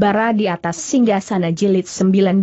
Bara di atas singgasana jilid 19.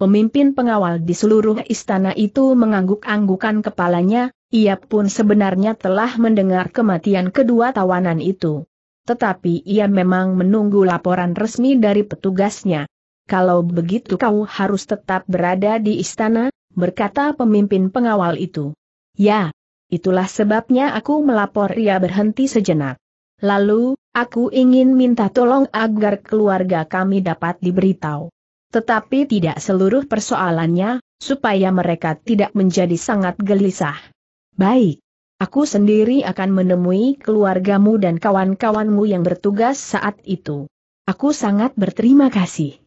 Pemimpin pengawal di seluruh istana itu mengangguk-anggukan kepalanya, ia pun sebenarnya telah mendengar kematian kedua tawanan itu. Tetapi ia memang menunggu laporan resmi dari petugasnya. Kalau begitu kau harus tetap berada di istana, berkata pemimpin pengawal itu. Ya, itulah sebabnya aku melapor ia berhenti sejenak. Lalu, aku ingin minta tolong agar keluarga kami dapat diberitahu. Tetapi tidak seluruh persoalannya, supaya mereka tidak menjadi sangat gelisah. Baik. Aku sendiri akan menemui keluargamu dan kawan-kawanmu yang bertugas saat itu. Aku sangat berterima kasih.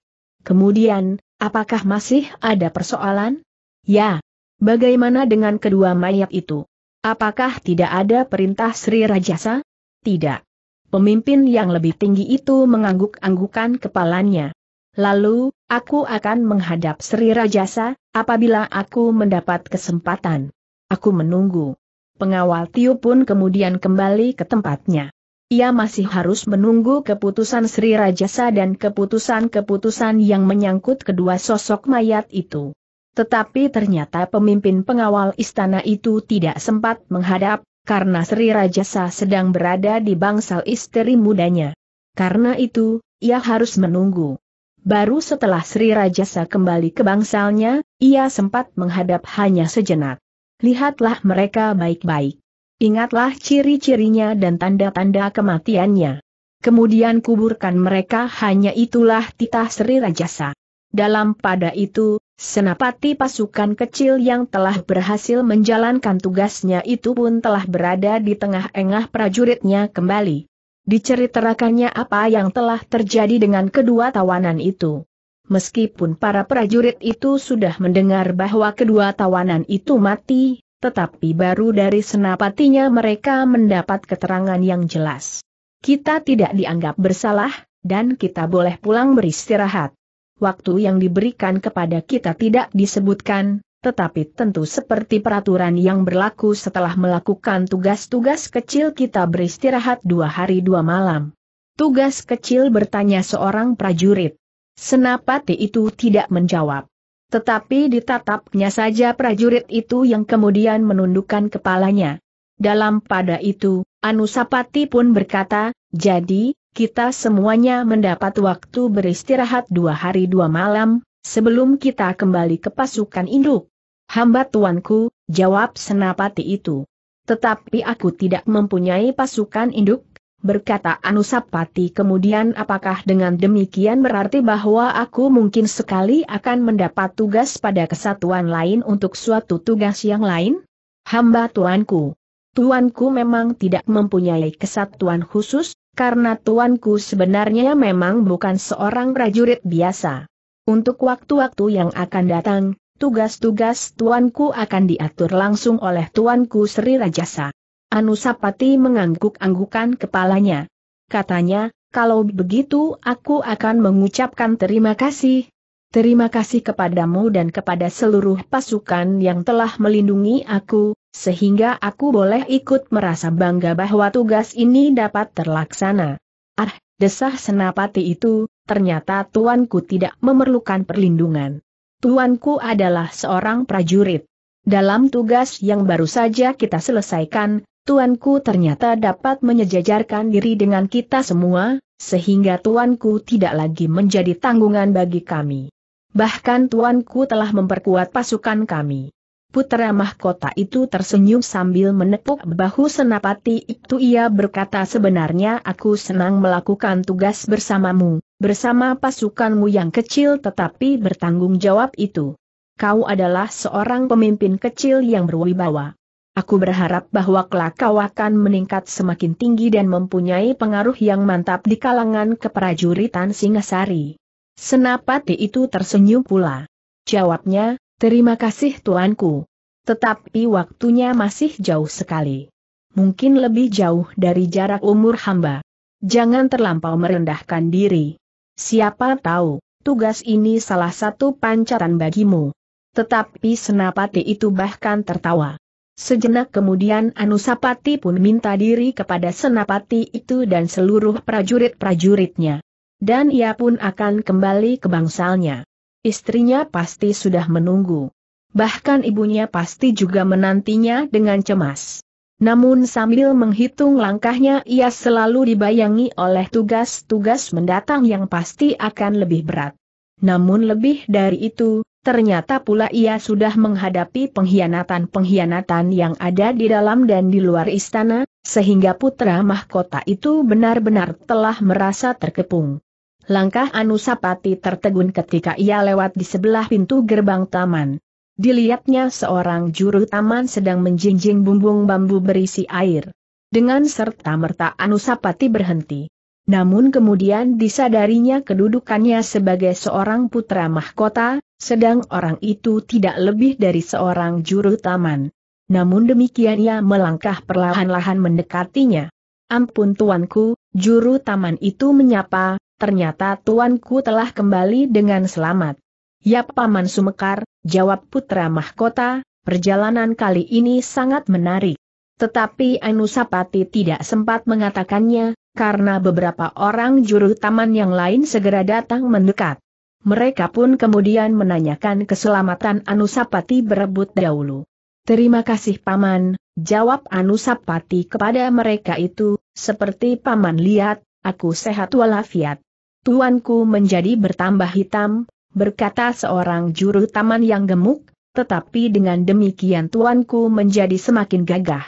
Kemudian, apakah masih ada persoalan? Ya. Bagaimana dengan kedua mayat itu? Apakah tidak ada perintah Sri Rajasa? Tidak. Pemimpin yang lebih tinggi itu mengangguk-anggukan kepalanya. Lalu, aku akan menghadap Sri Rajasa, apabila aku mendapat kesempatan. Aku menunggu. Pengawal Tiu pun kemudian kembali ke tempatnya. Ia masih harus menunggu keputusan Sri Rajasa dan keputusan-keputusan yang menyangkut kedua sosok mayat itu. Tetapi ternyata pemimpin pengawal istana itu tidak sempat menghadap, karena Sri Rajasa sedang berada di bangsal istri mudanya. Karena itu, ia harus menunggu. Baru setelah Sri Rajasa kembali ke bangsalnya, ia sempat menghadap hanya sejenak. Lihatlah mereka baik-baik. Ingatlah ciri-cirinya dan tanda-tanda kematiannya. Kemudian kuburkan mereka hanya itulah titah Sri Rajasa. Dalam pada itu, senapati pasukan kecil yang telah berhasil menjalankan tugasnya itu pun telah berada di tengah-engah prajuritnya kembali. Diceritakannya apa yang telah terjadi dengan kedua tawanan itu. Meskipun para prajurit itu sudah mendengar bahwa kedua tawanan itu mati, tetapi baru dari senapatinya mereka mendapat keterangan yang jelas. Kita tidak dianggap bersalah, dan kita boleh pulang beristirahat waktu yang diberikan kepada kita tidak disebutkan, tetapi tentu seperti peraturan yang berlaku setelah melakukan tugas-tugas kecil kita beristirahat dua hari dua malam. Tugas kecil bertanya seorang prajurit. Senapati itu tidak menjawab. Tetapi ditatapnya saja prajurit itu yang kemudian menundukkan kepalanya. Dalam pada itu, Anusapati pun berkata, jadi, kita semuanya mendapat waktu beristirahat dua hari dua malam, sebelum kita kembali ke pasukan induk. Hamba tuanku, jawab senapati itu. Tetapi aku tidak mempunyai pasukan induk, berkata Anusapati kemudian apakah dengan demikian berarti bahwa aku mungkin sekali akan mendapat tugas pada kesatuan lain untuk suatu tugas yang lain? Hamba tuanku. Tuanku memang tidak mempunyai kesatuan khusus, karena tuanku sebenarnya memang bukan seorang prajurit biasa. Untuk waktu-waktu yang akan datang, tugas-tugas tuanku akan diatur langsung oleh tuanku Sri Rajasa. Anusapati mengangguk-anggukan kepalanya. Katanya, kalau begitu aku akan mengucapkan terima kasih. Terima kasih kepadamu dan kepada seluruh pasukan yang telah melindungi aku, sehingga aku boleh ikut merasa bangga bahwa tugas ini dapat terlaksana. Ah, desah senapati itu, ternyata tuanku tidak memerlukan perlindungan. Tuanku adalah seorang prajurit. Dalam tugas yang baru saja kita selesaikan, tuanku ternyata dapat menyejajarkan diri dengan kita semua, sehingga tuanku tidak lagi menjadi tanggungan bagi kami. Bahkan tuanku telah memperkuat pasukan kami. Putra mahkota itu tersenyum sambil menepuk bahu senapati itu ia berkata sebenarnya aku senang melakukan tugas bersamamu, bersama pasukanmu yang kecil tetapi bertanggung jawab itu. Kau adalah seorang pemimpin kecil yang berwibawa. Aku berharap bahwa kelak kau akan meningkat semakin tinggi dan mempunyai pengaruh yang mantap di kalangan keprajuritan Singasari. Senapati itu tersenyum pula. Jawabnya, Terima kasih tuanku. Tetapi waktunya masih jauh sekali. Mungkin lebih jauh dari jarak umur hamba. Jangan terlampau merendahkan diri. Siapa tahu, tugas ini salah satu pancaran bagimu. Tetapi Senapati itu bahkan tertawa. Sejenak kemudian Anusapati pun minta diri kepada Senapati itu dan seluruh prajurit-prajuritnya. dan ia pun akan kembali ke bangsalnya. Istrinya pasti sudah menunggu. Bahkan ibunya pasti juga menantinya dengan cemas. Namun sambil menghitung langkahnya ia selalu dibayangi oleh tugas-tugas mendatang yang pasti akan lebih berat. Namun lebih dari itu, ternyata pula ia sudah menghadapi pengkhianatan-pengkhianatan yang ada di dalam dan di luar istana, sehingga putra mahkota itu benar-benar telah merasa terkepung. Langkah Anusapati tertegun ketika ia lewat di sebelah pintu gerbang taman. Dilihatnya seorang juru taman sedang menjinjing bumbung bambu berisi air. Dengan serta-merta Anusapati berhenti. Namun kemudian disadarinya kedudukannya sebagai seorang putra mahkota, sedang orang itu tidak lebih dari seorang juru taman. Namun demikian ia melangkah perlahan-lahan mendekatinya. Ampun tuanku, juru taman itu menyapa, ternyata tuanku telah kembali dengan selamat. Ya Paman Sumekar, jawab putra mahkota, perjalanan kali ini sangat menarik. Tetapi Anusapati tidak sempat mengatakannya, karena beberapa orang juru taman yang lain segera datang mendekat. Mereka pun kemudian menanyakan keselamatan Anusapati berebut dahulu. Terima kasih Paman, jawab Anusapati kepada mereka itu, seperti Paman lihat, aku sehat walafiat. Tuanku menjadi bertambah hitam, berkata seorang juru taman yang gemuk, tetapi dengan demikian tuanku menjadi semakin gagah.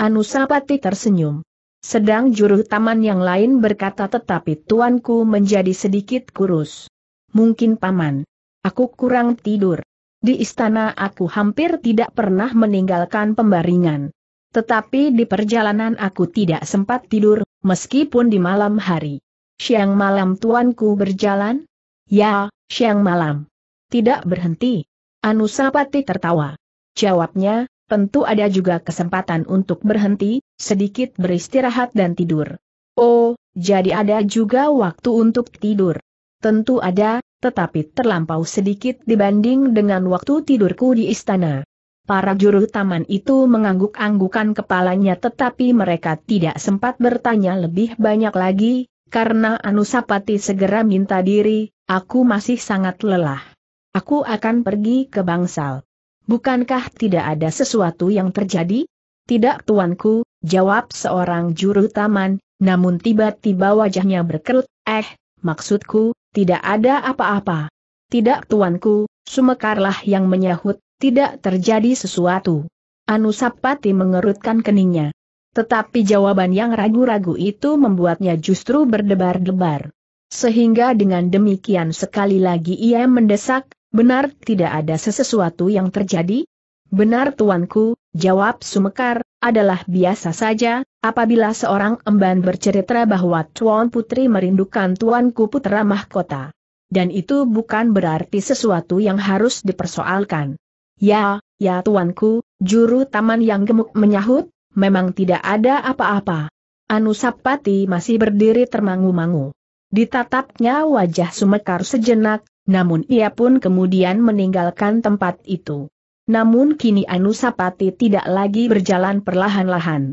Anusapati tersenyum. Sedang juru taman yang lain berkata tetapi tuanku menjadi sedikit kurus. Mungkin paman. Aku kurang tidur. Di istana aku hampir tidak pernah meninggalkan pembaringan. Tetapi di perjalanan aku tidak sempat tidur, meskipun di malam hari. Siang malam tuanku berjalan? Ya, siang malam. Tidak berhenti. Anusapati tertawa. Jawabnya, tentu ada juga kesempatan untuk berhenti, sedikit beristirahat dan tidur. Oh, jadi ada juga waktu untuk tidur. Tentu ada, tetapi terlampau sedikit dibanding dengan waktu tidurku di istana. Para juru taman itu mengangguk-anggukan kepalanya tetapi mereka tidak sempat bertanya lebih banyak lagi, karena Anusapati segera minta diri, Aku masih sangat lelah. Aku akan pergi ke bangsal. Bukankah tidak ada sesuatu yang terjadi? Tidak tuanku, jawab seorang juru taman, namun tiba-tiba wajahnya berkerut, eh, maksudku, tidak ada apa-apa. Tidak tuanku, Sumekarlah yang menyahut, tidak terjadi sesuatu. Anusapati mengerutkan keningnya. Tetapi jawaban yang ragu-ragu itu membuatnya justru berdebar-debar. Sehingga dengan demikian sekali lagi ia mendesak, benar tidak ada sesuatu yang terjadi? Benar tuanku, jawab Sumekar, adalah biasa saja, apabila seorang emban bercerita bahwa Tuan Putri merindukan tuanku putra mahkota. Dan itu bukan berarti sesuatu yang harus dipersoalkan. Ya, ya tuanku, juru taman yang gemuk menyahut, memang tidak ada apa-apa. Anusapati masih berdiri termangu-mangu. Ditatapnya wajah Sumekar sejenak, namun ia pun kemudian meninggalkan tempat itu. Namun kini Anusapati tidak lagi berjalan perlahan-lahan.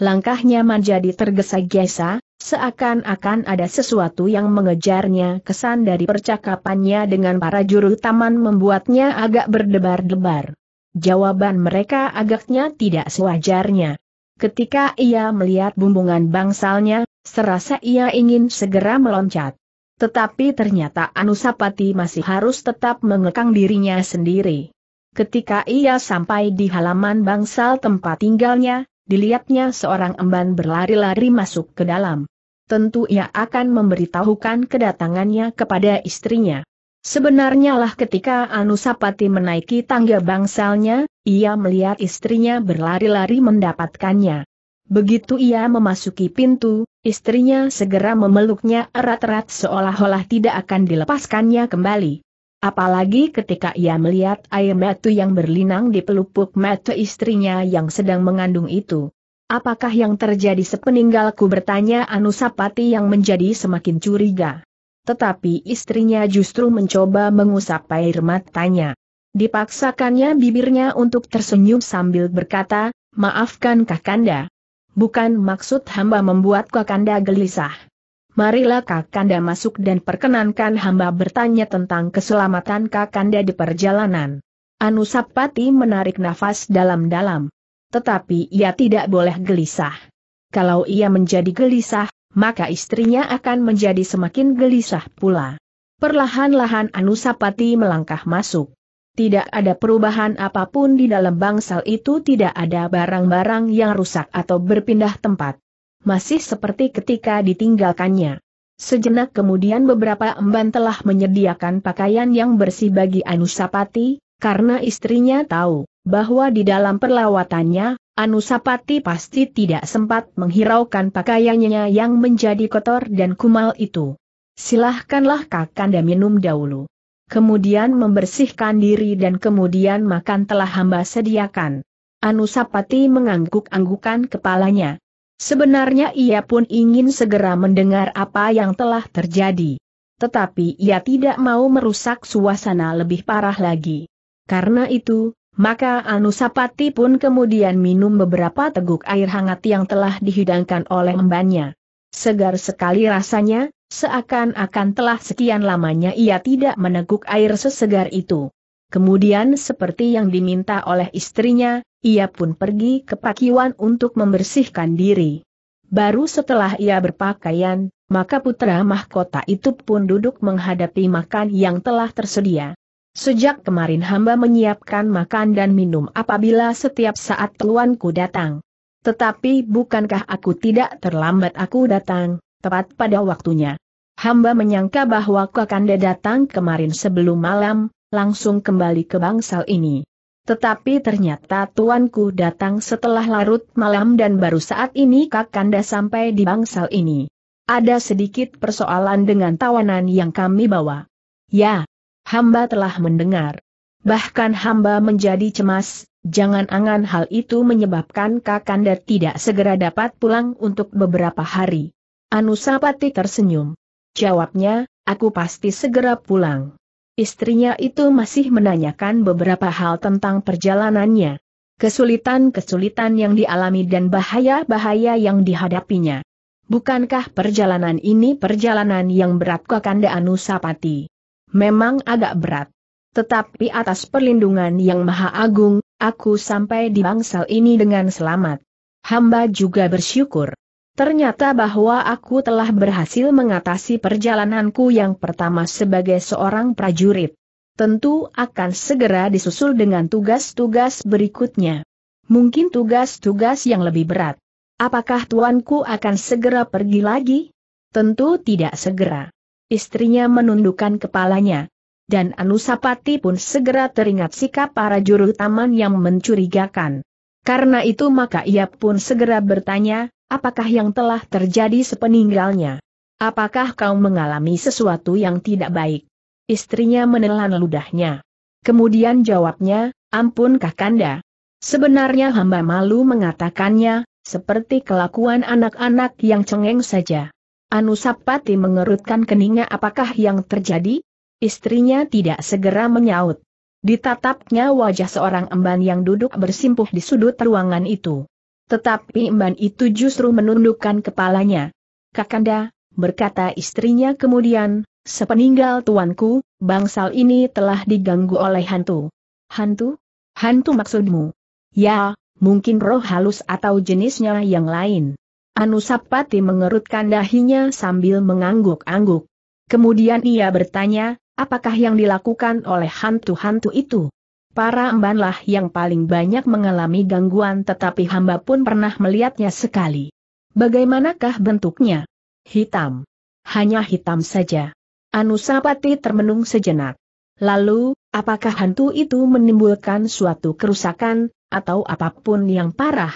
Langkahnya menjadi tergesa-gesa, seakan-akan ada sesuatu yang mengejarnya kesan dari percakapannya dengan para juru taman membuatnya agak berdebar-debar. Jawaban mereka agaknya tidak sewajarnya. Ketika ia melihat bumbungan bangsalnya, serasa ia ingin segera meloncat. Tetapi ternyata Anusapati masih harus tetap mengekang dirinya sendiri. Ketika ia sampai di halaman bangsal tempat tinggalnya, dilihatnya seorang emban berlari-lari masuk ke dalam. Tentu ia akan memberitahukan kedatangannya kepada istrinya. Sebenarnya lah ketika Anusapati menaiki tangga bangsalnya, ia melihat istrinya berlari-lari mendapatkannya. Begitu ia memasuki pintu, istrinya segera memeluknya erat-erat seolah-olah tidak akan dilepaskannya kembali. Apalagi ketika ia melihat air mata yang berlinang di pelupuk mata istrinya yang sedang mengandung itu. Apakah yang terjadi sepeninggalku bertanya Anusapati yang menjadi semakin curiga. Tetapi istrinya justru mencoba mengusap air matanya. Dipaksakannya bibirnya untuk tersenyum sambil berkata, maafkan Kakanda. Bukan maksud hamba membuat Kakanda gelisah. Marilah Kakanda masuk dan perkenankan hamba bertanya tentang keselamatan Kakanda di perjalanan. Anusapati menarik nafas dalam-dalam. Tetapi ia tidak boleh gelisah. Kalau ia menjadi gelisah, maka istrinya akan menjadi semakin gelisah pula. Perlahan-lahan Anusapati melangkah masuk. Tidak ada perubahan apa pun di dalam bangsal itu tidak ada barang-barang yang rusak atau berpindah tempat masih seperti ketika ditinggalkannya. Sejenak kemudian beberapa emban telah menyediakan pakaian yang bersih bagi Anusapati, karena istrinya tahu bahwa di dalam perlawatannya, Anusapati pasti tidak sempat menghiraukan pakaiannya yang menjadi kotor dan kumal itu. Silahkanlah kakanda minum dahulu. Kemudian membersihkan diri dan kemudian makan telah hamba sediakan. Anusapati mengangguk-anggukan kepalanya. Sebenarnya ia pun ingin segera mendengar apa yang telah terjadi. Tetapi ia tidak mau merusak suasana lebih parah lagi. Karena itu, maka Anusapati pun kemudian minum beberapa teguk air hangat yang telah dihidangkan oleh embannya. Segar sekali rasanya, seakan-akan telah sekian lamanya ia tidak meneguk air sesegar itu. Kemudian seperti yang diminta oleh istrinya, ia pun pergi ke pakiwan untuk membersihkan diri. Baru setelah ia berpakaian, maka putra mahkota itu pun duduk menghadapi makan yang telah tersedia. Sejak kemarin hamba menyiapkan makan dan minum apabila setiap saat tuanku datang. Tetapi bukankah aku tidak terlambat aku datang, tepat pada waktunya. Hamba menyangka bahwa Kakanda datang kemarin sebelum malam, langsung kembali ke bangsal ini. Tetapi ternyata tuanku datang setelah larut malam dan baru saat ini Kakanda sampai di bangsal ini. Ada sedikit persoalan dengan tawanan yang kami bawa. Ya, hamba telah mendengar. Bahkan hamba menjadi cemas, jangan angan hal itu menyebabkan Kakanda tidak segera dapat pulang untuk beberapa hari. Anusapati tersenyum. Jawabnya, aku pasti segera pulang. Istrinya itu masih menanyakan beberapa hal tentang perjalanannya. Kesulitan-kesulitan yang dialami dan bahaya-bahaya yang dihadapinya. Bukankah perjalanan ini perjalanan yang berat Kakanda Anusapati? Memang agak berat. Tetapi atas perlindungan yang maha agung, aku sampai di bangsal ini dengan selamat. Hamba juga bersyukur. Ternyata bahwa aku telah berhasil mengatasi perjalananku yang pertama sebagai seorang prajurit. Tentu akan segera disusul dengan tugas-tugas berikutnya. Mungkin tugas-tugas yang lebih berat. Apakah tuanku akan segera pergi lagi? Tentu tidak segera. Istrinya menundukkan kepalanya. Dan Anusapati pun segera teringat sikap para juru taman yang mencurigakan. Karena itu maka ia pun segera bertanya, apakah yang telah terjadi sepeninggalnya? Apakah kau mengalami sesuatu yang tidak baik? Istrinya menelan ludahnya. Kemudian jawabnya, ampun kakanda. Sebenarnya hamba malu mengatakannya, seperti kelakuan anak-anak yang cengeng saja. Anusapati mengerutkan keningnya apakah yang terjadi? Istrinya tidak segera menyaut. Ditatapnya wajah seorang emban yang duduk bersimpuh di sudut ruangan itu. Tetapi emban itu justru menundukkan kepalanya. Kakanda, berkata istrinya kemudian, sepeninggal tuanku, bangsal ini telah diganggu oleh hantu. Hantu? Hantu maksudmu? Ya, mungkin roh halus atau jenisnya yang lain. Anusapati mengerutkan dahinya sambil mengangguk-angguk. Kemudian ia bertanya, apakah yang dilakukan oleh hantu-hantu itu? Para embanlah yang paling banyak mengalami gangguan tetapi hamba pun pernah melihatnya sekali. Bagaimanakah bentuknya? Hitam. Hanya hitam saja. Anusapati termenung sejenak. Lalu, apakah hantu itu menimbulkan suatu kerusakan, atau apa pun yang parah?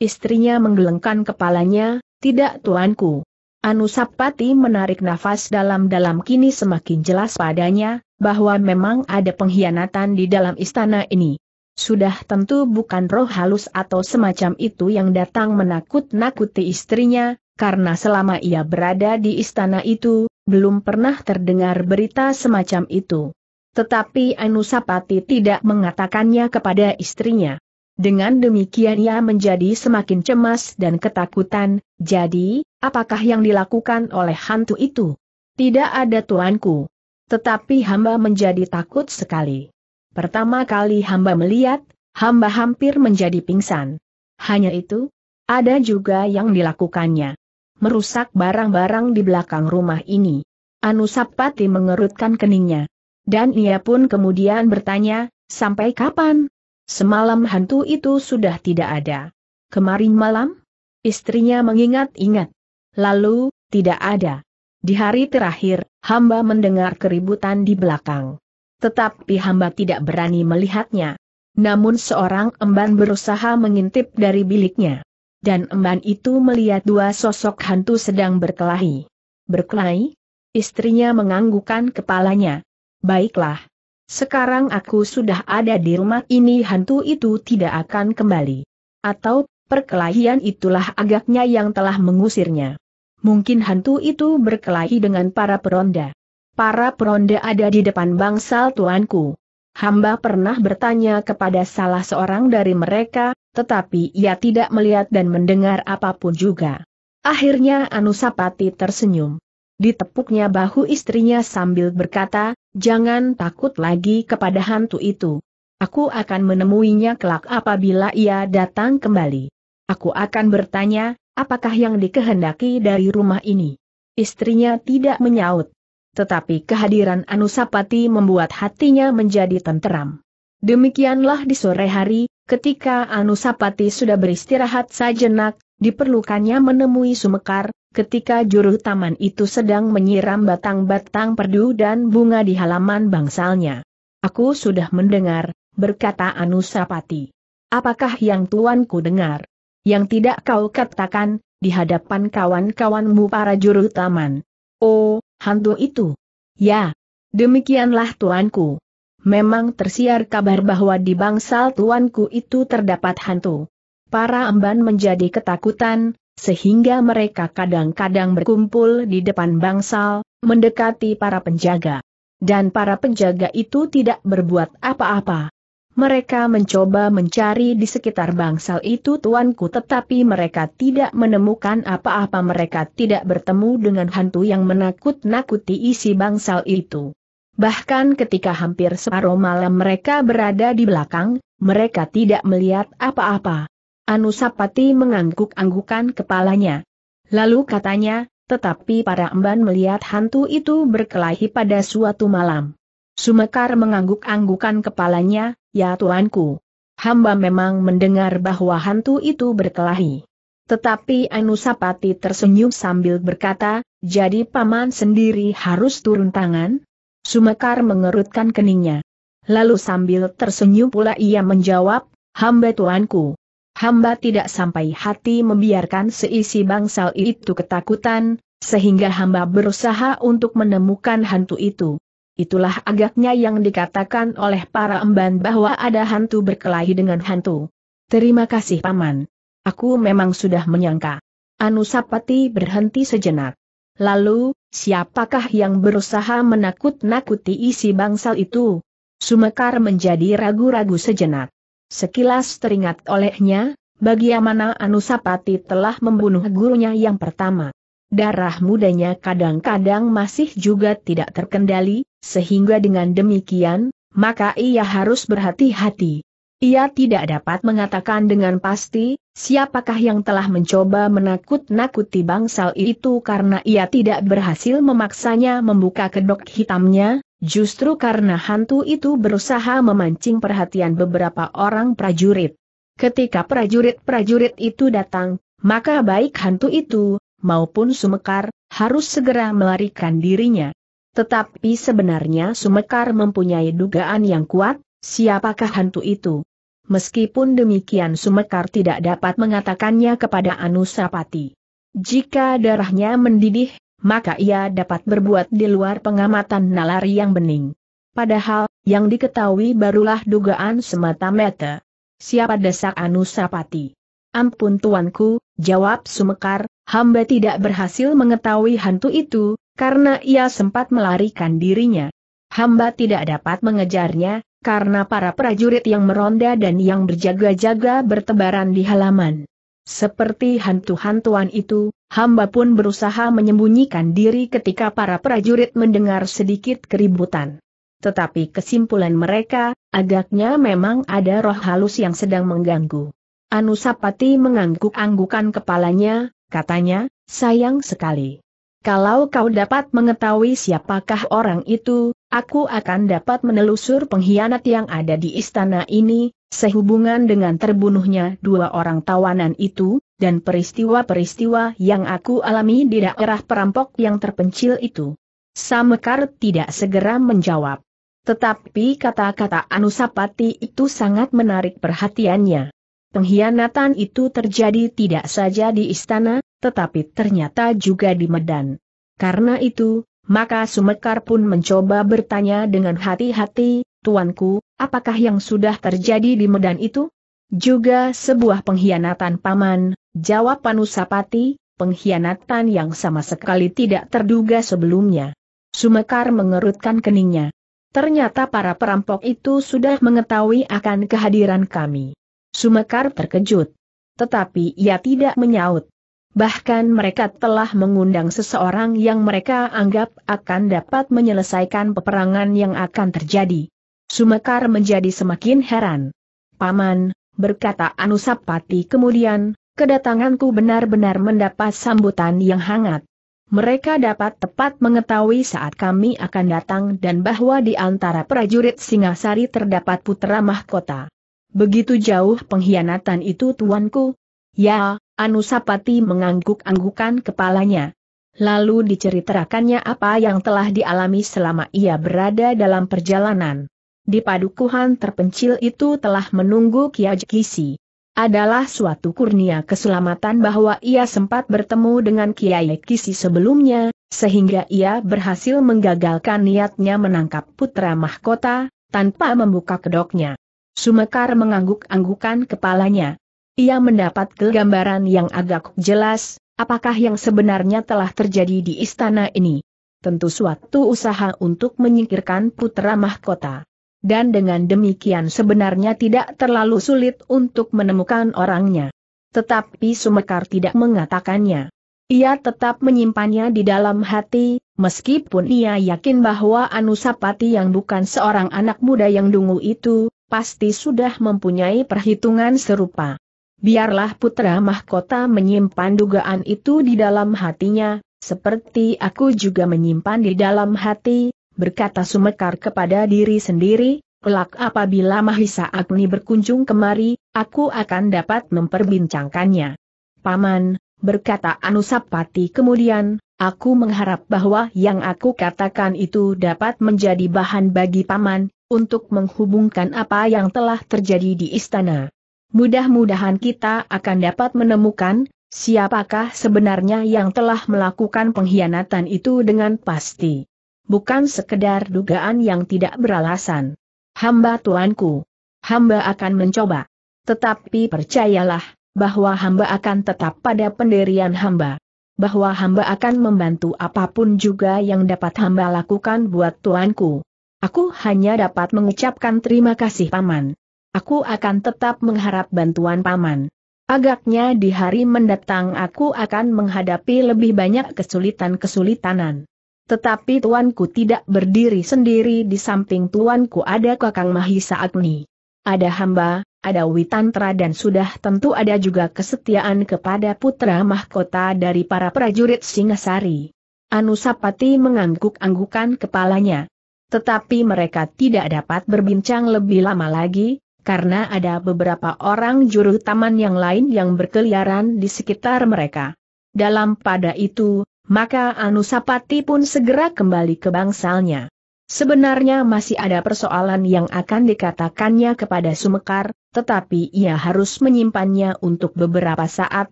Istrinya menggelengkan kepalanya, tidak tuanku. Anusapati menarik nafas dalam-dalam kini semakin jelas padanya, bahwa memang ada pengkhianatan di dalam istana ini. Sudah tentu bukan roh halus atau semacam itu yang datang menakut-nakuti istrinya, karena selama ia berada di istana itu, belum pernah terdengar berita semacam itu. Tetapi Anusapati tidak mengatakannya kepada istrinya. Dengan demikian ia menjadi semakin cemas dan ketakutan, jadi, apakah yang dilakukan oleh hantu itu? Tidak ada tuanku. Tetapi hamba menjadi takut sekali. Pertama kali hamba melihat, hamba hampir menjadi pingsan. Hanya itu, ada juga yang dilakukannya. Merusak barang-barang di belakang rumah ini. Anusapati mengerutkan keningnya. Dan ia pun kemudian bertanya, sampai kapan? Semalam hantu itu sudah tidak ada. Kemarin malam? Istrinya mengingat-ingat. Lalu, tidak ada. Di hari terakhir, hamba mendengar keributan di belakang. Tetapi hamba tidak berani melihatnya. Namun seorang emban berusaha mengintip dari biliknya. Dan emban itu melihat dua sosok hantu sedang berkelahi. Berkelahi? Istrinya menganggukkan kepalanya. Baiklah, sekarang aku sudah ada di rumah ini hantu itu tidak akan kembali. Atau, perkelahian itulah agaknya yang telah mengusirnya. Mungkin hantu itu berkelahi dengan para peronda. Para peronda ada di depan bangsal tuanku. Hamba pernah bertanya kepada salah seorang dari mereka, tetapi ia tidak melihat dan mendengar apa pun juga. Akhirnya Anusapati tersenyum. Ditepuknya bahu istrinya sambil berkata, jangan takut lagi kepada hantu itu. Aku akan menemuinya kelak apabila ia datang kembali. Aku akan bertanya, apakah yang dikehendaki dari rumah ini. Istrinya tidak menyaut. Tetapi kehadiran Anusapati membuat hatinya menjadi tenteram. Demikianlah di sore hari, ketika Anusapati sudah beristirahat sajenak, diperlukannya menemui Sumekar, ketika juru taman itu sedang menyiram batang-batang perdu dan bunga di halaman bangsalnya. Aku sudah mendengar, berkata Anusapati. Apakah yang tuanku dengar? Yang tidak kau katakan, di hadapan kawan-kawanmu para juru taman. Oh, hantu itu. Ya, demikianlah tuanku. Memang tersiar kabar bahwa di bangsal tuanku itu terdapat hantu para emban menjadi ketakutan, sehingga mereka kadang-kadang berkumpul di depan bangsal, mendekati para penjaga. Dan para penjaga itu tidak berbuat apa-apa. Mereka mencoba mencari di sekitar bangsal itu tuanku tetapi mereka tidak menemukan apa-apa mereka tidak bertemu dengan hantu yang menakut-nakuti isi bangsal itu. Bahkan ketika hampir separuh malam mereka berada di belakang, mereka tidak melihat apa-apa. Anusapati mengangguk-anggukan kepalanya. Lalu katanya, tetapi para emban melihat hantu itu berkelahi pada suatu malam. Sumekar mengangguk-anggukan kepalanya, ya tuanku. Hamba memang mendengar bahwa hantu itu berkelahi. Tetapi Anusapati tersenyum sambil berkata, jadi paman sendiri harus turun tangan? Sumekar mengerutkan keningnya. Lalu sambil tersenyum pula ia menjawab, hamba tuanku hamba tidak sampai hati membiarkan seisi bangsal itu ketakutan, sehingga hamba berusaha untuk menemukan hantu itu. Itulah agaknya yang dikatakan oleh para emban bahwa ada hantu berkelahi dengan hantu. Terima kasih paman. Aku memang sudah menyangka. Anusapati berhenti sejenak. Lalu, siapakah yang berusaha menakut-nakuti isi bangsal itu? Sumekar menjadi ragu-ragu sejenak. Sekilas teringat olehnya, bagaimana Anusapati telah membunuh gurunya yang pertama. Darah mudanya kadang-kadang masih juga tidak terkendali, sehingga dengan demikian, maka ia harus berhati-hati. Ia tidak dapat mengatakan dengan pasti, siapakah yang telah mencoba menakut-nakuti bangsal itu karena ia tidak berhasil memaksanya membuka kedok hitamnya, Justru karena hantu itu berusaha memancing perhatian beberapa orang prajurit. Ketika prajurit-prajurit itu datang, maka baik hantu itu, maupun Sumekar, harus segera melarikan dirinya. Tetapi sebenarnya Sumekar mempunyai dugaan yang kuat, siapakah hantu itu. Meskipun demikian Sumekar tidak dapat mengatakannya kepada Anusapati. Jika darahnya mendidih, maka ia dapat berbuat di luar pengamatan nalari yang bening. Padahal, yang diketahui barulah dugaan semata-mata. Siapa desak Anusapati? Ampun tuanku, jawab Sumekar, hamba tidak berhasil mengetahui hantu itu, karena ia sempat melarikan dirinya. Hamba tidak dapat mengejarnya, karena para prajurit yang meronda dan yang berjaga-jaga bertebaran di halaman. Seperti hantu-hantuan itu, hamba pun berusaha menyembunyikan diri ketika para prajurit mendengar sedikit keributan. Tetapi kesimpulan mereka, agaknya memang ada roh halus yang sedang mengganggu. Anusapati mengangguk-anggukan kepalanya, katanya, sayang sekali. Kalau kau dapat mengetahui siapakah orang itu, aku akan dapat menelusur pengkhianat yang ada di istana ini, sehubungan dengan terbunuhnya dua orang tawanan itu, dan peristiwa-peristiwa yang aku alami di daerah perampok yang terpencil itu. Samekar tidak segera menjawab. Tetapi kata-kata Anusapati itu sangat menarik perhatiannya. Pengkhianatan itu terjadi tidak saja di istana, tetapi ternyata juga di Medan. Karena itu, maka Sumekar pun mencoba bertanya dengan hati-hati, Tuanku, apakah yang sudah terjadi di Medan itu? Juga sebuah pengkhianatan paman, jawab Panusapati, pengkhianatan yang sama sekali tidak terduga sebelumnya. Sumekar mengerutkan keningnya. Ternyata para perampok itu sudah mengetahui akan kehadiran kami. Sumekar terkejut. Tetapi ia tidak menyaut. Bahkan mereka telah mengundang seseorang yang mereka anggap akan dapat menyelesaikan peperangan yang akan terjadi. Sumekar menjadi semakin heran. Paman, berkata Anusapati kemudian, kedatanganku benar-benar mendapat sambutan yang hangat. Mereka dapat tepat mengetahui saat kami akan datang dan bahwa di antara prajurit Singasari terdapat putra mahkota. Begitu jauh pengkhianatan itu tuanku? Ya, Anusapati mengangguk-anggukan kepalanya. Lalu diceritakannya apa yang telah dialami selama ia berada dalam perjalanan. Di padukuhan terpencil itu telah menunggu Kiai Kisi. Adalah suatu kurnia keselamatan bahwa ia sempat bertemu dengan Kiai Kisi sebelumnya, sehingga ia berhasil menggagalkan niatnya menangkap putra mahkota, tanpa membuka kedoknya. Sumekar mengangguk-anggukan kepalanya. Ia mendapat kegambaran yang agak jelas, apakah yang sebenarnya telah terjadi di istana ini. Tentu suatu usaha untuk menyingkirkan putra mahkota. Dan dengan demikian sebenarnya tidak terlalu sulit untuk menemukan orangnya. Tetapi Sumekar tidak mengatakannya. Ia tetap menyimpannya di dalam hati, meskipun ia yakin bahwa Anusapati yang bukan seorang anak muda yang dungu itu, pasti sudah mempunyai perhitungan serupa. Biarlah putra mahkota menyimpan dugaan itu di dalam hatinya, seperti aku juga menyimpan di dalam hati, berkata Sumekar kepada diri sendiri, kelak apabila Mahisa Agni berkunjung kemari, aku akan dapat memperbincangkannya. Paman, berkata Anusapati kemudian, aku mengharap bahwa yang aku katakan itu dapat menjadi bahan bagi Paman, untuk menghubungkan apa yang telah terjadi di istana. Mudah-mudahan kita akan dapat menemukan, siapakah sebenarnya yang telah melakukan pengkhianatan itu dengan pasti. Bukan sekedar dugaan yang tidak beralasan. Hamba tuanku. Hamba akan mencoba. Tetapi percayalah, bahwa hamba akan tetap pada pendirian hamba. Bahwa hamba akan membantu apa pun juga yang dapat hamba lakukan buat tuanku. Aku hanya dapat mengucapkan terima kasih Paman. Aku akan tetap mengharap bantuan Paman. Agaknya di hari mendatang aku akan menghadapi lebih banyak kesulitan-kesulitanan. Tetapi tuanku tidak berdiri sendiri di samping tuanku ada Kakang Mahisa Agni. Ada hamba, ada Witantra dan sudah tentu ada juga kesetiaan kepada putra mahkota dari para prajurit Singasari. Anusapati mengangguk-anggukan kepalanya. Tetapi mereka tidak dapat berbincang lebih lama lagi, karena ada beberapa orang juru taman yang lain yang berkeliaran di sekitar mereka. Dalam pada itu, maka Anusapati pun segera kembali ke bangsalnya. Sebenarnya masih ada persoalan yang akan dikatakannya kepada Sumekar, tetapi ia harus menyimpannya untuk beberapa saat,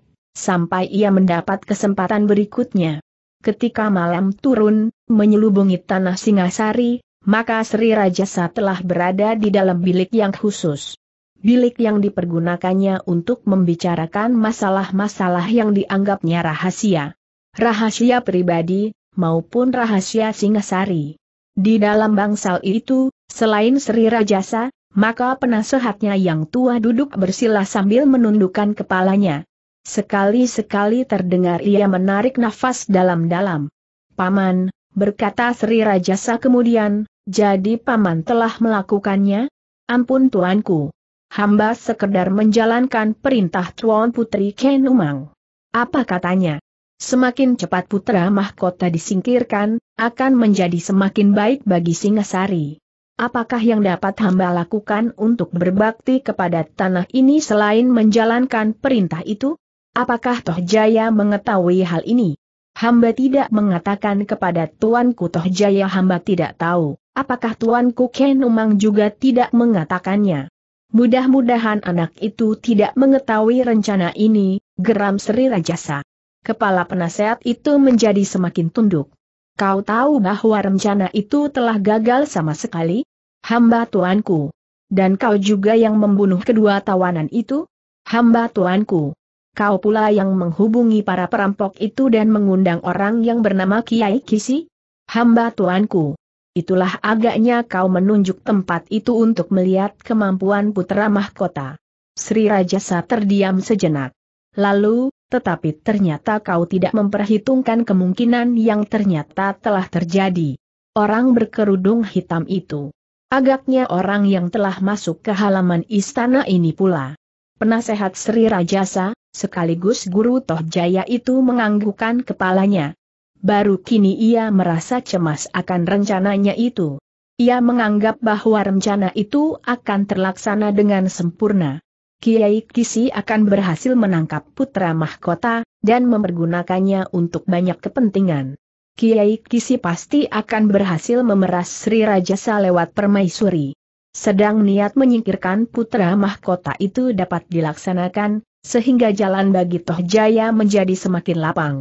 sampai ia mendapat kesempatan berikutnya. Ketika malam turun, menyelubungi tanah Singasari, maka Sri Rajasa telah berada di dalam bilik yang khusus. Bilik yang dipergunakannya untuk membicarakan masalah-masalah yang dianggapnya rahasia. Rahasia pribadi, maupun rahasia Singasari. Di dalam bangsal itu, Selain Sri Rajasa, maka penasehatnya yang tua duduk bersila sambil menundukkan kepalanya. Sekali-sekali terdengar ia menarik nafas dalam-dalam. Paman, berkata Sri Rajasa kemudian, jadi paman telah melakukannya? Ampun tuanku. Hamba sekedar menjalankan perintah Tuan Putri Ken Umang. Apa katanya? Semakin cepat putra mahkota disingkirkan, akan menjadi semakin baik bagi Singasari. Apakah yang dapat hamba lakukan untuk berbakti kepada tanah ini selain menjalankan perintah itu? Apakah Toh Jaya mengetahui hal ini? Hamba tidak mengatakan kepada Tuanku Toh Jaya hamba tidak tahu, apakah Tuanku Ken Umang juga tidak mengatakannya. Mudah-mudahan anak itu tidak mengetahui rencana ini, geram Sri Rajasa. Kepala penasehat itu menjadi semakin tunduk. Kau tahu bahwa rencana itu telah gagal sama sekali? Hamba tuanku. Dan kau juga yang membunuh kedua tawanan itu? Hamba tuanku. Kau pula yang menghubungi para perampok itu dan mengundang orang yang bernama Kiai Kisi? Hamba tuanku. Itulah agaknya kau menunjuk tempat itu untuk melihat kemampuan putra mahkota. Sri Rajasa terdiam sejenak. Lalu, tetapi ternyata kau tidak memperhitungkan kemungkinan yang ternyata telah terjadi. Orang berkerudung hitam itu. Agaknya orang yang telah masuk ke halaman istana ini pula. Penasehat Sri Rajasa, sekaligus guru Toh Jaya itu menganggukkan kepalanya. Baru kini ia merasa cemas akan rencananya itu. Ia menganggap bahwa rencana itu akan terlaksana dengan sempurna. Kiai Kisi akan berhasil menangkap putra mahkota, dan mempergunakannya untuk banyak kepentingan. Kiai Kisi pasti akan berhasil memeras Sri Rajasa lewat permaisuri. Sedang niat menyingkirkan putra mahkota itu dapat dilaksanakan, sehingga jalan bagi Toh Jaya menjadi semakin lapang.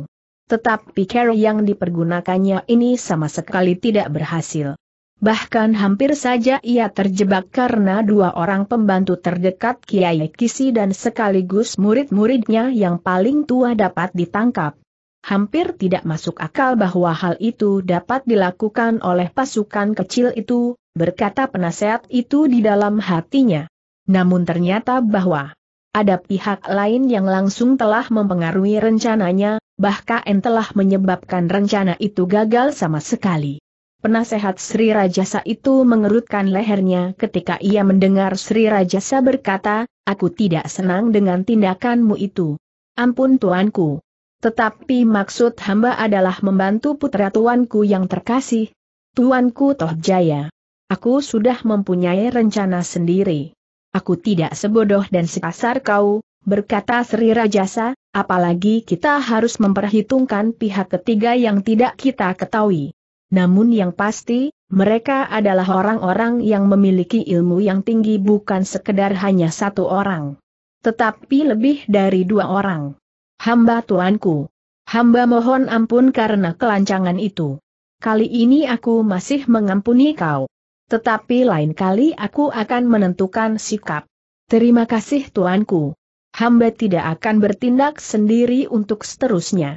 Tetapi cara yang dipergunakannya ini sama sekali tidak berhasil. Bahkan hampir saja ia terjebak karena dua orang pembantu terdekat Kiai Kisi dan sekaligus murid-muridnya yang paling tua dapat ditangkap. Hampir tidak masuk akal bahwa hal itu dapat dilakukan oleh pasukan kecil itu, berkata penasehat itu di dalam hatinya. Namun ternyata bahwa ada pihak lain yang langsung telah mempengaruhi rencananya, bahkan telah menyebabkan rencana itu gagal sama sekali. Penasehat Sri Rajasa itu mengerutkan lehernya ketika ia mendengar Sri Rajasa berkata, aku tidak senang dengan tindakanmu itu. Ampun tuanku. Tetapi maksud hamba adalah membantu putra tuanku yang terkasih. Tuanku Toh Jaya. Aku sudah mempunyai rencana sendiri. Aku tidak sebodoh dan sekasar kau, berkata Sri Rajasa, apalagi kita harus memperhitungkan pihak ketiga yang tidak kita ketahui. Namun yang pasti, mereka adalah orang-orang yang memiliki ilmu yang tinggi bukan sekedar hanya satu orang. Tetapi lebih dari dua orang. Hamba tuanku. Hamba mohon ampun karena kelancangan itu. Kali ini aku masih mengampuni kau. Tetapi lain kali aku akan menentukan sikap. Terima kasih tuanku. Hamba tidak akan bertindak sendiri untuk seterusnya.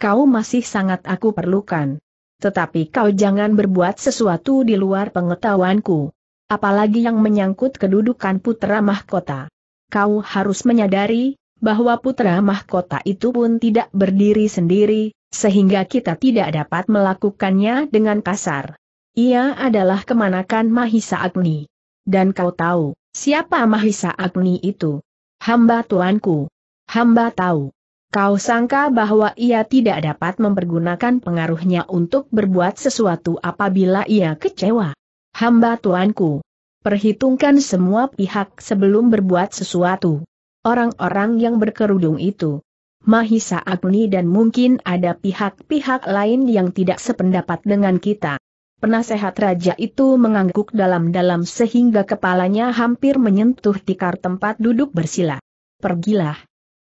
Kau masih sangat aku perlukan. Tetapi kau jangan berbuat sesuatu di luar pengetahuanku. Apalagi yang menyangkut kedudukan putra mahkota. Kau harus menyadari, bahwa putra mahkota itu pun tidak berdiri sendiri, sehingga kita tidak dapat melakukannya dengan kasar. Ia adalah kemanakan Mahisa Agni. Dan kau tahu, siapa Mahisa Agni itu? Hamba tuanku. Hamba tahu. Kau sangka bahwa ia tidak dapat mempergunakan pengaruhnya untuk berbuat sesuatu apabila ia kecewa. Hamba tuanku. Perhitungkan semua pihak sebelum berbuat sesuatu. Orang-orang yang berkerudung itu. Mahisa Agni dan mungkin ada pihak-pihak lain yang tidak sependapat dengan kita. Penasehat raja itu mengangguk dalam-dalam sehingga kepalanya hampir menyentuh tikar tempat duduk bersila. Pergilah.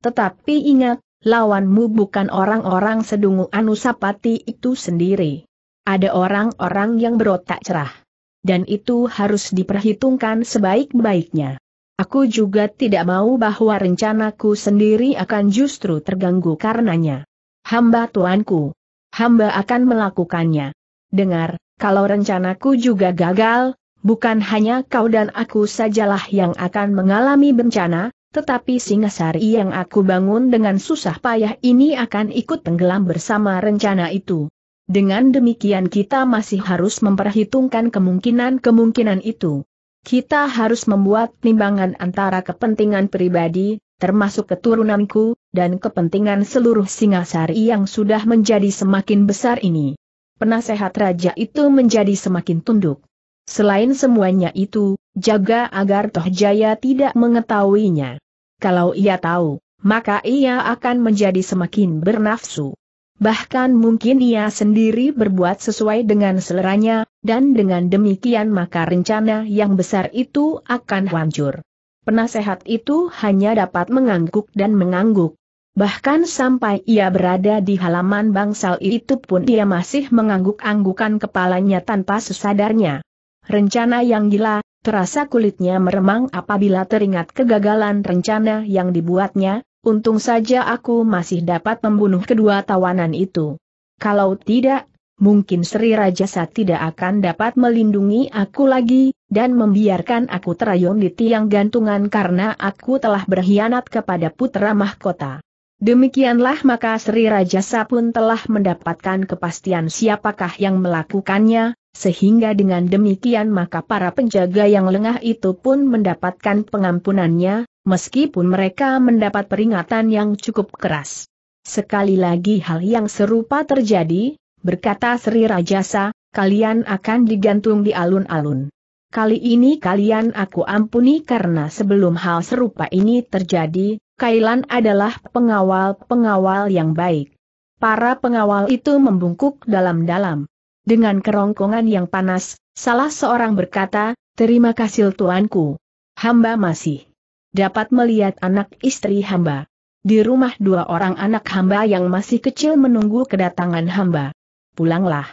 Tetapi ingat, lawanmu bukan orang-orang sedungu Anusapati itu sendiri. Ada orang-orang yang berotak cerah. Dan itu harus diperhitungkan sebaik-baiknya. Aku juga tidak mau bahwa rencanaku sendiri akan justru terganggu karenanya. Hamba tuanku. Hamba akan melakukannya. Dengar, kalau rencanaku juga gagal, bukan hanya kau dan aku sajalah yang akan mengalami bencana, tetapi Singasari yang aku bangun dengan susah payah ini akan ikut tenggelam bersama rencana itu. Dengan demikian kita masih harus memperhitungkan kemungkinan-kemungkinan itu. Kita harus membuat timbangan antara kepentingan pribadi, termasuk keturunanku, dan kepentingan seluruh Singasari yang sudah menjadi semakin besar ini. Penasehat raja itu menjadi semakin tunduk. Selain semuanya itu, jaga agar Toh Jaya tidak mengetahuinya. Kalau ia tahu, maka ia akan menjadi semakin bernafsu. Bahkan mungkin ia sendiri berbuat sesuai dengan seleranya, dan dengan demikian maka rencana yang besar itu akan hancur. Penasehat itu hanya dapat mengangguk dan mengangguk. Bahkan sampai ia berada di halaman bangsal itu pun ia masih mengangguk-anggukan kepalanya tanpa sesadarnya. Rencana yang gila, terasa kulitnya meremang apabila teringat kegagalan rencana yang dibuatnya, untung saja aku masih dapat membunuh kedua tawanan itu. Kalau tidak, mungkin Sri Rajasa tidak akan dapat melindungi aku lagi, dan membiarkan aku terayun di tiang gantungan karena aku telah berkhianat kepada putra mahkota. Demikianlah maka Sri Rajasa pun telah mendapatkan kepastian siapakah yang melakukannya, sehingga dengan demikian maka para penjaga yang lengah itu pun mendapatkan pengampunannya, meskipun mereka mendapat peringatan yang cukup keras. Sekali lagi hal yang serupa terjadi, berkata Sri Rajasa, kalian akan digantung di alun-alun. Kali ini kalian aku ampuni karena sebelum hal serupa ini terjadi, Kailan adalah pengawal-pengawal yang baik. Para pengawal itu membungkuk dalam-dalam. Dengan kerongkongan yang panas, salah seorang berkata, terima kasih tuanku. Hamba masih dapat melihat anak istri hamba. Di rumah dua orang anak hamba yang masih kecil menunggu kedatangan hamba. Pulanglah.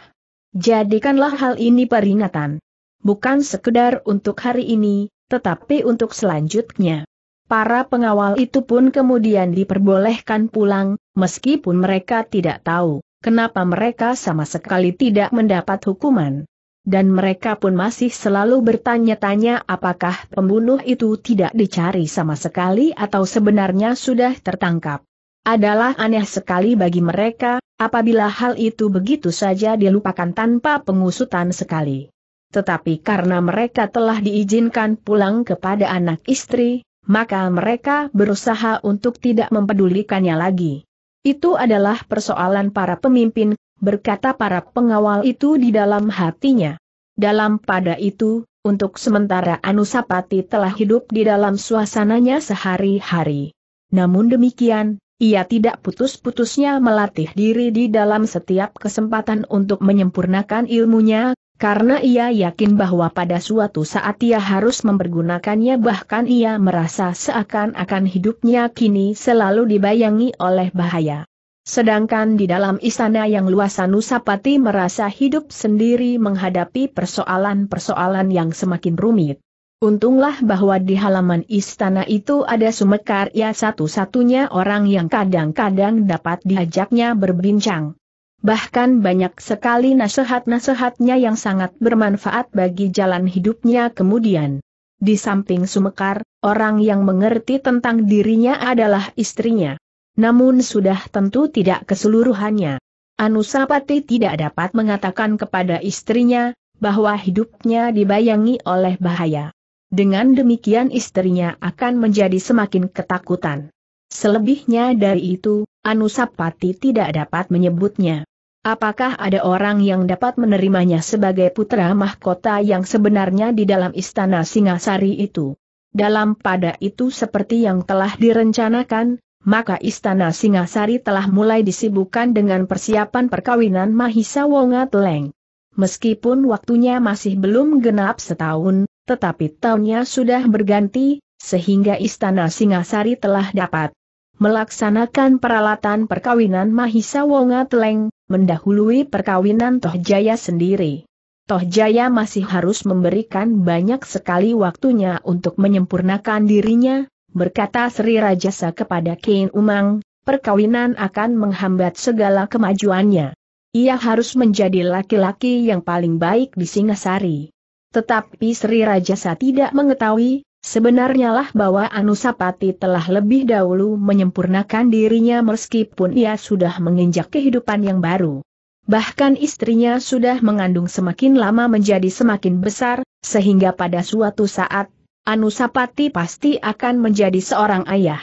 Jadikanlah hal ini peringatan. Bukan sekedar untuk hari ini, tetapi untuk selanjutnya. Para pengawal itu pun kemudian diperbolehkan pulang, meskipun mereka tidak tahu kenapa mereka sama sekali tidak mendapat hukuman. Dan mereka pun masih selalu bertanya-tanya apakah pembunuh itu tidak dicari sama sekali atau sebenarnya sudah tertangkap. Adalah aneh sekali bagi mereka, apabila hal itu begitu saja dilupakan tanpa pengusutan sekali. Tetapi karena mereka telah diizinkan pulang kepada anak istri, maka mereka berusaha untuk tidak mempedulikannya lagi. Itu adalah persoalan para pemimpin, berkata para pengawal itu di dalam hatinya. Dalam pada itu, untuk sementara Anusapati telah hidup di dalam suasananya sehari-hari. Namun demikian, ia tidak putus-putusnya melatih diri di dalam setiap kesempatan untuk menyempurnakan ilmunya, karena ia yakin bahwa pada suatu saat ia harus mempergunakannya bahkan ia merasa seakan-akan hidupnya kini selalu dibayangi oleh bahaya. Sedangkan di dalam istana yang luas Anusapati merasa hidup sendiri menghadapi persoalan-persoalan yang semakin rumit. Untunglah bahwa di halaman istana itu ada Sumekar ya satu-satunya orang yang kadang-kadang dapat diajaknya berbincang. Bahkan banyak sekali nasihat-nasihatnya yang sangat bermanfaat bagi jalan hidupnya kemudian. Di samping Sumekar, orang yang mengerti tentang dirinya adalah istrinya. Namun sudah tentu tidak keseluruhannya. Anusapati tidak dapat mengatakan kepada istrinya, bahwa hidupnya dibayangi oleh bahaya. Dengan demikian istrinya akan menjadi semakin ketakutan. Selebihnya dari itu, Anusapati tidak dapat menyebutnya. Apakah ada orang yang dapat menerimanya sebagai putra mahkota yang sebenarnya di dalam istana Singasari itu? Dalam pada itu seperti yang telah direncanakan, maka istana Singasari telah mulai disibukkan dengan persiapan perkawinan Mahisa Wonga Teleng. Meskipun waktunya masih belum genap setahun, tetapi tahunnya sudah berganti, sehingga istana Singasari telah dapat melaksanakan peralatan perkawinan Mahisa Wonga Teleng, mendahului perkawinan Toh Jaya sendiri. Toh Jaya masih harus memberikan banyak sekali waktunya untuk menyempurnakan dirinya, berkata Sri Rajasa kepada Ken Umang, perkawinan akan menghambat segala kemajuannya. Ia harus menjadi laki-laki yang paling baik di Singasari. Tetapi Sri Rajasa tidak mengetahui, sebenarnya lah bahwa Anusapati telah lebih dahulu menyempurnakan dirinya meskipun ia sudah menginjak kehidupan yang baru. Bahkan istrinya sudah mengandung semakin lama menjadi semakin besar, sehingga pada suatu saat, Anusapati pasti akan menjadi seorang ayah.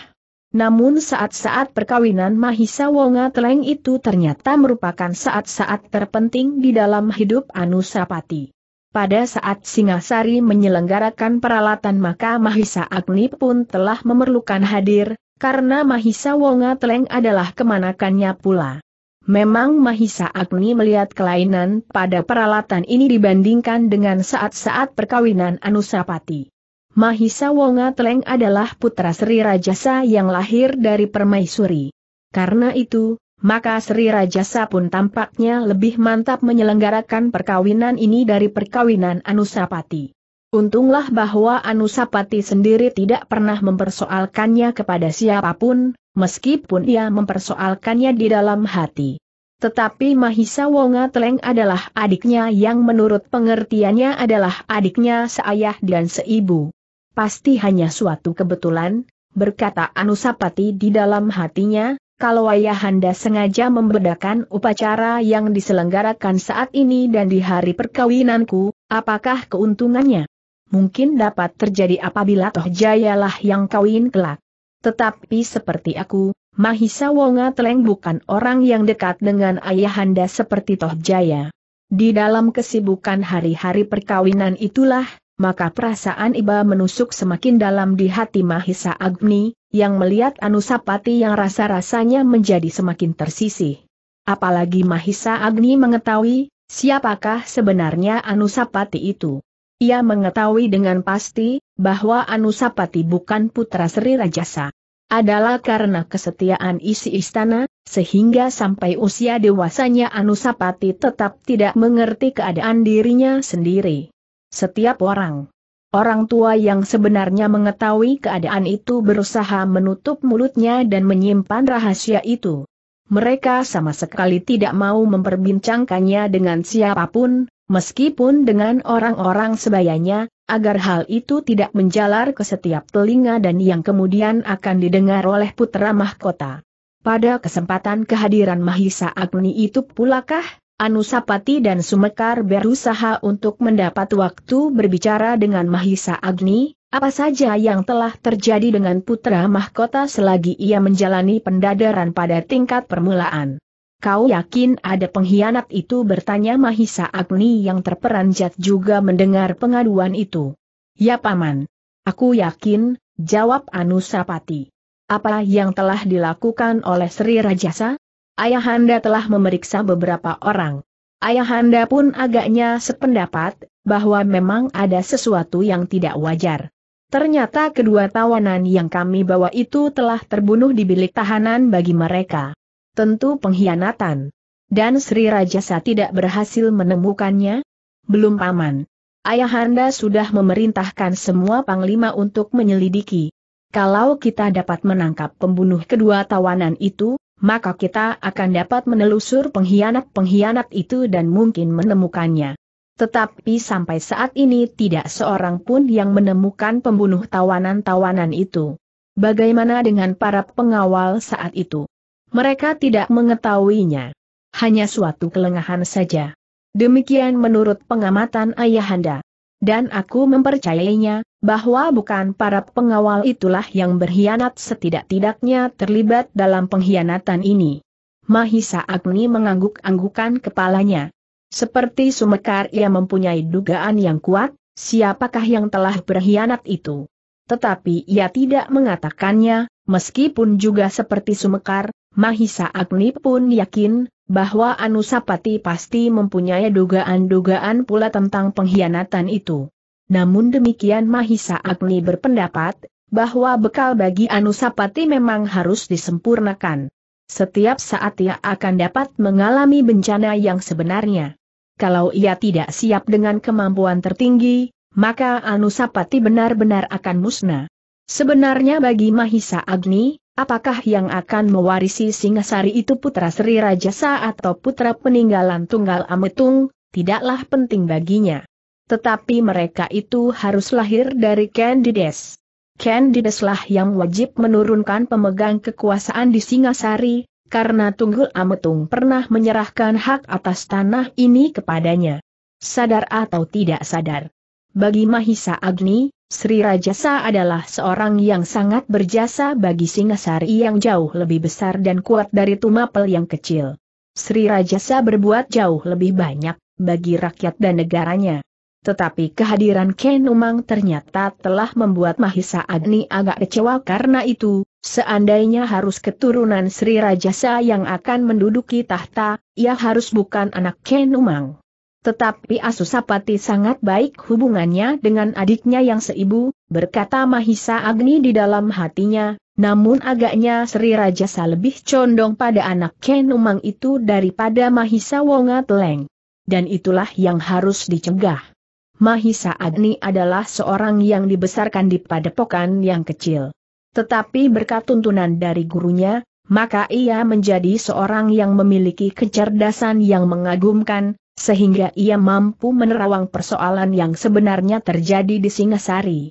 Namun saat-saat perkawinan Mahisa Wonga Teleng itu ternyata merupakan saat-saat terpenting di dalam hidup Anusapati. Pada saat Singasari menyelenggarakan peralatan maka Mahisa Agni pun telah memerlukan hadir, karena Mahisa Wonga Teleng adalah kemanakannya pula. Memang Mahisa Agni melihat kelainan pada peralatan ini dibandingkan dengan saat-saat perkawinan Anusapati. Mahisa Wonga Teleng adalah putra Sri Rajasa yang lahir dari permaisuri. Karena itu, maka Sri Rajasa pun tampaknya lebih mantap menyelenggarakan perkawinan ini dari perkawinan Anusapati. Untunglah bahwa Anusapati sendiri tidak pernah mempersoalkannya kepada siapa pun, meskipun ia mempersoalkannya di dalam hati. Tetapi Mahisa Wonga Teleng adalah adiknya yang menurut pengertiannya adalah adiknya seayah dan seibu. Pasti hanya suatu kebetulan, berkata Anusapati di dalam hatinya, kalau ayahanda sengaja membedakan upacara yang diselenggarakan saat ini dan di hari perkawinanku, apakah keuntungannya? Mungkin dapat terjadi apabila toh jayalah yang kawin kelak. Tetapi seperti aku, Mahisa Wonga Teleng bukan orang yang dekat dengan ayahanda seperti Toh Jaya. Di dalam kesibukan hari-hari perkawinan itulah, maka perasaan iba menusuk semakin dalam di hati Mahisa Agni, yang melihat Anusapati yang rasa-rasanya menjadi semakin tersisih. Apalagi Mahisa Agni mengetahui, siapakah sebenarnya Anusapati itu. Ia mengetahui dengan pasti, bahwa Anusapati bukan putra Sri Rajasa. Adalah karena kesetiaan isi istana, sehingga sampai usia dewasanya Anusapati tetap tidak mengerti keadaan dirinya sendiri. Setiap orang Orang tua yang sebenarnya mengetahui keadaan itu berusaha menutup mulutnya dan menyimpan rahasia itu. Mereka sama sekali tidak mau memperbincangkannya dengan siapa pun, meskipun dengan orang-orang sebayanya, agar hal itu tidak menjalar ke setiap telinga dan yang kemudian akan didengar oleh putra mahkota. Pada kesempatan kehadiran Mahisa Agni itu pulakah, Anusapati dan Sumekar berusaha untuk mendapat waktu berbicara dengan Mahisa Agni, apa saja yang telah terjadi dengan putra mahkota selagi ia menjalani pendadaran pada tingkat permulaan. Kau yakin ada pengkhianat itu bertanya Mahisa Agni yang terperanjat juga mendengar pengaduan itu. Ya Paman. Aku yakin, jawab Anusapati. Apa yang telah dilakukan oleh Sri Rajasa? Ayahanda telah memeriksa beberapa orang. Ayahanda pun agaknya sependapat, bahwa memang ada sesuatu yang tidak wajar. Ternyata kedua tawanan yang kami bawa itu telah terbunuh di bilik tahanan bagi mereka. Tentu pengkhianatan. Dan Sri Rajasa tidak berhasil menemukannya? Belum paman. Ayahanda sudah memerintahkan semua panglima untuk menyelidiki. Kalau kita dapat menangkap pembunuh kedua tawanan itu, maka kita akan dapat menelusur pengkhianat-pengkhianat itu dan mungkin menemukannya. Tetapi sampai saat ini tidak seorang pun yang menemukan pembunuh tawanan-tawanan itu. Bagaimana dengan para pengawal saat itu? Mereka tidak mengetahuinya. Hanya suatu kelengahan saja. Demikian menurut pengamatan ayahanda. Dan aku mempercayainya, bahwa bukan para pengawal itulah yang berkhianat setidak-tidaknya terlibat dalam pengkhianatan ini. Mahisa Agni mengangguk-anggukan kepalanya. Seperti Sumekar ia mempunyai dugaan yang kuat, siapakah yang telah berkhianat itu. Tetapi ia tidak mengatakannya, meskipun juga seperti Sumekar, Mahisa Agni pun yakin, bahwa Anusapati pasti mempunyai dugaan-dugaan pula tentang pengkhianatan itu. Namun demikian Mahisa Agni berpendapat, bahwa bekal bagi Anusapati memang harus disempurnakan. Setiap saat ia akan dapat mengalami bencana yang sebenarnya. Kalau ia tidak siap dengan kemampuan tertinggi, maka Anusapati benar-benar akan musnah. Sebenarnya bagi Mahisa Agni, apakah yang akan mewarisi Singasari itu putra Sri Rajasa atau putra peninggalan Tunggal Ametung, tidaklah penting baginya. Tetapi mereka itu harus lahir dari Candides. Candides lah yang wajib menurunkan pemegang kekuasaan di Singasari, karena Tunggul Ametung pernah menyerahkan hak atas tanah ini kepadanya. Sadar atau tidak sadar. Bagi Mahisa Agni, Sri Rajasa adalah seorang yang sangat berjasa bagi Singasari yang jauh lebih besar dan kuat dari Tumapel yang kecil. Sri Rajasa berbuat jauh lebih banyak bagi rakyat dan negaranya. Tetapi kehadiran Ken Umang ternyata telah membuat Mahisa Agni agak kecewa karena itu, seandainya harus keturunan Sri Rajasa yang akan menduduki tahta, ia harus bukan anak Ken Umang. Tetapi Asusapati sangat baik hubungannya dengan adiknya yang seibu, berkata Mahisa Agni di dalam hatinya, namun agaknya Sri Rajasa lebih condong pada anak Ken Umang itu daripada Mahisa Wonga Teleng. Dan itulah yang harus dicegah. Mahisa Agni adalah seorang yang dibesarkan di padepokan yang kecil. Tetapi berkat tuntunan dari gurunya, maka ia menjadi seorang yang memiliki kecerdasan yang mengagumkan, sehingga ia mampu menerawang persoalan yang sebenarnya terjadi di Singasari.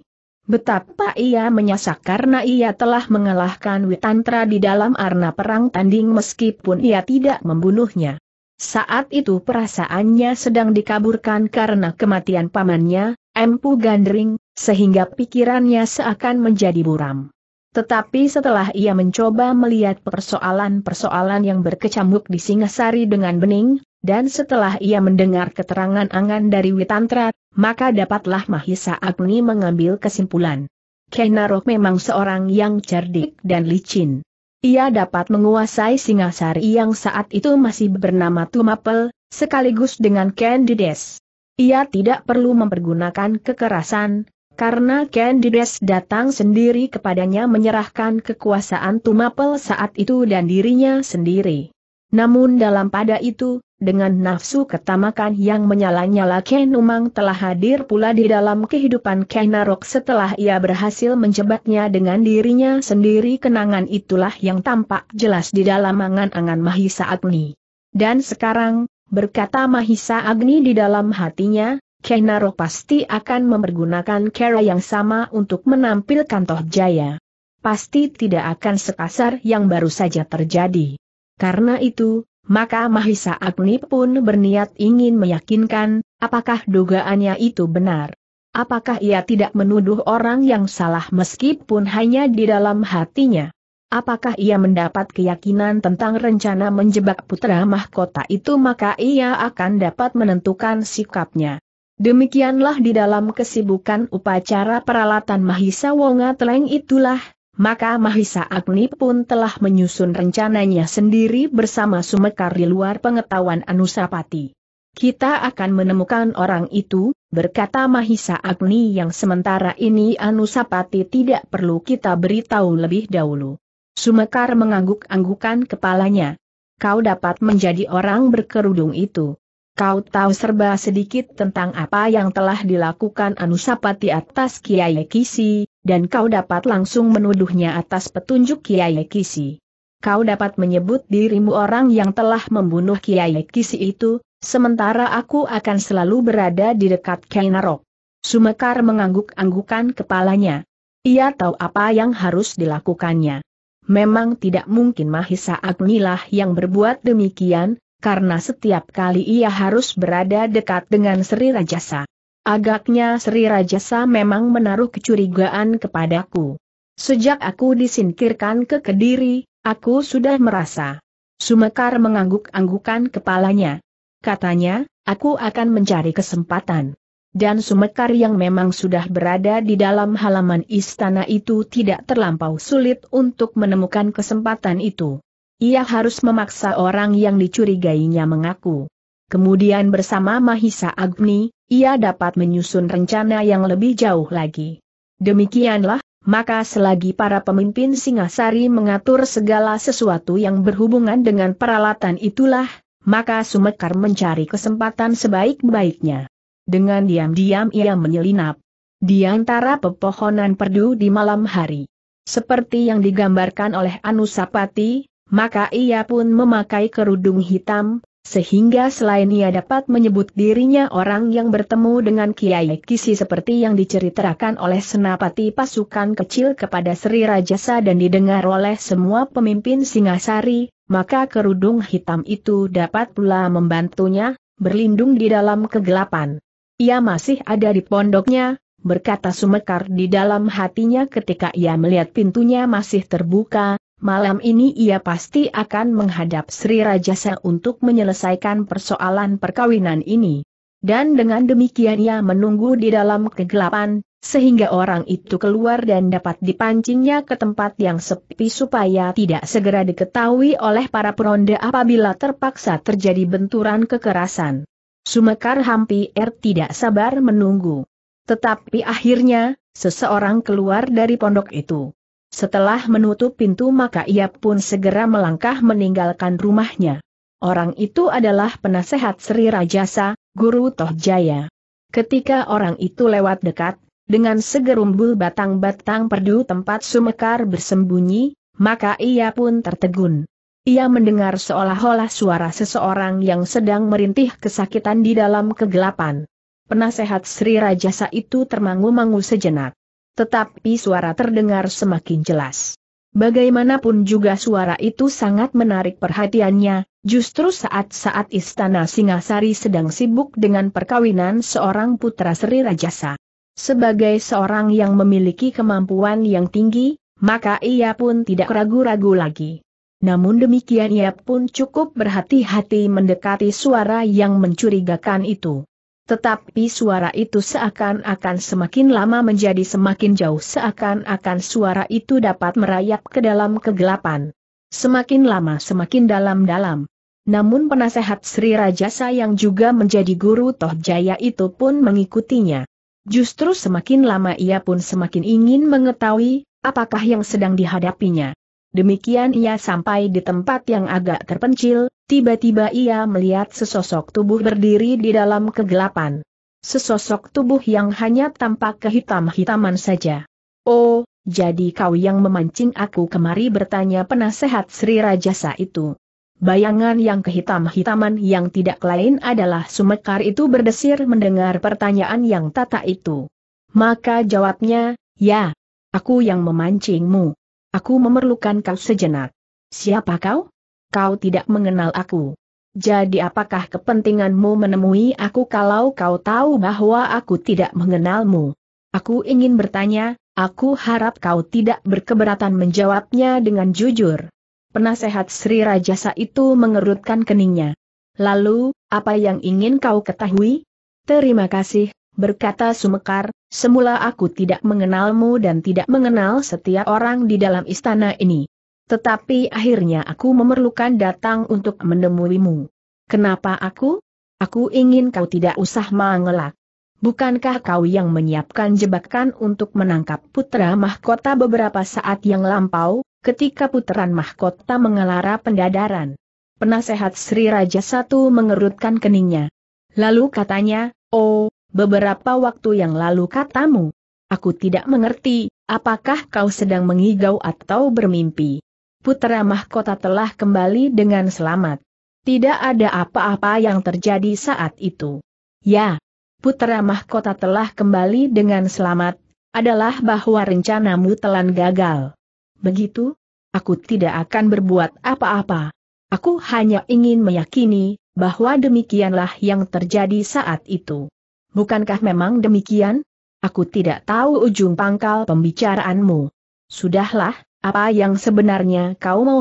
Betapa ia menyasak karena ia telah mengalahkan Witantra di dalam arna perang tanding meskipun ia tidak membunuhnya. Saat itu perasaannya sedang dikaburkan karena kematian pamannya, Empu Gandring, sehingga pikirannya seakan menjadi buram. Tetapi setelah ia mencoba melihat persoalan-persoalan yang berkecamuk di Singasari dengan bening, dan setelah ia mendengar keterangan angan dari Witantra, maka dapatlah Mahisa Agni mengambil kesimpulan. Kainarok memang seorang yang cerdik dan licin. Ia dapat menguasai Singasari yang saat itu masih bernama Tumapel, sekaligus dengan Candides. Ia tidak perlu mempergunakan kekerasan, karena Candides datang sendiri kepadanya menyerahkan kekuasaan Tumapel saat itu dan dirinya sendiri. Namun dalam pada itu, dengan nafsu ketamakan yang menyala-nyala Ken Umang telah hadir pula di dalam kehidupan Ken Narok setelah ia berhasil menjebaknya dengan dirinya sendiri kenangan itulah yang tampak jelas di dalam angan-angan Mahisa Agni. Dan sekarang, berkata Mahisa Agni di dalam hatinya, Ken Narok pasti akan mempergunakan cara yang sama untuk menampilkan Toh Jaya. Pasti tidak akan sekasar yang baru saja terjadi. Karena itu, maka Mahisa Agni pun berniat ingin meyakinkan, apakah dugaannya itu benar. Apakah ia tidak menuduh orang yang salah meskipun hanya di dalam hatinya? Apakah ia mendapat keyakinan tentang rencana menjebak putra mahkota itu maka ia akan dapat menentukan sikapnya. Demikianlah di dalam kesibukan upacara peralatan Mahisa Wonga Teleng itulah, maka Mahisa Agni pun telah menyusun rencananya sendiri bersama Sumekar di luar pengetahuan Anusapati. Kita akan menemukan orang itu, berkata Mahisa Agni yang sementara ini Anusapati tidak perlu kita beritahu lebih dahulu. Sumekar mengangguk-anggukan kepalanya. Kau dapat menjadi orang berkerudung itu. Kau tahu serba sedikit tentang apa yang telah dilakukan Anusapati atas Kiai Kisi, dan kau dapat langsung menuduhnya atas petunjuk Kiai Kisi. Kau dapat menyebut dirimu orang yang telah membunuh Kiai Kisi itu, sementara aku akan selalu berada di dekat Kainarok. Sumekar mengangguk-anggukan kepalanya. Ia tahu apa yang harus dilakukannya. Memang tidak mungkin Mahisa Agnilah yang berbuat demikian, karena setiap kali ia harus berada dekat dengan Sri Rajasa. Agaknya Sri Rajasa memang menaruh kecurigaan kepadaku. Sejak aku disingkirkan ke Kediri, aku sudah merasa. Sumekar mengangguk-anggukan kepalanya. Katanya, aku akan mencari kesempatan. Dan Sumekar yang memang sudah berada di dalam halaman istana itu tidak terlampau sulit untuk menemukan kesempatan itu. Ia harus memaksa orang yang dicurigainya mengaku. Kemudian bersama Mahisa Agni, ia dapat menyusun rencana yang lebih jauh lagi. Demikianlah, maka selagi para pemimpin Singasari mengatur segala sesuatu yang berhubungan dengan peralatan itulah, maka Sumekar mencari kesempatan sebaik-baiknya. Dengan diam-diam ia menyelinap di antara pepohonan perdu di malam hari. Seperti yang digambarkan oleh Anusapati, maka ia pun memakai kerudung hitam, sehingga selain ia dapat menyebut dirinya orang yang bertemu dengan Kiai Kisi seperti yang diceritakan oleh senapati pasukan kecil kepada Sri Rajasa dan didengar oleh semua pemimpin Singasari, maka kerudung hitam itu dapat pula membantunya, berlindung di dalam kegelapan. Ia masih ada di pondoknya, berkata Sumekar di dalam hatinya ketika ia melihat pintunya masih terbuka, malam ini ia pasti akan menghadap Sri Rajasa untuk menyelesaikan persoalan perkawinan ini. Dan dengan demikian ia menunggu di dalam kegelapan, sehingga orang itu keluar dan dapat dipancingnya ke tempat yang sepi supaya tidak segera diketahui oleh para peronda apabila terpaksa terjadi benturan kekerasan. Sumekar hampir tidak sabar menunggu. Tetapi akhirnya, seseorang keluar dari pondok itu. Setelah menutup pintu maka ia pun segera melangkah meninggalkan rumahnya. Orang itu adalah penasehat Sri Rajasa, Guru Toh Jaya. Ketika orang itu lewat dekat, dengan segerumbul batang-batang perdu tempat Sumekar bersembunyi, maka ia pun tertegun. Ia mendengar seolah-olah suara seseorang yang sedang merintih kesakitan di dalam kegelapan. Penasehat Sri Rajasa itu termangu-mangu sejenak tetapi suara terdengar semakin jelas. Bagaimanapun juga suara itu sangat menarik perhatiannya, justru saat-saat Istana Singasari sedang sibuk dengan perkawinan seorang putra Sri Rajasa. Sebagai seorang yang memiliki kemampuan yang tinggi, maka ia pun tidak ragu-ragu lagi. Namun demikian ia pun cukup berhati-hati mendekati suara yang mencurigakan itu. Tetapi suara itu seakan-akan semakin lama menjadi semakin jauh seakan-akan suara itu dapat merayap ke dalam kegelapan. Semakin lama semakin dalam-dalam. Namun penasehat Sri Rajasa yang juga menjadi guru Toh Jaya itu pun mengikutinya. Justru semakin lama ia pun semakin ingin mengetahui, apakah yang sedang dihadapinya. Demikian ia sampai di tempat yang agak terpencil, Tiba-tiba ia melihat sesosok tubuh berdiri di dalam kegelapan. Sesosok tubuh yang hanya tampak kehitam-hitaman saja. Oh, jadi kau yang memancing aku kemari bertanya penasehat Sri Rajasa itu. Bayangan yang kehitam-hitaman yang tidak lain adalah Sumekar itu berdesir mendengar pertanyaan yang tata itu. Maka jawabnya, ya, aku yang memancingmu. Aku memerlukan kau sejenak. Siapa kau? kau tidak mengenal aku. Jadi apakah kepentinganmu menemui aku kalau kau tahu bahwa aku tidak mengenalmu? Aku ingin bertanya, aku harap kau tidak berkeberatan menjawabnya dengan jujur. Penasehat Sri Rajasa itu mengerutkan keningnya. Lalu, apa yang ingin kau ketahui? Terima kasih, berkata Sumekar, semula aku tidak mengenalmu dan tidak mengenal setiap orang di dalam istana ini. Tetapi akhirnya aku memerlukan datang untuk menemuimu. Kenapa aku? Aku ingin kau tidak usah mengelak. Bukankah kau yang menyiapkan jebakan untuk menangkap putra mahkota beberapa saat yang lampau, ketika putaran mahkota mengelara pendadaran? Penasehat Sri Raja Satu mengerutkan keningnya. Lalu katanya, oh, beberapa waktu yang lalu katamu. Aku tidak mengerti, apakah kau sedang mengigau atau bermimpi putra mahkota telah kembali dengan selamat. Tidak ada apa-apa yang terjadi saat itu. Ya, putra mahkota telah kembali dengan selamat, adalah bahwa rencanamu telah gagal. Begitu? Aku tidak akan berbuat apa-apa. Aku hanya ingin meyakini, bahwa demikianlah yang terjadi saat itu. Bukankah memang demikian? Aku tidak tahu ujung pangkal pembicaraanmu. Sudahlah, apa yang sebenarnya kau mau?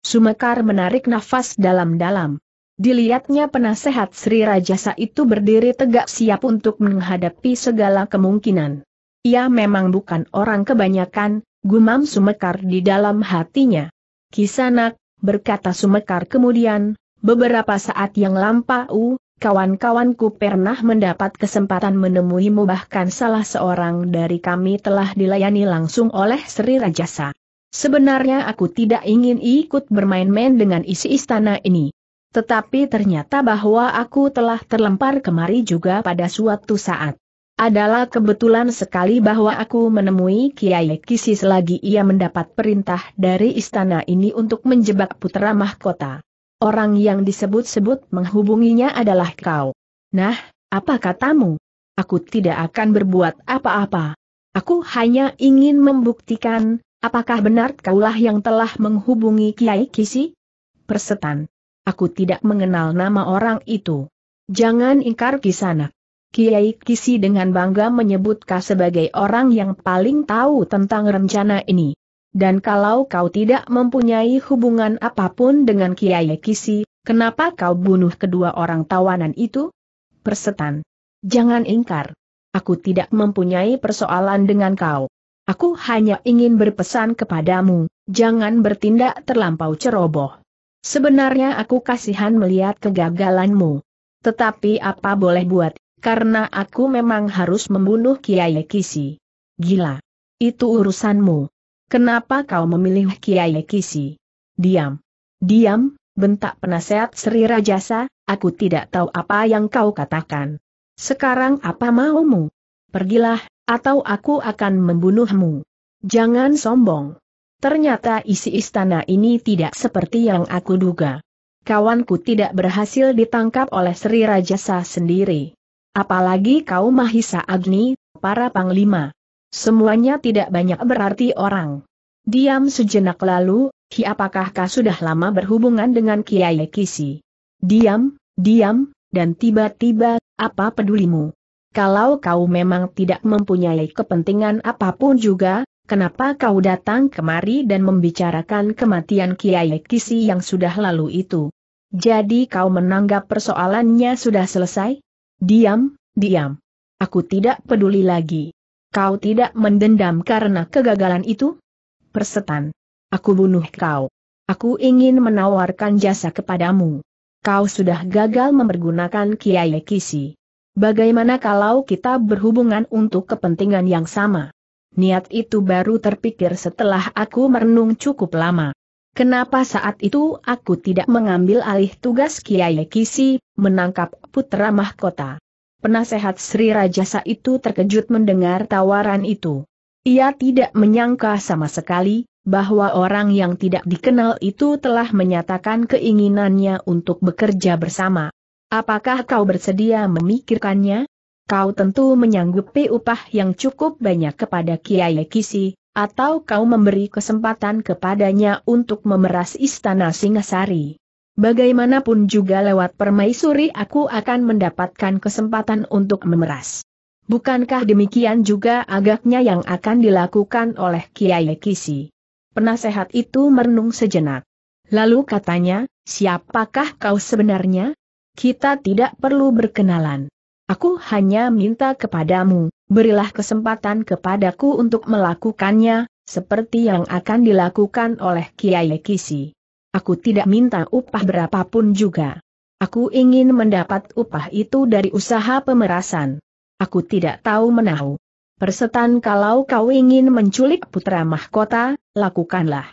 Sumekar menarik nafas dalam-dalam. Dilihatnya penasehat Sri Rajasa itu berdiri tegak siap untuk menghadapi segala kemungkinan. Ia memang bukan orang kebanyakan, gumam Sumekar di dalam hatinya. Kisanak, berkata Sumekar kemudian, beberapa saat yang lampau, kawan-kawanku pernah mendapat kesempatan menemuimu bahkan salah seorang dari kami telah dilayani langsung oleh Sri Rajasa. Sebenarnya aku tidak ingin ikut bermain-main dengan isi istana ini. Tetapi ternyata bahwa aku telah terlempar kemari juga pada suatu saat. Adalah kebetulan sekali bahwa aku menemui Kiai Kisi selagi ia mendapat perintah dari istana ini untuk menjebak putra mahkota. Orang yang disebut-sebut menghubunginya adalah kau. Nah, apa katamu? Aku tidak akan berbuat apa-apa. Aku hanya ingin membuktikan, apakah benar kaulah yang telah menghubungi Kiai Kisi? Persetan. Aku tidak mengenal nama orang itu. Jangan ingkar kisanak. Kiai Kisi dengan bangga menyebut kau sebagai orang yang paling tahu tentang rencana ini. Dan kalau kau tidak mempunyai hubungan apa pun dengan Kiai Kisi, kenapa kau bunuh kedua orang tawanan itu? Persetan. Jangan ingkar. Aku tidak mempunyai persoalan dengan kau. Aku hanya ingin berpesan kepadamu, jangan bertindak terlampau ceroboh. Sebenarnya aku kasihan melihat kegagalanmu. Tetapi apa boleh buat, karena aku memang harus membunuh Kiai Kisi. Gila. Itu urusanmu. Kenapa kau memilih Kiai Kisi? Diam. Diam, bentak penasehat Sri Rajasa, aku tidak tahu apa yang kau katakan. Sekarang apa maumu? Pergilah, atau aku akan membunuhmu. Jangan sombong. Ternyata isi istana ini tidak seperti yang aku duga. Kawanku tidak berhasil ditangkap oleh Sri Rajasa sendiri. Apalagi kau Mahisa Agni, para panglima. Semuanya tidak banyak berarti orang. Diam sejenak lalu, Hi apakah kau sudah lama berhubungan dengan Kiai Kisi? Diam, diam, dan tiba-tiba, apa pedulimu? Kalau kau memang tidak mempunyai kepentingan apa pun juga, kenapa kau datang kemari dan membicarakan kematian Kiai Kisi yang sudah lalu itu? Jadi kau menanggap persoalannya sudah selesai? Diam, diam. Aku tidak peduli lagi. Kau tidak mendendam karena kegagalan itu? Persetan. Aku bunuh kau. Aku ingin menawarkan jasa kepadamu. Kau sudah gagal mempergunakan Kiai Kisi. Bagaimana kalau kita berhubungan untuk kepentingan yang sama? Niat itu baru terpikir setelah aku merenung cukup lama. Kenapa saat itu aku tidak mengambil alih tugas Kiai Kisi, menangkap putra mahkota? Penasehat Sri Rajasa itu terkejut mendengar tawaran itu. Ia tidak menyangka sama sekali, bahwa orang yang tidak dikenal itu telah menyatakan keinginannya untuk bekerja bersama. Apakah kau bersedia memikirkannya? Kau tentu menyanggupi upah yang cukup banyak kepada Kiai Kisi, atau kau memberi kesempatan kepadanya untuk memeras istana Singasari. Bagaimanapun juga lewat permaisuri aku akan mendapatkan kesempatan untuk memeras. Bukankah demikian juga agaknya yang akan dilakukan oleh Kiai Kisi? Penasehat itu merenung sejenak. Lalu katanya, siapakah kau sebenarnya? Kita tidak perlu berkenalan. Aku hanya minta kepadamu, berilah kesempatan kepadaku untuk melakukannya, seperti yang akan dilakukan oleh Kiai Kisi. Aku tidak minta upah berapapun juga. Aku ingin mendapat upah itu dari usaha pemerasan. Aku tidak tahu menahu. Persetan kalau kau ingin menculik putra mahkota, lakukanlah.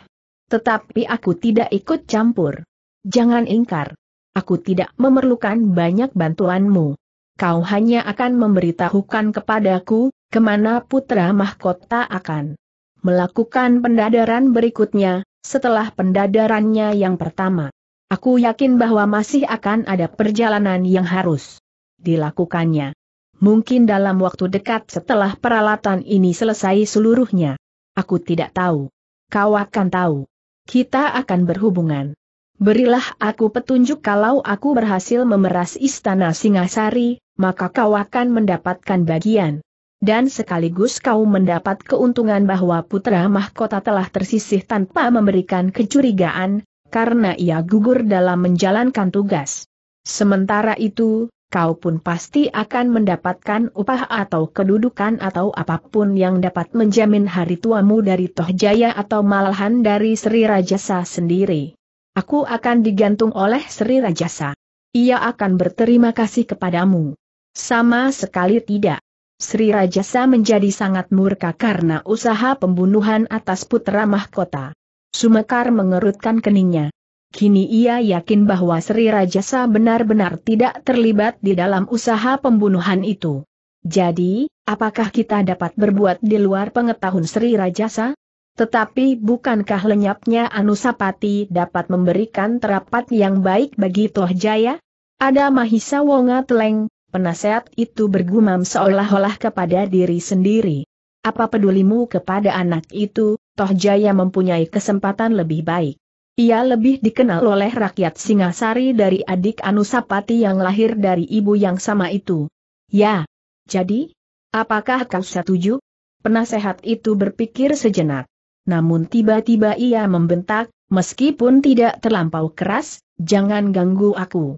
Tetapi aku tidak ikut campur. Jangan ingkar. Aku tidak memerlukan banyak bantuanmu. Kau hanya akan memberitahukan kepadaku, ke mana putra mahkota akan melakukan pendadaran berikutnya, setelah pendadarannya yang pertama. Aku yakin bahwa masih akan ada perjalanan yang harus dilakukannya. Mungkin dalam waktu dekat setelah peralatan ini selesai seluruhnya. Aku tidak tahu. Kau akan tahu. Kita akan berhubungan. Berilah aku petunjuk kalau aku berhasil memeras istana Singasari, maka kau akan mendapatkan bagian dan sekaligus kau mendapat keuntungan bahwa putra mahkota telah tersisih tanpa memberikan kecurigaan, karena ia gugur dalam menjalankan tugas. Sementara itu, kau pun pasti akan mendapatkan upah atau kedudukan atau apa pun yang dapat menjamin hari tuamu dari Toh Jaya atau malahan dari Sri Rajasa sendiri. Aku akan digantung oleh Sri Rajasa. Ia akan berterima kasih kepadamu. Sama sekali tidak. Sri Rajasa menjadi sangat murka karena usaha pembunuhan atas putra mahkota. Sumekar mengerutkan keningnya. Kini ia yakin bahwa Sri Rajasa benar-benar tidak terlibat di dalam usaha pembunuhan itu. Jadi, apakah kita dapat berbuat di luar pengetahuan Sri Rajasa? Tetapi bukankah lenyapnya Anusapati dapat memberikan terapat yang baik bagi Toh Jaya? Ada Mahisa Wonga Teleng, penasehat itu bergumam seolah-olah kepada diri sendiri. Apa pedulimu kepada anak itu, Toh Jaya mempunyai kesempatan lebih baik. Ia lebih dikenal oleh rakyat Singasari dari adik Anusapati yang lahir dari ibu yang sama itu. Ya, jadi, apakah kau setuju? Penasehat itu berpikir sejenak. Namun tiba-tiba ia membentak, meskipun tidak terlampau keras, jangan ganggu aku.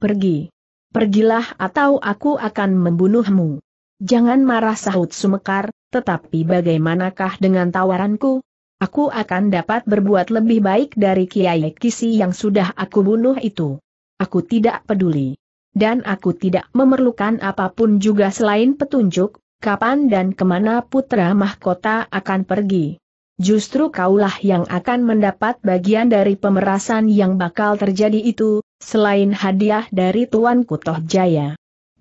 Pergi. Pergilah atau aku akan membunuhmu. Jangan marah sahut Sumekar, tetapi bagaimanakah dengan tawaranku? Aku akan dapat berbuat lebih baik dari Kiai Kisi yang sudah aku bunuh itu. Aku tidak peduli. Dan aku tidak memerlukan apa pun juga selain petunjuk, kapan dan ke mana putra mahkota akan pergi. Justru kaulah yang akan mendapat bagian dari pemerasan yang bakal terjadi itu, selain hadiah dari Tuan Kutoh Jaya.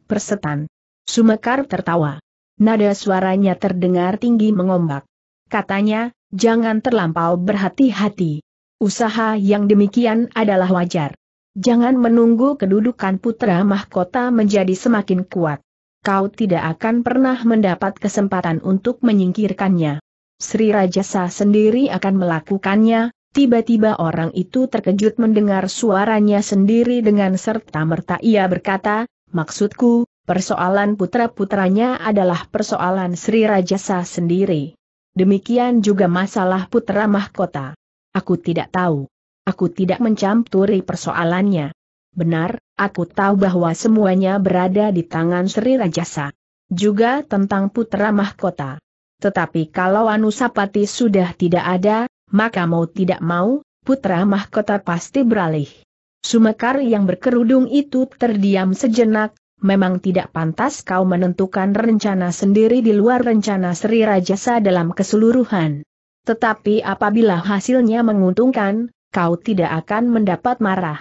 Persetan. Sumekar tertawa. Nada suaranya terdengar tinggi mengombak. Katanya, jangan terlampau berhati-hati. Usaha yang demikian adalah wajar. Jangan menunggu kedudukan putra mahkota menjadi semakin kuat. Kau tidak akan pernah mendapat kesempatan untuk menyingkirkannya. Sri Rajasa sendiri akan melakukannya, tiba-tiba orang itu terkejut mendengar suaranya sendiri dengan serta-merta ia berkata, maksudku, persoalan putra-putranya adalah persoalan Sri Rajasa sendiri. Demikian juga masalah putra mahkota. Aku tidak tahu. Aku tidak mencampuri persoalannya. Benar, aku tahu bahwa semuanya berada di tangan Sri Rajasa. Juga tentang putra mahkota. Tetapi kalau Anusapati sudah tidak ada, maka mau tidak mau, putra mahkota pasti beralih. Sumekar yang berkerudung itu terdiam sejenak, memang tidak pantas kau menentukan rencana sendiri di luar rencana Sri Rajasa dalam keseluruhan. Tetapi apabila hasilnya menguntungkan, kau tidak akan mendapat marah.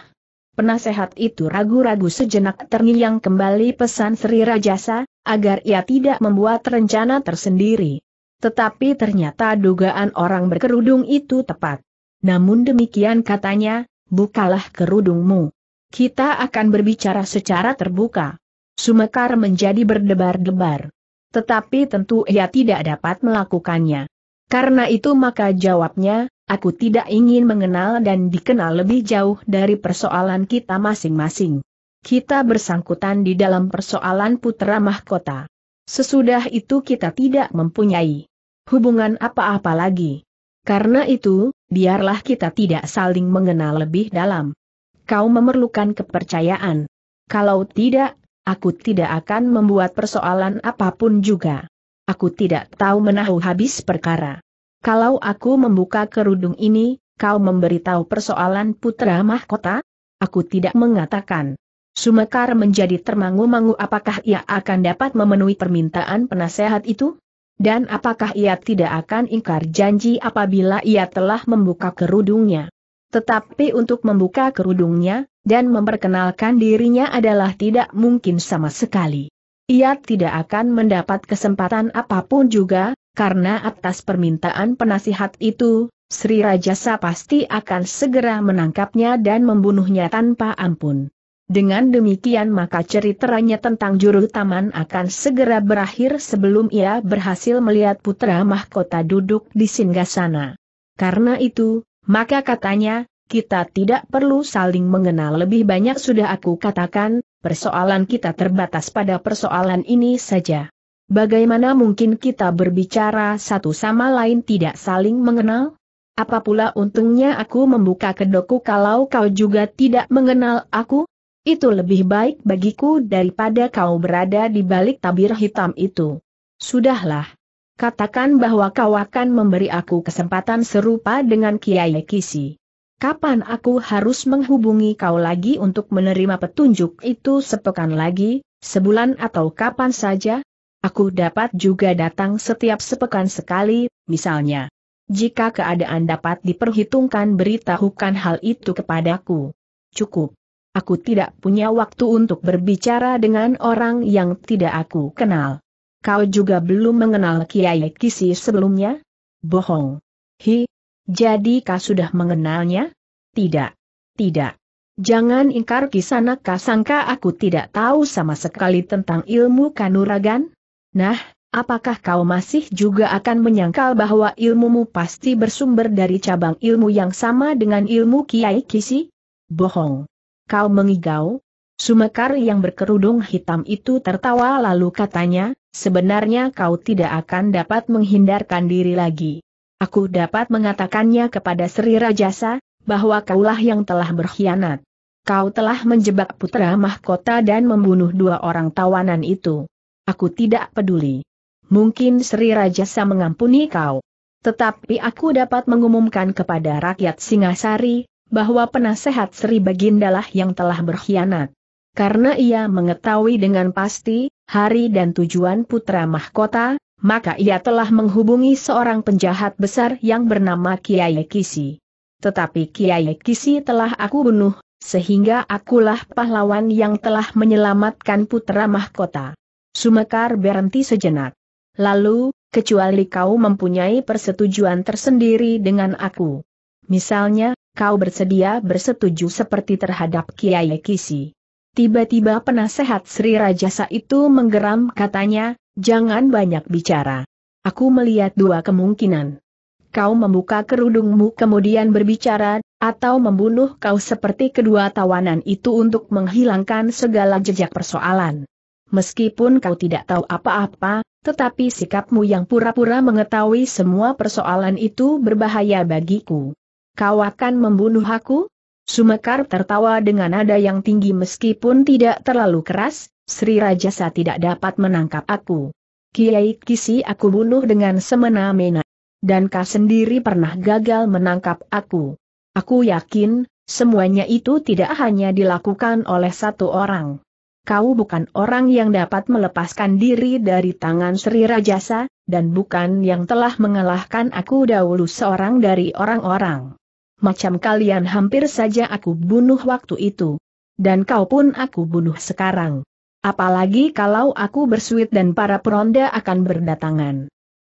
Penasehat itu ragu-ragu sejenak terngiang kembali pesan Sri Rajasa, agar ia tidak membuat rencana tersendiri. Tetapi ternyata dugaan orang berkerudung itu tepat. Namun demikian katanya, bukalah kerudungmu. Kita akan berbicara secara terbuka. Sumekar menjadi berdebar-debar. Tetapi tentu ia tidak dapat melakukannya. Karena itu maka jawabnya, aku tidak ingin mengenal dan dikenal lebih jauh dari persoalan kita masing-masing. Kita bersangkutan di dalam persoalan putra mahkota. Sesudah itu kita tidak mempunyai hubungan apa-apa lagi. Karena itu, biarlah kita tidak saling mengenal lebih dalam. Kau memerlukan kepercayaan. Kalau tidak, aku tidak akan membuat persoalan apa pun juga. Aku tidak tahu menahu habis perkara. Kalau aku membuka kerudung ini, kau memberitahu persoalan putra mahkota? Aku tidak mengatakan. Sumekar menjadi termangu-mangu apakah ia akan dapat memenuhi permintaan penasehat itu? Dan apakah ia tidak akan ingkar janji apabila ia telah membuka kerudungnya? Tetapi untuk membuka kerudungnya, dan memperkenalkan dirinya adalah tidak mungkin sama sekali. Ia tidak akan mendapat kesempatan apa pun juga, karena atas permintaan penasihat itu, Sri Rajasa pasti akan segera menangkapnya dan membunuhnya tanpa ampun. Dengan demikian maka ceritanya tentang juru taman akan segera berakhir sebelum ia berhasil melihat putra mahkota duduk di singgasana. Karena itu, maka katanya, kita tidak perlu saling mengenal lebih banyak sudah aku katakan, persoalan kita terbatas pada persoalan ini saja. Bagaimana mungkin kita berbicara satu sama lain tidak saling mengenal? Apa pula untungnya aku membuka kedoku kalau kau juga tidak mengenal aku? Itu lebih baik bagiku daripada kau berada di balik tabir hitam itu. Sudahlah. Katakan bahwa kau akan memberi aku kesempatan serupa dengan Kiai Kisi. Kapan aku harus menghubungi kau lagi untuk menerima petunjuk itu sepekan lagi, sebulan atau kapan saja? Aku dapat juga datang setiap sepekan sekali, misalnya. Jika keadaan dapat diperhitungkan beritahukan hal itu kepadaku. Cukup. Aku tidak punya waktu untuk berbicara dengan orang yang tidak aku kenal. Kau juga belum mengenal Kiai Kisi sebelumnya? Bohong. Hi, jadi kau sudah mengenalnya? Tidak. Tidak. Jangan ingkar kisana sangka aku tidak tahu sama sekali tentang ilmu kanuragan? Nah, apakah kau masih juga akan menyangkal bahwa ilmumu pasti bersumber dari cabang ilmu yang sama dengan ilmu Kiai Kisi? Bohong. Kau mengigau? Sumekar yang berkerudung hitam itu tertawa lalu katanya, sebenarnya kau tidak akan dapat menghindarkan diri lagi. Aku dapat mengatakannya kepada Sri Rajasa, bahwa kaulah yang telah berkhianat. Kau telah menjebak putra mahkota dan membunuh dua orang tawanan itu. Aku tidak peduli. Mungkin Sri Rajasa mengampuni kau. Tetapi aku dapat mengumumkan kepada rakyat Singasari, bahwa penasehat Sri Bagindalah yang telah berkhianat. Karena ia mengetahui dengan pasti, hari dan tujuan putra mahkota, maka ia telah menghubungi seorang penjahat besar yang bernama Kiai Kisi. Tetapi Kiai Kisi telah aku bunuh, sehingga akulah pahlawan yang telah menyelamatkan putra mahkota. Sumekar berhenti sejenak. Lalu, kecuali kau mempunyai persetujuan tersendiri dengan aku. Misalnya, kau bersedia bersetuju seperti terhadap Kiai Kisi. Tiba-tiba penasehat Sri Rajasa itu menggeram katanya, jangan banyak bicara. Aku melihat dua kemungkinan kau membuka kerudungmu kemudian berbicara, atau membunuh kau seperti kedua tawanan itu untuk menghilangkan segala jejak persoalan. Meskipun kau tidak tahu apa-apa, tetapi sikapmu yang pura-pura mengetahui semua persoalan itu berbahaya bagiku. Kau akan membunuh aku? Sumekar tertawa dengan nada yang tinggi meskipun tidak terlalu keras, Sri Rajasa tidak dapat menangkap aku. Kiai Kisi aku bunuh dengan semena-mena dan kau sendiri pernah gagal menangkap aku. Aku yakin, semuanya itu tidak hanya dilakukan oleh satu orang. Kau bukan orang yang dapat melepaskan diri dari tangan Sri Rajasa, dan bukan yang telah mengalahkan aku dahulu seorang dari orang-orang. Macam kalian hampir saja aku bunuh waktu itu. Dan kau pun aku bunuh sekarang. Apalagi kalau aku bersuit dan para peronda akan berdatangan.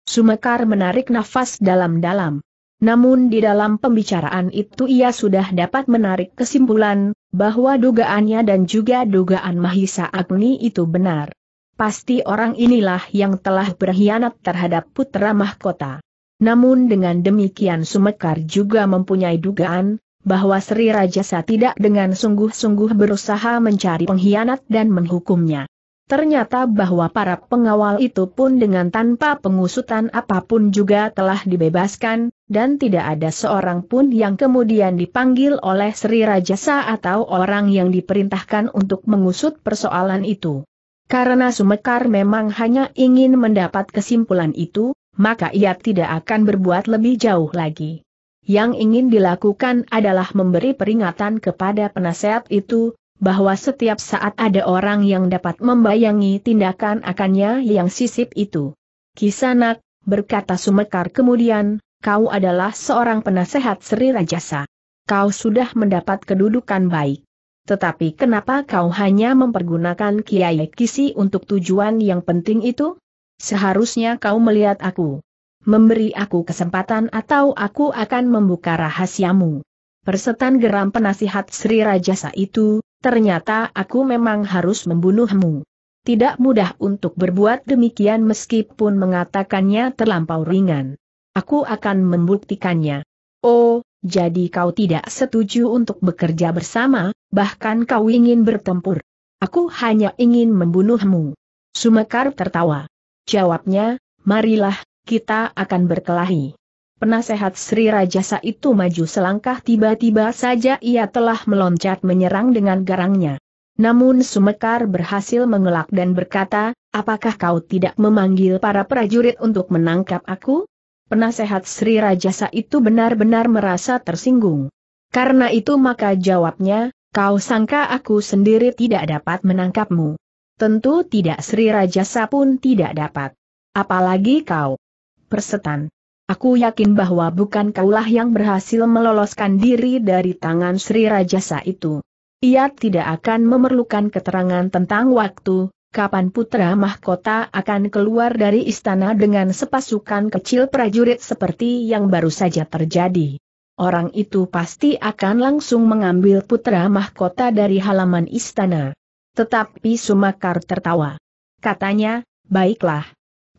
Sumekar menarik nafas dalam-dalam. Namun di dalam pembicaraan itu ia sudah dapat menarik kesimpulan, bahwa dugaannya dan juga dugaan Mahisa Agni itu benar. Pasti orang inilah yang telah berkhianat terhadap putra mahkota. Namun dengan demikian Sumekar juga mempunyai dugaan, bahwa Sri Rajasa tidak dengan sungguh-sungguh berusaha mencari pengkhianat dan menghukumnya. Ternyata bahwa para pengawal itu pun dengan tanpa pengusutan apa pun juga telah dibebaskan, dan tidak ada seorang pun yang kemudian dipanggil oleh Sri Rajasa atau orang yang diperintahkan untuk mengusut persoalan itu. Karena Sumekar memang hanya ingin mendapat kesimpulan itu, maka ia tidak akan berbuat lebih jauh lagi. Yang ingin dilakukan adalah memberi peringatan kepada penasehat itu, bahwa setiap saat ada orang yang dapat membayangi tindakan akannya yang sisip itu. Kisanak, berkata Sumekar kemudian, kau adalah seorang penasehat Sri Rajasa. Kau sudah mendapat kedudukan baik. Tetapi kenapa kau hanya mempergunakan Kiai Kisi untuk tujuan yang penting itu? Seharusnya kau melihat aku. Memberi aku kesempatan atau aku akan membuka rahasiamu. Persetan geram penasihat Sri Rajasa itu, ternyata aku memang harus membunuhmu. Tidak mudah untuk berbuat demikian meskipun mengatakannya terlampau ringan. Aku akan membuktikannya. Oh, jadi kau tidak setuju untuk bekerja bersama, bahkan kau ingin bertempur. Aku hanya ingin membunuhmu. Sumekar tertawa. Jawabnya, marilah, kita akan berkelahi. Penasehat Sri Rajasa itu maju selangkah tiba-tiba saja ia telah meloncat menyerang dengan garangnya. Namun Sumekar berhasil mengelak dan berkata, apakah kau tidak memanggil para prajurit untuk menangkap aku? Penasehat Sri Rajasa itu benar-benar merasa tersinggung. Karena itu maka jawabnya, kau sangka aku sendiri tidak dapat menangkapmu. Tentu tidak Sri Rajasa pun tidak dapat. Apalagi kau. Persetan. Aku yakin bahwa bukan kaulah yang berhasil meloloskan diri dari tangan Sri Rajasa itu. Ia tidak akan memerlukan keterangan tentang waktu, kapan putra mahkota akan keluar dari istana dengan sepasukan kecil prajurit seperti yang baru saja terjadi. Orang itu pasti akan langsung mengambil putra mahkota dari halaman istana. Tetapi Sumakar tertawa. Katanya, baiklah.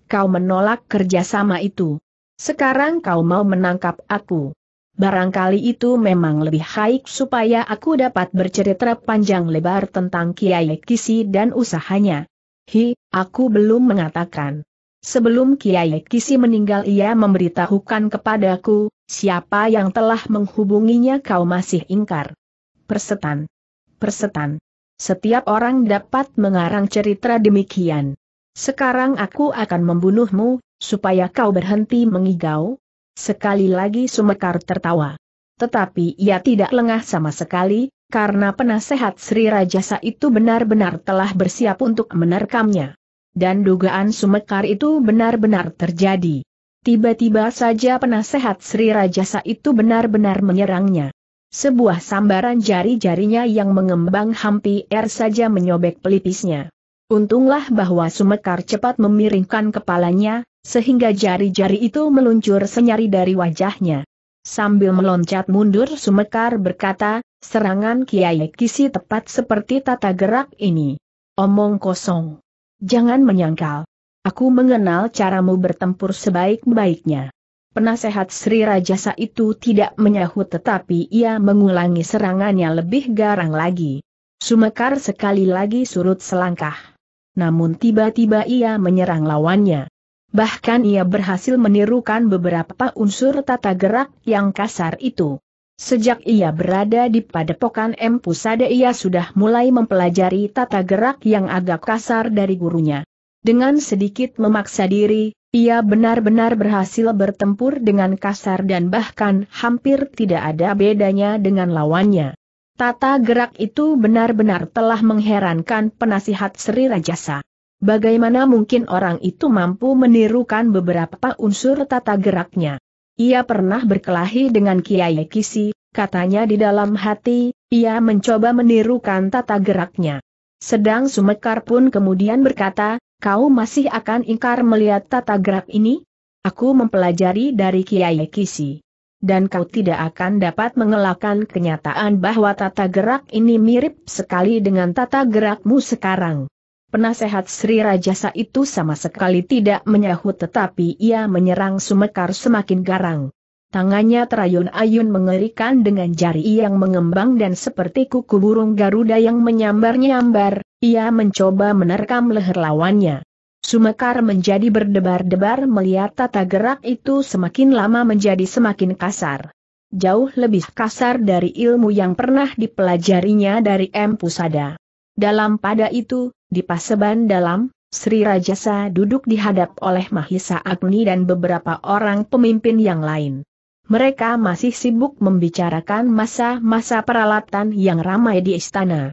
Kau menolak kerjasama itu. Sekarang kau mau menangkap aku. Barangkali itu memang lebih baik supaya aku dapat bercerita panjang lebar tentang Kiai Kisi dan usahanya. Hi, aku belum mengatakan. Sebelum Kiai Kisi meninggal ia memberitahukan kepadaku, siapa yang telah menghubunginya kau masih ingkar. Persetan. Persetan. Setiap orang dapat mengarang cerita demikian. Sekarang aku akan membunuhmu, supaya kau berhenti mengigau, Sekali lagi Sumekar tertawa. Tetapi ia tidak lengah sama sekali, karena penasehat Sri Rajasa itu benar-benar telah bersiap untuk menerkamnya. Dan dugaan Sumekar itu benar-benar terjadi. Tiba-tiba saja penasehat Sri Rajasa itu benar-benar menyerangnya. Sebuah sambaran jari-jarinya yang mengembang hampir saja menyobek pelipisnya. Untunglah bahwa Sumekar cepat memiringkan kepalanya, sehingga jari-jari itu meluncur senyari dari wajahnya. Sambil meloncat mundur Sumekar berkata, serangan Kiai Kisi tepat seperti tata gerak ini. Omong kosong. Jangan menyangkal. Aku mengenal caramu bertempur sebaik-baiknya. Penasehat Sri Rajasa itu tidak menyahut tetapi ia mengulangi serangannya lebih garang lagi. Sumekar sekali lagi surut selangkah. Namun tiba-tiba ia menyerang lawannya. Bahkan ia berhasil menirukan beberapa unsur tata gerak yang kasar itu. Sejak ia berada di padepokan Empu Sade ia sudah mulai mempelajari tata gerak yang agak kasar dari gurunya. Dengan sedikit memaksa diri, ia benar-benar berhasil bertempur dengan kasar dan bahkan hampir tidak ada bedanya dengan lawannya. Tata gerak itu benar-benar telah mengherankan penasihat Sri Rajasa. Bagaimana mungkin orang itu mampu menirukan beberapa unsur tata geraknya? Ia pernah berkelahi dengan Kiai Kisi, katanya di dalam hati, ia mencoba menirukan tata geraknya. Sedang Sumekar pun kemudian berkata, kau masih akan ingkar melihat tata gerak ini? Aku mempelajari dari Kiai Kisi. Dan kau tidak akan dapat mengelakkan kenyataan bahwa tata gerak ini mirip sekali dengan tata gerakmu sekarang. Penasehat Sri Rajasa itu sama sekali tidak menyahut tetapi ia menyerang Sumekar semakin garang. Tangannya terayun-ayun mengerikan dengan jari yang mengembang dan seperti kuku burung Garuda yang menyambar-nyambar, ia mencoba menerkam leher lawannya. Sumekar menjadi berdebar-debar melihat tata gerak itu semakin lama menjadi semakin kasar. Jauh lebih kasar dari ilmu yang pernah dipelajarinya dari M. Pusada. Dalam pada itu, di Paseban dalam, Sri Rajasa duduk dihadap oleh Mahisa Agni dan beberapa orang pemimpin yang lain. Mereka masih sibuk membicarakan masa-masa peralatan yang ramai di istana.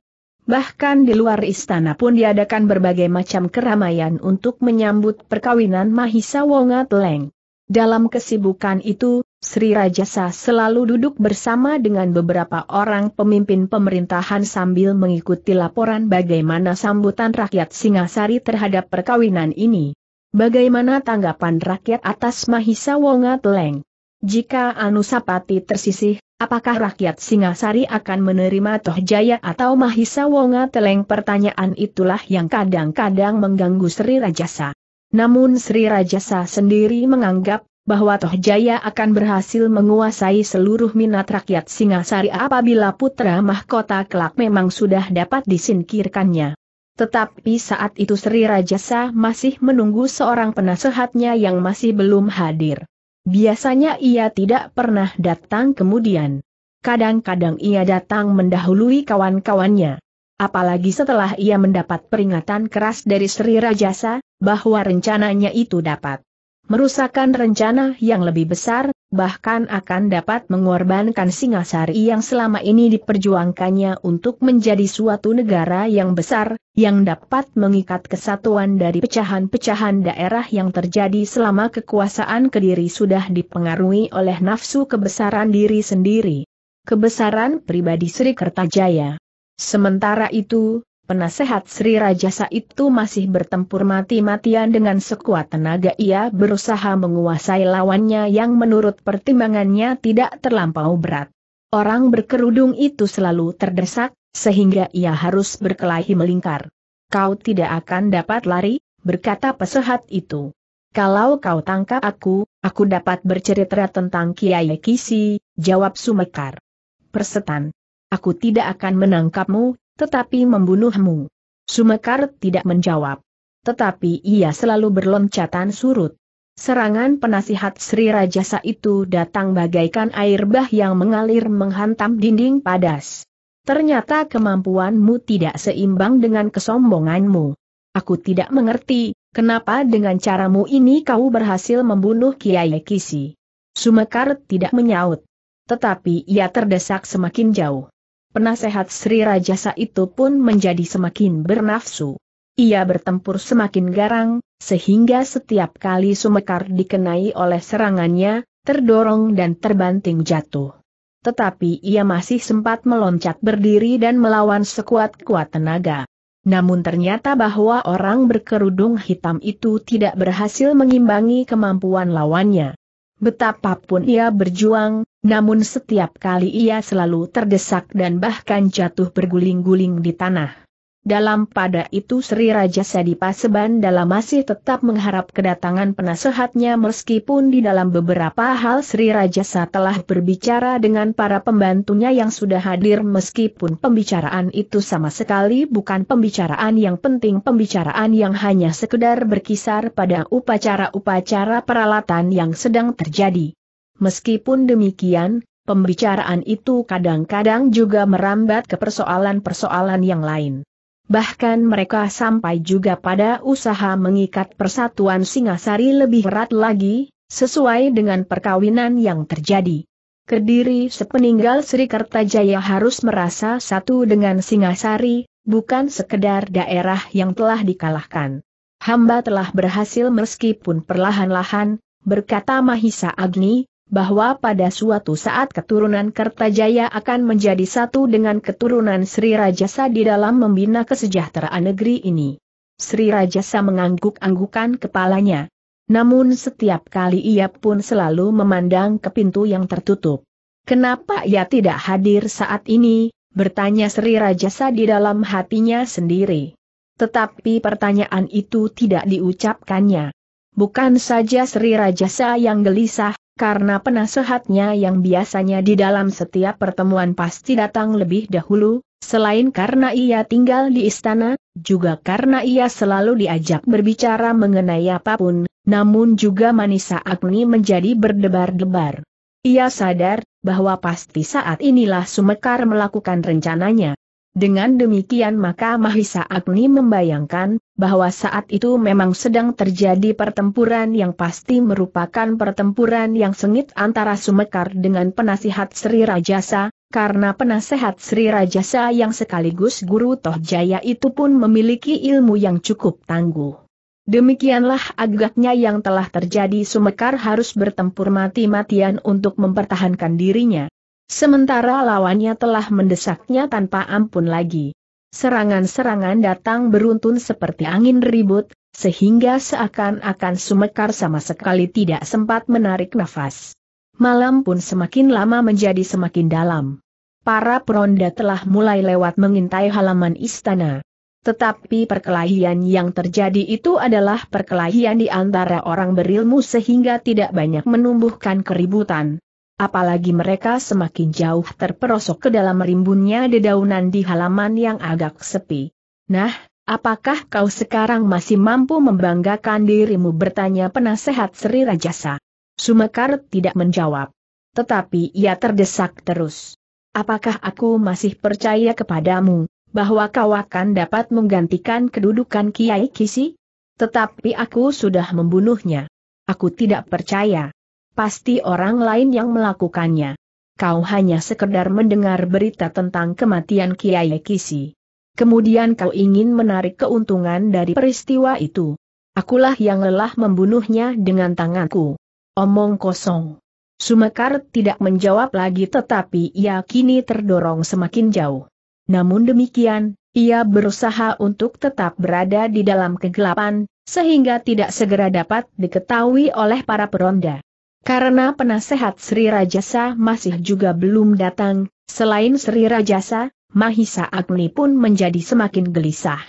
Bahkan di luar istana pun diadakan berbagai macam keramaian untuk menyambut perkawinan Mahisa Wonga Teleng. Dalam kesibukan itu, Sri Rajasa selalu duduk bersama dengan beberapa orang pemimpin pemerintahan sambil mengikuti laporan bagaimana sambutan rakyat Singasari terhadap perkawinan ini. Bagaimana tanggapan rakyat atas Mahisa Wonga Teleng? Jika Anusapati tersisih, apakah rakyat Singasari akan menerima Toh Jaya atau Mahisa Wonga Teleng? Pertanyaan itulah yang kadang-kadang mengganggu Sri Rajasa. Namun Sri Rajasa sendiri menganggap bahwa Toh Jaya akan berhasil menguasai seluruh minat rakyat Singasari apabila putra mahkota kelak memang sudah dapat disingkirkannya. Tetapi saat itu Sri Rajasa masih menunggu seorang penasehatnya yang masih belum hadir. Biasanya ia tidak pernah datang kemudian. Kadang-kadang ia datang mendahului kawan-kawannya. Apalagi setelah ia mendapat peringatan keras dari Sri Rajasa, bahwa rencananya itu dapat merusakkan rencana yang lebih besar, bahkan akan dapat mengorbankan Singasari yang selama ini diperjuangkannya untuk menjadi suatu negara yang besar, yang dapat mengikat kesatuan dari pecahan-pecahan daerah yang terjadi selama kekuasaan Kediri sudah dipengaruhi oleh nafsu kebesaran diri sendiri. Kebesaran pribadi Sri Kertajaya. Sementara itu, Penasehat Sri Rajasa itu masih bertempur mati-matian dengan sekuat tenaga ia berusaha menguasai lawannya yang menurut pertimbangannya tidak terlampau berat. Orang berkerudung itu selalu terdesak, sehingga ia harus berkelahi melingkar. Kau tidak akan dapat lari, berkata pesehat itu. Kalau kau tangkap aku, aku dapat bercerita tentang Kiai Kisi, jawab Sumekar. Persetan. Aku tidak akan menangkapmu, tetapi membunuhmu. Sumekar tidak menjawab. Tetapi ia selalu berloncatan surut. Serangan penasihat Sri Rajasa itu datang bagaikan air bah yang mengalir menghantam dinding padas. Ternyata kemampuanmu tidak seimbang dengan kesombonganmu. Aku tidak mengerti, kenapa dengan caramu ini kau berhasil membunuh Kiai Kisi. Sumekar tidak menyaut. Tetapi ia terdesak semakin jauh penasehat Sri Rajasa itu pun menjadi semakin bernafsu. Ia bertempur semakin garang, sehingga setiap kali Sumekar dikenai oleh serangannya, terdorong dan terbanting jatuh. Tetapi ia masih sempat meloncat berdiri dan melawan sekuat-kuat tenaga. Namun ternyata bahwa orang berkerudung hitam itu tidak berhasil mengimbangi kemampuan lawannya. Betapapun ia berjuang, namun setiap kali ia selalu terdesak dan bahkan jatuh berguling-guling di tanah. Dalam pada itu Sri Raja Sadi Paseban dalam masih tetap mengharap kedatangan penasehatnya meskipun di dalam beberapa hal Sri Rajasa telah berbicara dengan para pembantunya yang sudah hadir meskipun pembicaraan itu sama sekali bukan pembicaraan yang penting pembicaraan yang hanya sekedar berkisar pada upacara-upacara peralatan yang sedang terjadi. Meskipun demikian, pembicaraan itu kadang-kadang juga merambat ke persoalan-persoalan yang lain. Bahkan mereka sampai juga pada usaha mengikat persatuan Singasari lebih erat lagi, sesuai dengan perkawinan yang terjadi. Kediri sepeninggal Sri Kertajaya harus merasa satu dengan Singasari, bukan sekedar daerah yang telah dikalahkan. Hamba telah berhasil meskipun perlahan-lahan, berkata Mahisa Agni, bahwa pada suatu saat keturunan Kertajaya akan menjadi satu dengan keturunan Sri Rajasa di dalam membina kesejahteraan negeri ini. Sri Rajasa mengangguk-anggukan kepalanya. Namun setiap kali ia pun selalu memandang ke pintu yang tertutup. Kenapa ia tidak hadir saat ini? Bertanya Sri Rajasa di dalam hatinya sendiri. Tetapi pertanyaan itu tidak diucapkannya. Bukan saja Sri Rajasa yang gelisah, karena penasehatnya yang biasanya di dalam setiap pertemuan pasti datang lebih dahulu, selain karena ia tinggal di istana, juga karena ia selalu diajak berbicara mengenai apa pun, namun juga Manisa Agni menjadi berdebar-debar. Ia sadar, bahwa pasti saat inilah Sumekar melakukan rencananya. Dengan demikian maka Mahisa Agni membayangkan, bahwa saat itu memang sedang terjadi pertempuran yang pasti merupakan pertempuran yang sengit antara Sumekar dengan penasihat Sri Rajasa, karena penasihat Sri Rajasa yang sekaligus guru Toh Jaya itu pun memiliki ilmu yang cukup tangguh. Demikianlah agaknya yang telah terjadi Sumekar harus bertempur mati-matian untuk mempertahankan dirinya. Sementara lawannya telah mendesaknya tanpa ampun lagi. Serangan-serangan datang beruntun seperti angin ribut, sehingga seakan-akan Sumekar sama sekali tidak sempat menarik nafas. Malam pun semakin lama menjadi semakin dalam. Para peronda telah mulai lewat mengintai halaman istana. Tetapi perkelahian yang terjadi itu adalah perkelahian di antara orang berilmu sehingga tidak banyak menumbuhkan keributan apalagi mereka semakin jauh terperosok ke dalam rimbunnya dedaunan di halaman yang agak sepi. Nah, apakah kau sekarang masih mampu membanggakan dirimu bertanya penasehat Sri Rajasa? Sumekar tidak menjawab. Tetapi ia terdesak terus. Apakah aku masih percaya kepadamu, bahwa kau akan dapat menggantikan kedudukan Kiai Kisi? Tetapi aku sudah membunuhnya. Aku tidak percaya pasti orang lain yang melakukannya. Kau hanya sekedar mendengar berita tentang kematian Kiai Kisi. Kemudian kau ingin menarik keuntungan dari peristiwa itu. Akulah yang lelah membunuhnya dengan tanganku. Omong kosong. Sumekar tidak menjawab lagi tetapi ia kini terdorong semakin jauh. Namun demikian, Ia berusaha untuk tetap berada di dalam kegelapan, sehingga tidak segera dapat diketahui oleh para peronda. Karena penasehat Sri Rajasa masih juga belum datang, selain Sri Rajasa, Mahisa Agni pun menjadi semakin gelisah.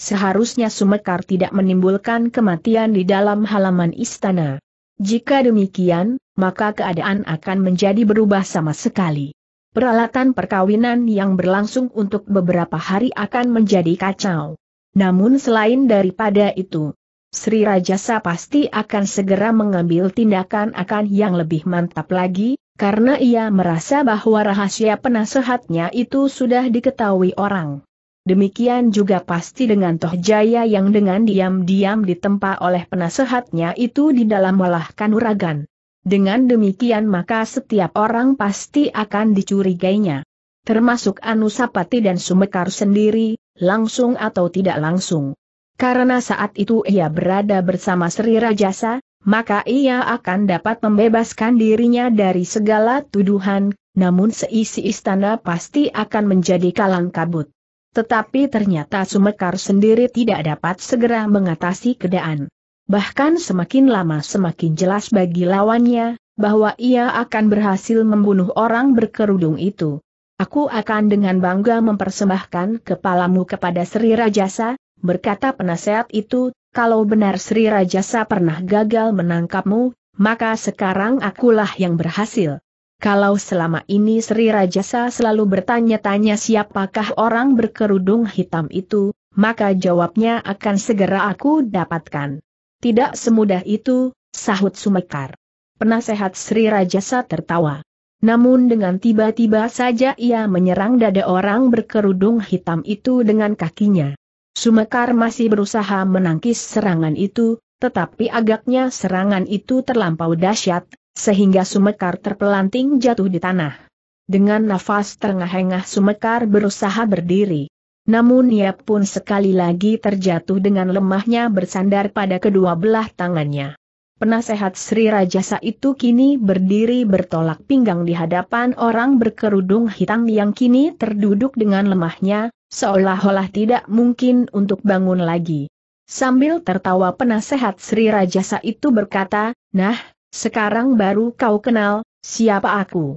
Seharusnya Sumekar tidak menimbulkan kematian di dalam halaman istana. Jika demikian, maka keadaan akan menjadi berubah sama sekali. Peralatan perkawinan yang berlangsung untuk beberapa hari akan menjadi kacau. Namun selain daripada itu, Sri Rajasa pasti akan segera mengambil tindakan akan yang lebih mantap lagi, karena ia merasa bahwa rahasia penasehatnya itu sudah diketahui orang. Demikian juga pasti dengan Toh Jaya yang dengan diam-diam ditempa oleh penasehatnya itu di dalam walah kanuragan. Dengan demikian maka setiap orang pasti akan dicurigainya. Termasuk Anusapati dan Sumekar sendiri, langsung atau tidak langsung. Karena saat itu ia berada bersama Sri Rajasa, maka ia akan dapat membebaskan dirinya dari segala tuduhan, namun seisi istana pasti akan menjadi kalang kabut. Tetapi ternyata Sumekar sendiri tidak dapat segera mengatasi keadaan. Bahkan semakin lama semakin jelas bagi lawannya, bahwa ia akan berhasil membunuh orang berkerudung itu. Aku akan dengan bangga mempersembahkan kepalamu kepada Sri Rajasa, berkata penasehat itu, kalau benar Sri Rajasa pernah gagal menangkapmu, maka sekarang akulah yang berhasil. Kalau selama ini Sri Rajasa selalu bertanya-tanya siapakah orang berkerudung hitam itu, maka jawabnya akan segera aku dapatkan. Tidak semudah itu, sahut Sumekar. Penasehat Sri Rajasa tertawa. Namun dengan tiba-tiba saja ia menyerang dada orang berkerudung hitam itu dengan kakinya. Sumekar masih berusaha menangkis serangan itu, tetapi agaknya serangan itu terlampau dahsyat, sehingga Sumekar terpelanting jatuh di tanah. Dengan nafas terengah-engah Sumekar berusaha berdiri. Namun ia pun sekali lagi terjatuh dengan lemahnya bersandar pada kedua belah tangannya. Penasehat Sri Rajasa itu kini berdiri bertolak pinggang di hadapan orang berkerudung hitam yang kini terduduk dengan lemahnya, seolah-olah tidak mungkin untuk bangun lagi. Sambil tertawa penasehat Sri Rajasa itu berkata, Nah, sekarang baru kau kenal, siapa aku.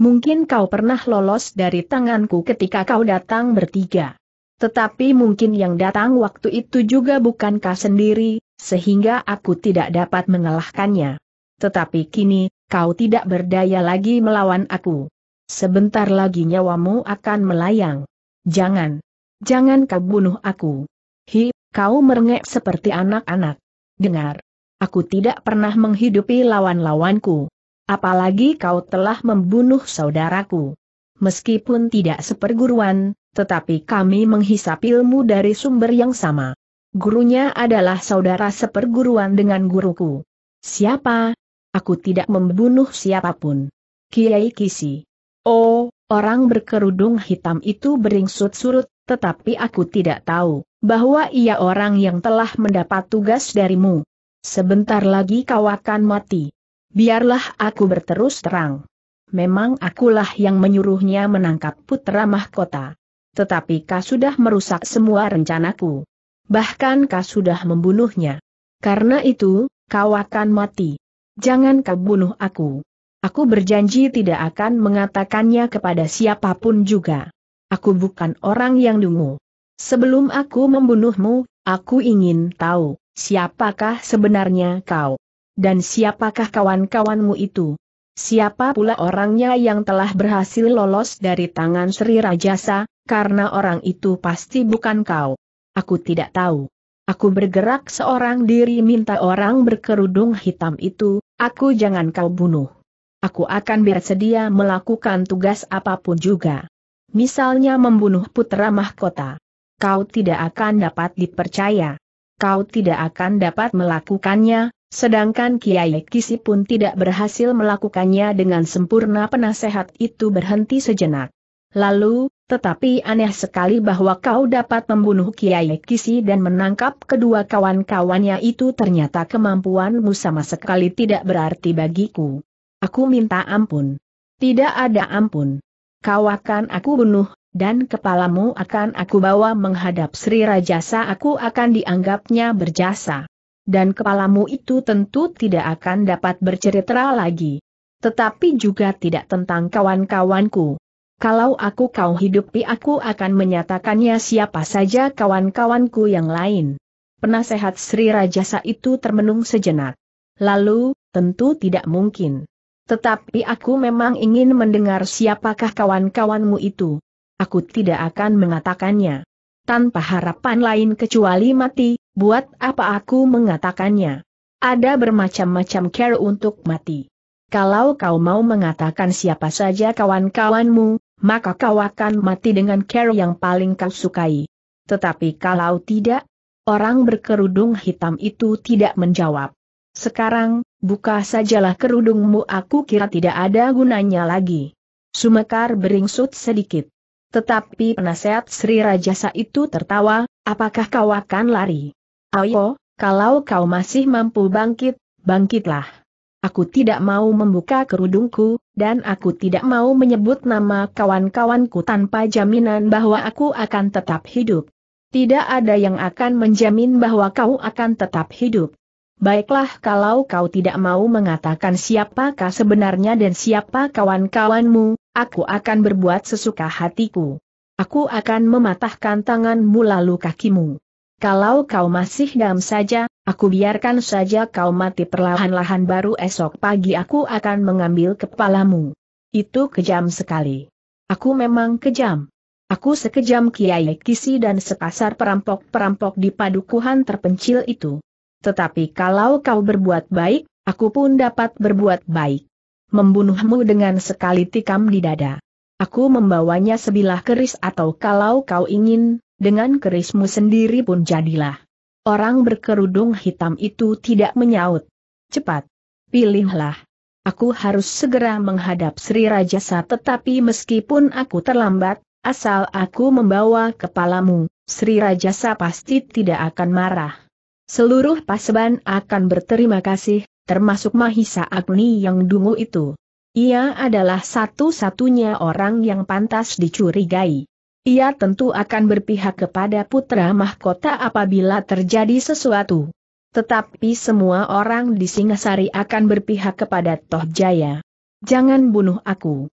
Mungkin kau pernah lolos dari tanganku ketika kau datang bertiga. Tetapi mungkin yang datang waktu itu juga bukan kau sendiri, sehingga aku tidak dapat mengalahkannya. Tetapi kini, kau tidak berdaya lagi melawan aku. Sebentar lagi nyawamu akan melayang. Jangan. Jangan kau bunuh aku. Hi, kau merengek seperti anak-anak. Dengar. Aku tidak pernah menghidupi lawan-lawanku. Apalagi kau telah membunuh saudaraku. Meskipun tidak seperguruan, tetapi kami menghisap ilmu dari sumber yang sama. Gurunya adalah saudara seperguruan dengan guruku. Siapa? Aku tidak membunuh siapa pun. Kiai Kisi. Oh, orang berkerudung hitam itu beringsut surut, tetapi aku tidak tahu, bahwa ia orang yang telah mendapat tugas darimu. Sebentar lagi kau akan mati. Biarlah aku berterus terang. Memang akulah yang menyuruhnya menangkap putra mahkota. Tetapi kau sudah merusak semua rencanaku. Bahkan kau sudah membunuhnya. Karena itu, kau akan mati. Jangan kau bunuh aku. Aku berjanji tidak akan mengatakannya kepada siapa pun juga. Aku bukan orang yang dungu. Sebelum aku membunuhmu, aku ingin tahu, siapakah sebenarnya kau? Dan siapakah kawan-kawanmu itu? Siapa pula orangnya yang telah berhasil lolos dari tangan Sri Rajasa, karena orang itu pasti bukan kau. Aku tidak tahu. Aku bergerak seorang diri minta orang berkerudung hitam itu, aku jangan kau bunuh. Aku akan bersedia melakukan tugas apa pun juga misalnya membunuh putra mahkota. Kau tidak akan dapat dipercaya. Kau tidak akan dapat melakukannya, sedangkan Kiai Kisi pun tidak berhasil melakukannya dengan sempurna penasehat itu berhenti sejenak. Lalu, tetapi aneh sekali bahwa kau dapat membunuh Kiai Kisi dan menangkap kedua kawan-kawannya itu ternyata kemampuanmu sama sekali tidak berarti bagiku. Aku minta ampun. Tidak ada ampun kau akan aku bunuh, dan kepalamu akan aku bawa menghadap Sri Rajasa aku akan dianggapnya berjasa. Dan kepalamu itu tentu tidak akan dapat bercerita lagi. Tetapi juga tidak tentang kawan-kawanku. Kalau aku kau hidupi aku akan menyatakannya siapa saja kawan-kawanku yang lain. Penasehat Sri Rajasa itu termenung sejenak. Lalu, tentu tidak mungkin. Tetapi aku memang ingin mendengar siapakah kawan-kawanmu itu. Aku tidak akan mengatakannya. Tanpa harapan lain kecuali mati, buat apa aku mengatakannya? Ada bermacam-macam care untuk mati. Kalau kau mau mengatakan siapa saja kawan-kawanmu, maka kau akan mati dengan care yang paling kau sukai. Tetapi kalau tidak, orang berkerudung hitam itu tidak menjawab. Sekarang, buka sajalah kerudungmu aku kira tidak ada gunanya lagi. Sumekar beringsut sedikit. Tetapi penasehat Sri Rajasa itu tertawa, apakah kau akan lari? Ayo, kalau kau masih mampu bangkit, bangkitlah. Aku tidak mau membuka kerudungku, dan aku tidak mau menyebut nama kawan-kawanku tanpa jaminan bahwa aku akan tetap hidup. Tidak ada yang akan menjamin bahwa kau akan tetap hidup. Baiklah kalau kau tidak mau mengatakan siapakah sebenarnya dan siapa kawan-kawanmu, aku akan berbuat sesuka hatiku. Aku akan mematahkan tanganmu lalu kakimu. Kalau kau masih dam saja, aku biarkan saja kau mati perlahan-lahan baru esok pagi aku akan mengambil kepalamu. Itu kejam sekali. Aku memang kejam. Aku sekejam Kiai Kisi dan sepasar perampok-perampok di padukuhan terpencil itu. Tetapi kalau kau berbuat baik, aku pun dapat berbuat baik. Membunuhmu dengan sekali tikam di dada. Aku membawanya sebilah keris atau kalau kau ingin, dengan kerismu sendiri pun jadilah. Orang berkerudung hitam itu tidak menyaut. Cepat. Pilihlah. Aku harus segera menghadap Sri Rajasa tetapi meskipun aku terlambat, asal aku membawa kepalamu, Sri Rajasa pasti tidak akan marah. Seluruh paseban akan berterima kasih, termasuk Mahisa Agni yang dungu itu. Ia adalah satu-satunya orang yang pantas dicurigai. Ia tentu akan berpihak kepada putra mahkota apabila terjadi sesuatu. Tetapi semua orang di Singasari akan berpihak kepada Toh Jaya. Jangan bunuh aku.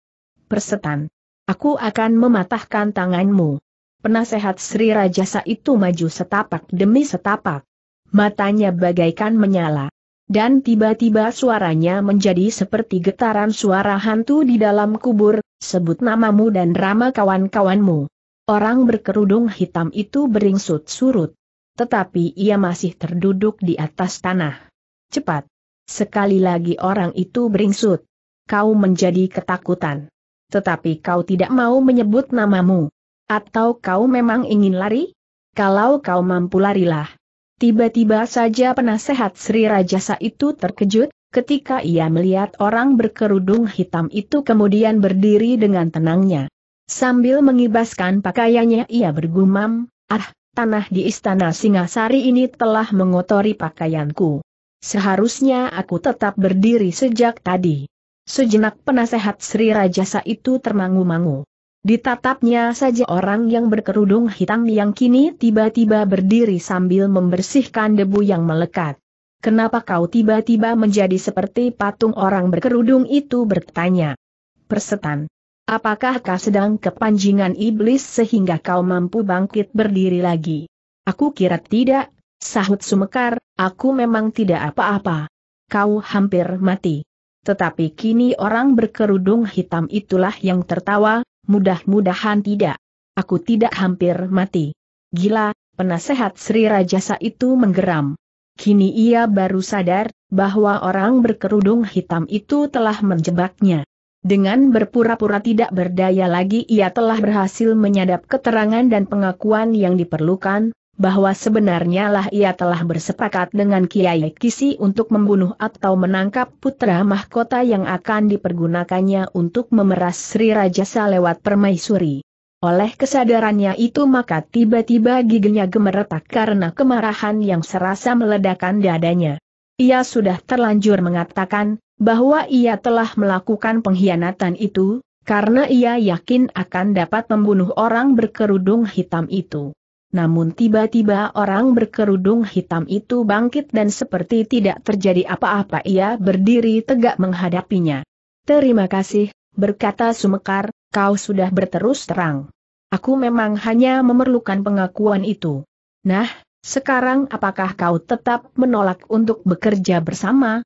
Persetan. Aku akan mematahkan tanganmu. Penasehat Sri Rajasa itu maju setapak demi setapak. Matanya bagaikan menyala. Dan tiba-tiba suaranya menjadi seperti getaran suara hantu di dalam kubur, sebut namamu dan rama kawan-kawanmu. Orang berkerudung hitam itu beringsut surut. Tetapi ia masih terduduk di atas tanah. Cepat. Sekali lagi orang itu beringsut. Kau menjadi ketakutan. Tetapi kau tidak mau menyebut namamu. Atau kau memang ingin lari? Kalau kau mampu larilah. Tiba-tiba saja penasehat Sri Rajasa itu terkejut, ketika ia melihat orang berkerudung hitam itu kemudian berdiri dengan tenangnya. Sambil mengibaskan pakaiannya ia bergumam, ah, tanah di istana Singasari ini telah mengotori pakaianku. Seharusnya aku tetap berdiri sejak tadi. Sejenak penasehat Sri Rajasa itu termangu-mangu. Ditatapnya saja orang yang berkerudung hitam yang kini tiba-tiba berdiri sambil membersihkan debu yang melekat. Kenapa kau tiba-tiba menjadi seperti patung orang berkerudung itu bertanya. Persetan. Apakah kau sedang kepanjingan iblis sehingga kau mampu bangkit berdiri lagi? Aku kira tidak, sahut Sumekar, aku memang tidak apa-apa. Kau hampir mati. Tetapi kini orang berkerudung hitam itulah yang tertawa, mudah-mudahan tidak. Aku tidak hampir mati. Gila, penasehat Sri Rajasa itu menggeram. Kini ia baru sadar, bahwa orang berkerudung hitam itu telah menjebaknya. Dengan berpura-pura tidak berdaya lagi ia telah berhasil menyadap keterangan dan pengakuan yang diperlukan, bahwa sebenarnya lah ia telah bersepakat dengan Kiai Kisi untuk membunuh atau menangkap putra mahkota yang akan dipergunakannya untuk memeras Sri Rajasa lewat permaisuri. Oleh kesadarannya itu maka tiba-tiba giginya gemeretak karena kemarahan yang serasa meledakan dadanya. Ia sudah terlanjur mengatakan, bahwa ia telah melakukan pengkhianatan itu, Karena ia yakin akan dapat membunuh orang berkerudung hitam itu. Namun tiba-tiba orang berkerudung hitam itu bangkit dan seperti tidak terjadi apa-apa ia berdiri tegak menghadapinya. Terima kasih, berkata Sumekar, kau sudah berterus terang. Aku memang hanya memerlukan pengakuan itu. Nah, sekarang apakah kau tetap menolak untuk bekerja bersama?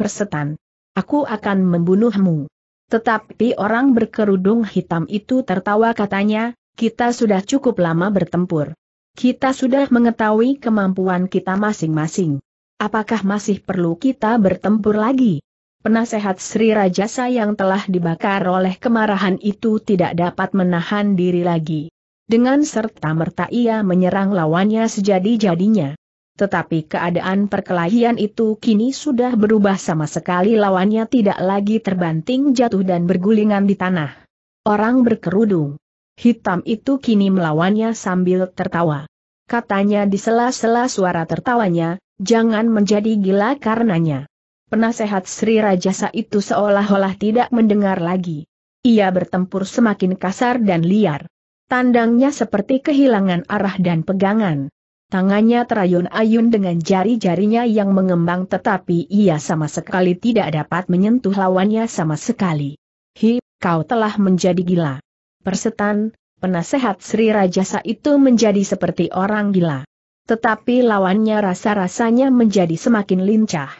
Persetan. Aku akan membunuhmu. Tetapi orang berkerudung hitam itu tertawa katanya, kita sudah cukup lama bertempur. Kita sudah mengetahui kemampuan kita masing-masing. Apakah masih perlu kita bertempur lagi? Penasehat Sri Rajasa yang telah dibakar oleh kemarahan itu tidak dapat menahan diri lagi. Dengan serta-merta ia menyerang lawannya sejadi-jadinya. Tetapi keadaan perkelahian itu kini sudah berubah sama sekali lawannya tidak lagi terbanting jatuh dan bergulingan di tanah. Orang berkerudung hitam itu kini melawannya sambil tertawa. Katanya di sela-sela suara tertawanya, jangan menjadi gila karenanya. Penasehat Sri Rajasa itu seolah-olah tidak mendengar lagi. Ia bertempur semakin kasar dan liar. Tandangnya seperti kehilangan arah dan pegangan. Tangannya terayun-ayun dengan jari-jarinya yang mengembang tetapi ia sama sekali tidak dapat menyentuh lawannya sama sekali. Hi, kau telah menjadi gila. Persetan, penasehat Sri Rajasa itu menjadi seperti orang gila. Tetapi lawannya rasa-rasanya menjadi semakin lincah.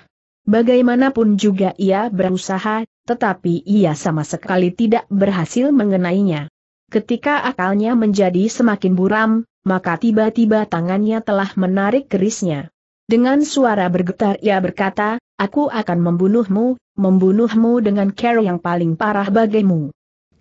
Bagaimanapun juga ia berusaha, tetapi ia sama sekali tidak berhasil mengenainya. Ketika akalnya menjadi semakin buram, maka tiba-tiba tangannya telah menarik kerisnya. Dengan suara bergetar ia berkata, aku akan membunuhmu, membunuhmu dengan cara yang paling parah bagimu.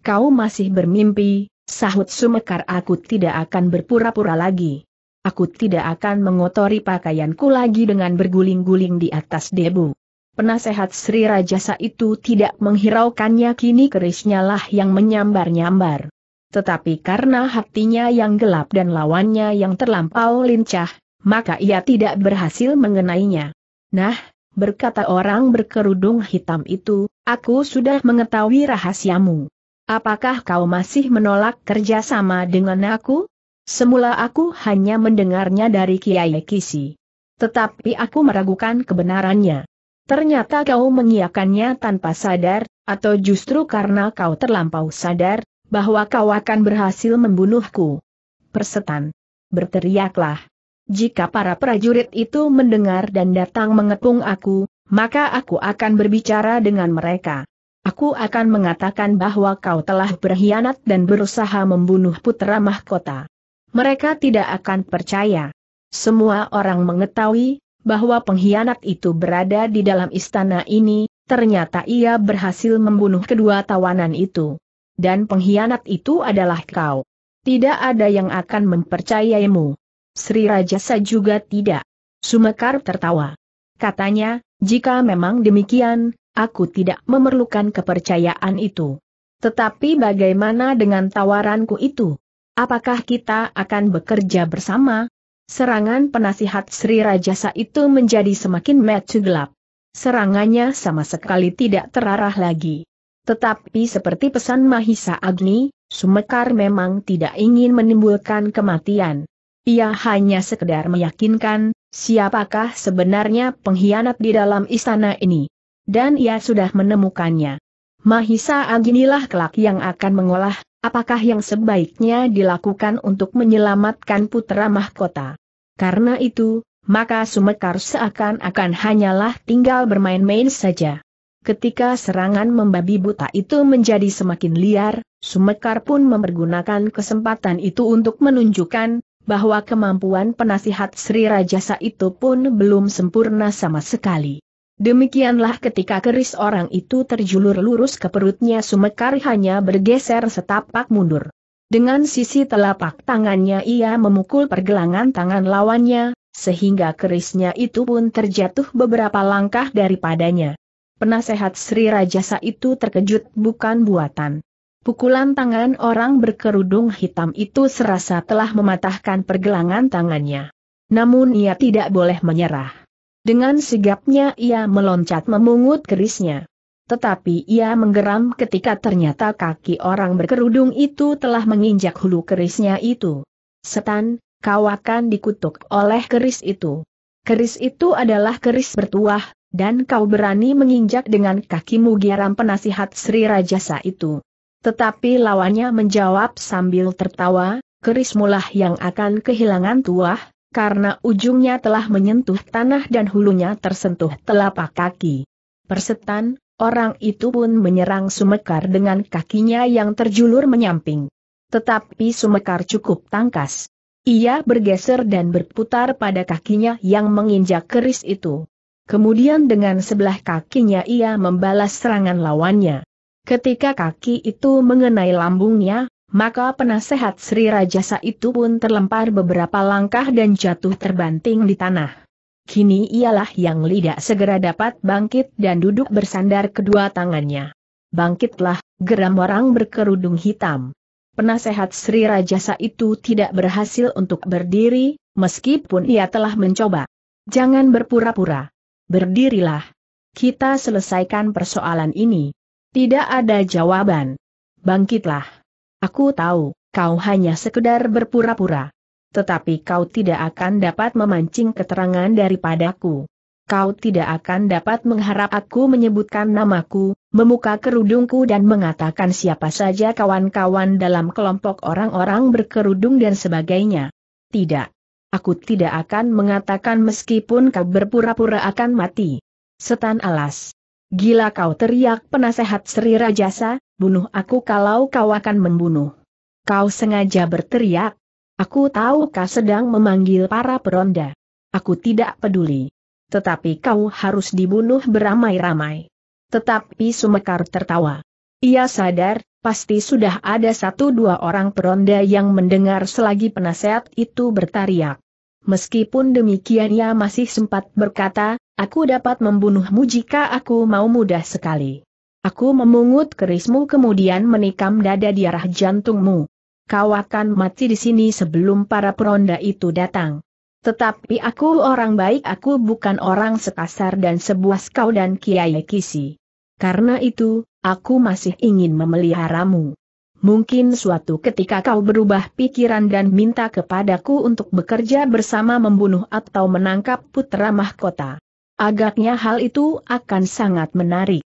Kau masih bermimpi, sahut Sumekar aku tidak akan berpura-pura lagi. Aku tidak akan mengotori pakaianku lagi dengan berguling-guling di atas debu. Penasehat Sri Rajasa itu tidak menghiraukannya kini kerisnya lah yang menyambar-nyambar. Tetapi karena hatinya yang gelap dan lawannya yang terlampau lincah, maka ia tidak berhasil mengenainya. Nah, berkata orang berkerudung hitam itu, aku sudah mengetahui rahasiamu. Apakah kau masih menolak kerjasama dengan aku? Semula aku hanya mendengarnya dari Kiai Kisi. Tetapi aku meragukan kebenarannya. Ternyata kau mengiakannya tanpa sadar, atau justru karena kau terlampau sadar, bahwa kau akan berhasil membunuhku. Persetan. Berteriaklah. Jika para prajurit itu mendengar dan datang mengepung aku, maka aku akan berbicara dengan mereka. Aku akan mengatakan bahwa kau telah berkhianat dan berusaha membunuh putra mahkota. Mereka tidak akan percaya. Semua orang mengetahui bahwa pengkhianat itu berada di dalam istana ini, ternyata ia berhasil membunuh kedua tawanan itu dan pengkhianat itu adalah kau. Tidak ada yang akan mempercayaimu. Sri Rajasa juga tidak. Sumekar tertawa. Katanya, jika memang demikian, aku tidak memerlukan kepercayaan itu. Tetapi bagaimana dengan tawaranku itu? Apakah kita akan bekerja bersama? Serangan penasihat Sri Rajasa itu menjadi semakin metu gelap. Serangannya sama sekali tidak terarah lagi. Tetapi seperti pesan Mahisa Agni, Sumekar memang tidak ingin menimbulkan kematian. Ia hanya sekedar meyakinkan, siapakah sebenarnya pengkhianat di dalam istana ini. Dan ia sudah menemukannya. Mahisa Agnilah kelak yang akan mengolah, apakah yang sebaiknya dilakukan untuk menyelamatkan putra mahkota. Karena itu, maka Sumekar seakan-akan hanyalah tinggal bermain-main saja. Ketika serangan membabi buta itu menjadi semakin liar, Sumekar pun mempergunakan kesempatan itu untuk menunjukkan bahwa kemampuan penasihat Sri Rajasa itu pun belum sempurna sama sekali. Demikianlah ketika keris orang itu terjulur lurus ke perutnya Sumekar hanya bergeser setapak mundur. Dengan sisi telapak tangannya ia memukul pergelangan tangan lawannya, sehingga kerisnya itu pun terjatuh beberapa langkah daripadanya. Penasehat Sri Rajasa itu terkejut bukan buatan. Pukulan tangan orang berkerudung hitam itu serasa telah mematahkan pergelangan tangannya. Namun ia tidak boleh menyerah. Dengan sigapnya ia meloncat memungut kerisnya. tetapi ia menggeram ketika ternyata kaki orang berkerudung itu telah menginjak hulu kerisnya itu. Setan, kau akan dikutuk oleh keris itu. Keris itu adalah keris bertuah, dan kau berani menginjak dengan kakimu giram penasihat Sri Rajasa itu. Tetapi lawannya menjawab sambil tertawa, keris mulah yang akan kehilangan tuah, karena ujungnya telah menyentuh tanah dan hulunya tersentuh telapak kaki. Persetan, Orang itu pun menyerang Sumekar dengan kakinya yang terjulur menyamping. Tetapi Sumekar cukup tangkas. Ia bergeser dan berputar pada kakinya yang menginjak keris itu. Kemudian dengan sebelah kakinya ia membalas serangan lawannya. Ketika kaki itu mengenai lambungnya, maka penasehat Sri Rajasa itu pun terlempar beberapa langkah dan jatuh terbanting di tanah. Kini ialah yang lidak segera dapat bangkit dan duduk bersandar kedua tangannya. Bangkitlah, geram orang berkerudung hitam. Penasehat Sri Rajasa itu tidak berhasil untuk berdiri, meskipun ia telah mencoba. Jangan berpura-pura. Berdirilah. Kita selesaikan persoalan ini. Tidak ada jawaban. Bangkitlah. Aku tahu, kau hanya sekedar berpura-pura tetapi kau tidak akan dapat memancing keterangan daripadaku. Kau tidak akan dapat mengharap aku menyebutkan namaku, memuka kerudungku dan mengatakan siapa saja kawan-kawan dalam kelompok orang-orang berkerudung dan sebagainya. Tidak. Aku tidak akan mengatakan meskipun kau berpura-pura akan mati. Setan alas. Gila kau teriak penasehat Sri Rajasa, bunuh aku kalau kau akan membunuh. Kau sengaja berteriak, Aku tahu kau sedang memanggil para peronda. Aku tidak peduli. Tetapi kau harus dibunuh beramai-ramai. Tetapi Sumekar tertawa. Ia sadar, pasti sudah ada satu dua orang peronda yang mendengar selagi penasehat itu bertariak. Meskipun demikian ia masih sempat berkata, aku dapat membunuhmu jika aku mau mudah sekali. Aku memungut kerismu kemudian menikam dada di arah jantungmu kau akan mati di sini sebelum para peronda itu datang. Tetapi aku orang baik aku bukan orang sekasar dan sebuas kau dan Kiai Kisi. Karena itu, aku masih ingin memeliharamu. Mungkin suatu ketika kau berubah pikiran dan minta kepadaku untuk bekerja bersama membunuh atau menangkap putra mahkota. Agaknya hal itu akan sangat menarik.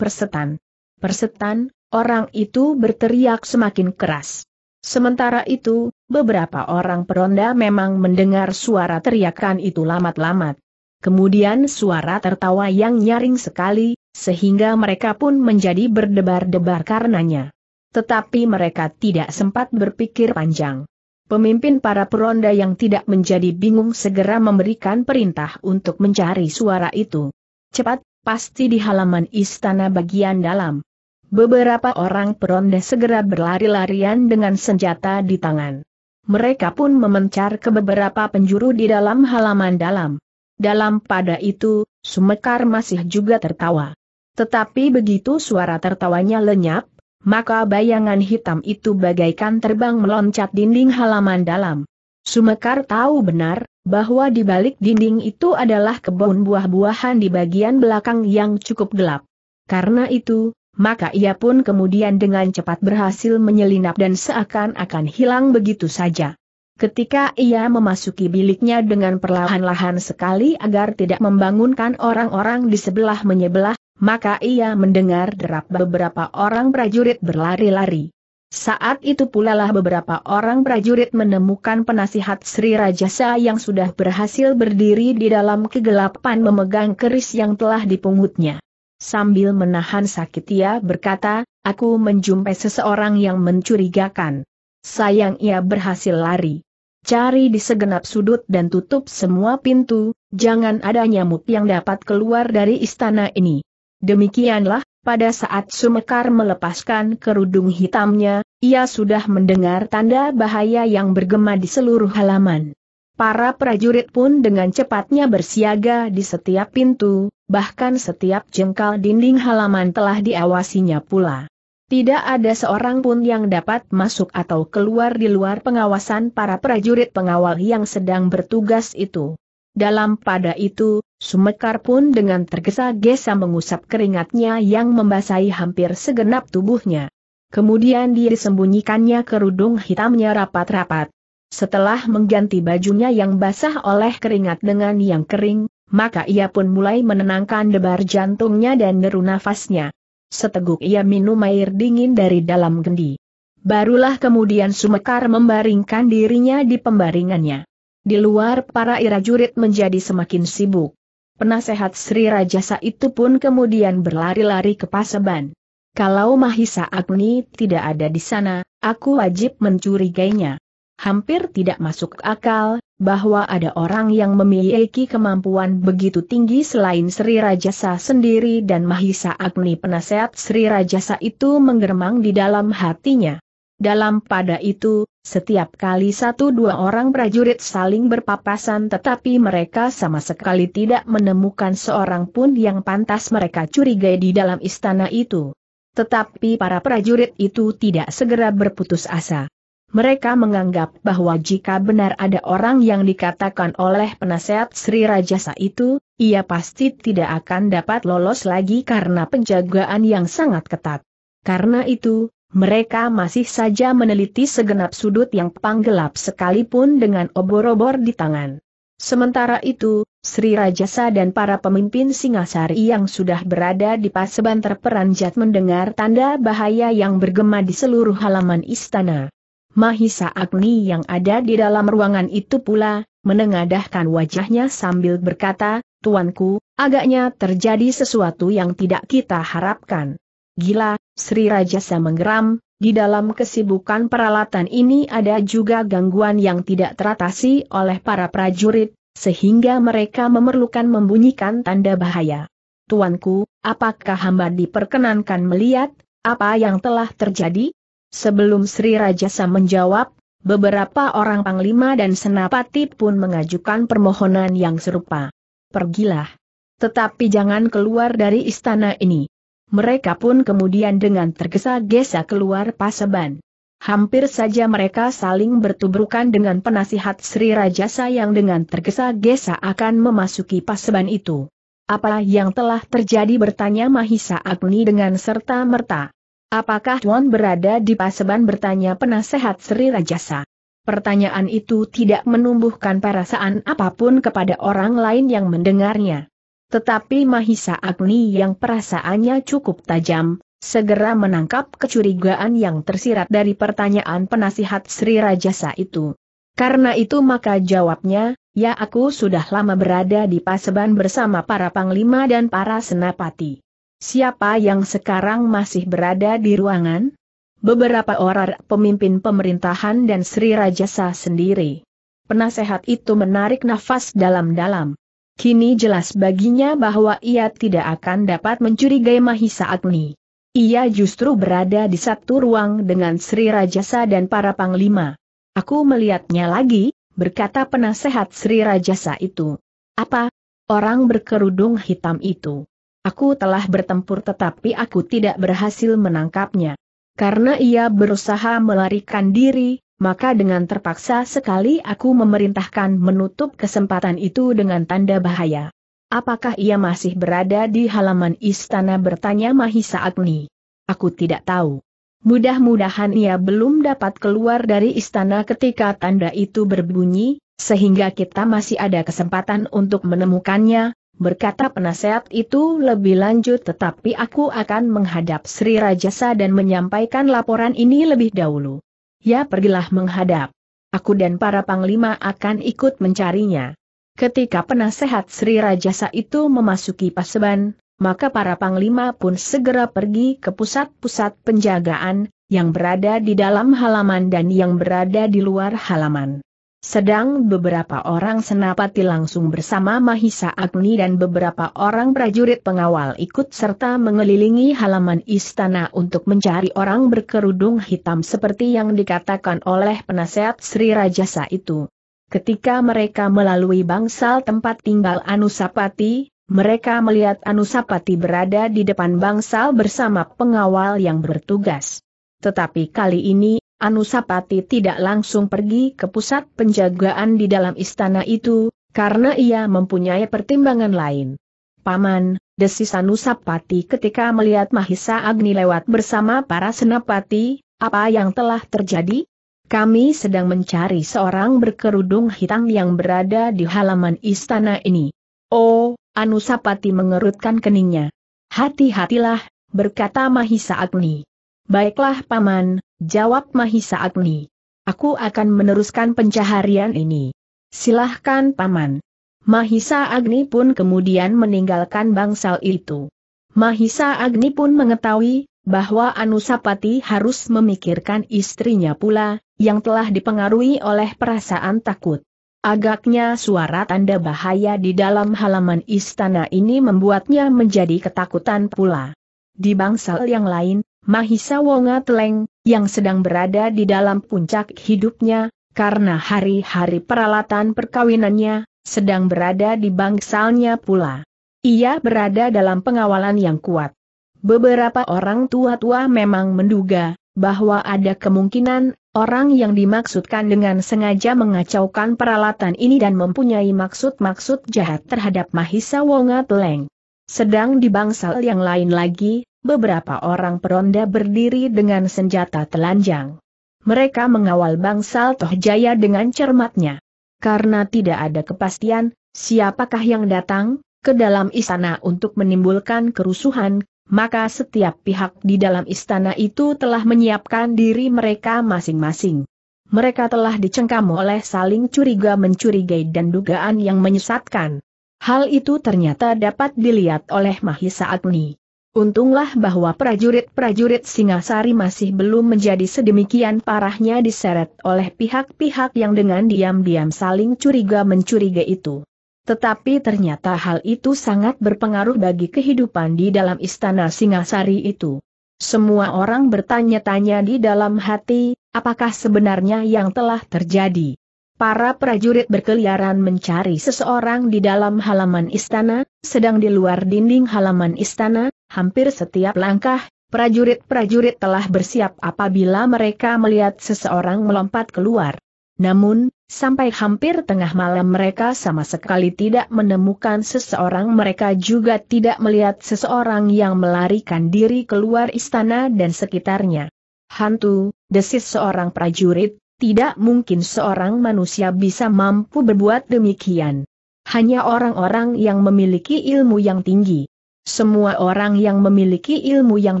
Persetan. Persetan, orang itu berteriak semakin keras. Sementara itu, beberapa orang peronda memang mendengar suara teriakan itu lamat-lamat. Kemudian suara tertawa yang nyaring sekali, sehingga mereka pun menjadi berdebar-debar karenanya. Tetapi mereka tidak sempat berpikir panjang. Pemimpin para peronda yang tidak menjadi bingung segera memberikan perintah untuk mencari suara itu. Cepat, pasti di halaman istana bagian dalam. Beberapa orang peronda segera berlari-larian dengan senjata di tangan. Mereka pun memencar ke beberapa penjuru di dalam halaman dalam. Dalam pada itu, Sumekar masih juga tertawa. Tetapi begitu suara tertawanya lenyap, maka bayangan hitam itu bagaikan terbang meloncat dinding halaman dalam. Sumekar tahu benar, bahwa di balik dinding itu adalah kebun buah-buahan di bagian belakang yang cukup gelap. Karena itu, maka ia pun kemudian dengan cepat berhasil menyelinap dan seakan-akan hilang begitu saja. Ketika ia memasuki biliknya dengan perlahan-lahan sekali agar tidak membangunkan orang-orang di sebelah menyebelah, maka ia mendengar derap beberapa orang prajurit berlari-lari. Saat itu pula lah beberapa orang prajurit menemukan penasihat Sri Rajasa yang sudah berhasil berdiri di dalam kegelapan memegang keris yang telah dipungutnya. Sambil menahan sakit ia berkata, aku menjumpai seseorang yang mencurigakan. Sayang ia berhasil lari. Cari di segenap sudut dan tutup semua pintu, jangan ada nyamuk yang dapat keluar dari istana ini. Demikianlah, pada saat Sumekar melepaskan kerudung hitamnya, ia sudah mendengar tanda bahaya yang bergema di seluruh halaman. Para prajurit pun dengan cepatnya bersiaga di setiap pintu, bahkan setiap jengkal dinding halaman telah diawasinya pula. Tidak ada seorang pun yang dapat masuk atau keluar di luar pengawasan para prajurit pengawal yang sedang bertugas itu. Dalam pada itu, Sumekar pun dengan tergesa-gesa mengusap keringatnya yang membasahi hampir segenap tubuhnya. Kemudian dia disembunyikannya kerudung hitamnya rapat-rapat. Setelah mengganti bajunya yang basah oleh keringat dengan yang kering, maka ia pun mulai menenangkan debar jantungnya dan deru nafasnya. Seteguk ia minum air dingin dari dalam gendi. Barulah kemudian Sumekar membaringkan dirinya di pembaringannya. Di luar para irajurit menjadi semakin sibuk. Penasehat Sri Rajasa itu pun kemudian berlari-lari ke Paseban. Kalau Mahisa Agni tidak ada di sana, aku wajib mencurigainya. Hampir tidak masuk akal, bahwa ada orang yang memiliki kemampuan begitu tinggi selain Sri Rajasa sendiri dan Mahisa Agni penasehat Sri Rajasa itu menggermang di dalam hatinya. Dalam pada itu, setiap kali satu dua orang prajurit saling berpapasan tetapi mereka sama sekali tidak menemukan seorang pun yang pantas mereka curigai di dalam istana itu. Tetapi para prajurit itu tidak segera berputus asa. Mereka menganggap bahwa jika benar ada orang yang dikatakan oleh penasehat Sri Rajasa itu, ia pasti tidak akan dapat lolos lagi karena penjagaan yang sangat ketat. Karena itu, mereka masih saja meneliti segenap sudut yang panggelap sekalipun dengan obor-obor di tangan. Sementara itu, Sri Rajasa dan para pemimpin Singasari yang sudah berada di Paseban terperanjat mendengar tanda bahaya yang bergema di seluruh halaman istana. Mahisa Agni yang ada di dalam ruangan itu pula, menengadahkan wajahnya sambil berkata, Tuanku, agaknya terjadi sesuatu yang tidak kita harapkan. Gila, Sri Rajasa menggeram, di dalam kesibukan peralatan ini ada juga gangguan yang tidak teratasi oleh para prajurit, sehingga mereka memerlukan membunyikan tanda bahaya. Tuanku, apakah hamba diperkenankan melihat, apa yang telah terjadi? Sebelum Sri Rajasa menjawab, beberapa orang panglima dan senapati pun mengajukan permohonan yang serupa. Pergilah. Tetapi jangan keluar dari istana ini. Mereka pun kemudian dengan tergesa-gesa keluar paseban. Hampir saja mereka saling bertubrukan dengan penasihat Sri Rajasa yang dengan tergesa-gesa akan memasuki paseban itu. Apa yang telah terjadi bertanya Mahisa Agni dengan serta-merta. Apakah Tuan berada di paseban bertanya penasehat Sri Rajasa? Pertanyaan itu tidak menumbuhkan perasaan apa pun kepada orang lain yang mendengarnya. Tetapi Mahisa Agni yang perasaannya cukup tajam, segera menangkap kecurigaan yang tersirat dari pertanyaan penasihat Sri Rajasa itu. Karena itu maka jawabnya, ya aku sudah lama berada di Paseban bersama para panglima dan para senapati. Siapa yang sekarang masih berada di ruangan? Beberapa orang pemimpin pemerintahan dan Sri Rajasa sendiri. Penasehat itu menarik nafas dalam-dalam. Kini jelas baginya bahwa ia tidak akan dapat mencurigai Mahisa Agni. Ia justru berada di satu ruang dengan Sri Rajasa dan para panglima. Aku melihatnya lagi, berkata penasehat Sri Rajasa itu. Apa? Orang berkerudung hitam itu. Aku telah bertempur tetapi aku tidak berhasil menangkapnya. Karena ia berusaha melarikan diri, maka dengan terpaksa sekali aku memerintahkan menutup kesempatan itu dengan tanda bahaya. Apakah ia masih berada di halaman istana bertanya Mahisa Agni? Aku tidak tahu. Mudah-mudahan ia belum dapat keluar dari istana ketika tanda itu berbunyi, sehingga kita masih ada kesempatan untuk menemukannya, berkata penasehat itu lebih lanjut tetapi aku akan menghadap Sri Rajasa dan menyampaikan laporan ini lebih dahulu. Ya pergilah menghadap. Aku dan para panglima akan ikut mencarinya. Ketika penasehat Sri Rajasa itu memasuki Paseban, maka para panglima pun segera pergi ke pusat-pusat penjagaan, yang berada di dalam halaman dan yang berada di luar halaman. Sedang beberapa orang senapati langsung bersama Mahisa Agni dan beberapa orang prajurit pengawal ikut serta mengelilingi halaman istana untuk mencari orang berkerudung hitam seperti yang dikatakan oleh penasehat Sri Rajasa itu. Ketika mereka melalui bangsal tempat tinggal Anusapati, mereka melihat Anusapati berada di depan bangsal bersama pengawal yang bertugas. Tetapi kali ini, Anusapati tidak langsung pergi ke pusat penjagaan di dalam istana itu, Karena ia mempunyai pertimbangan lain. Paman, desis Anusapati ketika melihat Mahisa Agni lewat bersama para senapati, apa yang telah terjadi? Kami sedang mencari seorang berkerudung hitam yang berada di halaman istana ini. Oh, Anusapati mengerutkan keningnya. Hati-hatilah, berkata Mahisa Agni. Baiklah Paman, jawab Mahisa Agni. Aku akan meneruskan pencaharian ini. Silahkan Paman. Mahisa Agni pun kemudian meninggalkan bangsal itu. Mahisa Agni pun mengetahui bahwa Anusapati harus memikirkan istrinya pula, yang telah dipengaruhi oleh perasaan takut. Agaknya suara tanda bahaya di dalam halaman istana ini membuatnya menjadi ketakutan pula. Di bangsal yang lain, Mahisa Wonga Teleng, yang sedang berada di dalam puncak hidupnya, karena hari-hari peralatan perkawinannya, sedang berada di bangsalnya pula. Ia berada dalam pengawalan yang kuat. Beberapa orang tua-tua memang menduga, bahwa ada kemungkinan Orang yang dimaksudkan dengan sengaja mengacaukan peralatan ini dan mempunyai maksud-maksud jahat terhadap Mahisa Wonga Teleng. Sedang di bangsal yang lain lagi, beberapa orang peronda berdiri dengan senjata telanjang. Mereka mengawal bangsal Toh Jaya dengan cermatnya. Karena tidak ada kepastian, siapakah yang datang ke dalam istana untuk menimbulkan kerusuhan, maka setiap pihak di dalam istana itu telah menyiapkan diri mereka masing-masing. Mereka telah dicengkam oleh saling curiga mencurigai dan dugaan yang menyesatkan. Hal itu ternyata dapat dilihat oleh Mahisa Agni. Untunglah bahwa prajurit-prajurit Singasari masih belum menjadi sedemikian parahnya diseret oleh pihak-pihak yang dengan diam-diam saling curiga mencurigai itu. Tetapi ternyata hal itu sangat berpengaruh bagi kehidupan di dalam istana Singasari itu. Semua orang bertanya-tanya di dalam hati, apakah sebenarnya yang telah terjadi. Para prajurit berkeliaran mencari seseorang di dalam halaman istana, sedang di luar dinding halaman istana, hampir setiap langkah, prajurit-prajurit telah bersiap apabila mereka melihat seseorang melompat keluar. Namun, sampai hampir tengah malam mereka sama sekali tidak menemukan seseorang mereka juga tidak melihat seseorang yang melarikan diri keluar istana dan sekitarnya. Hantu, desis seorang prajurit, tidak mungkin seorang manusia bisa mampu berbuat demikian. Hanya orang-orang yang memiliki ilmu yang tinggi. Semua orang yang memiliki ilmu yang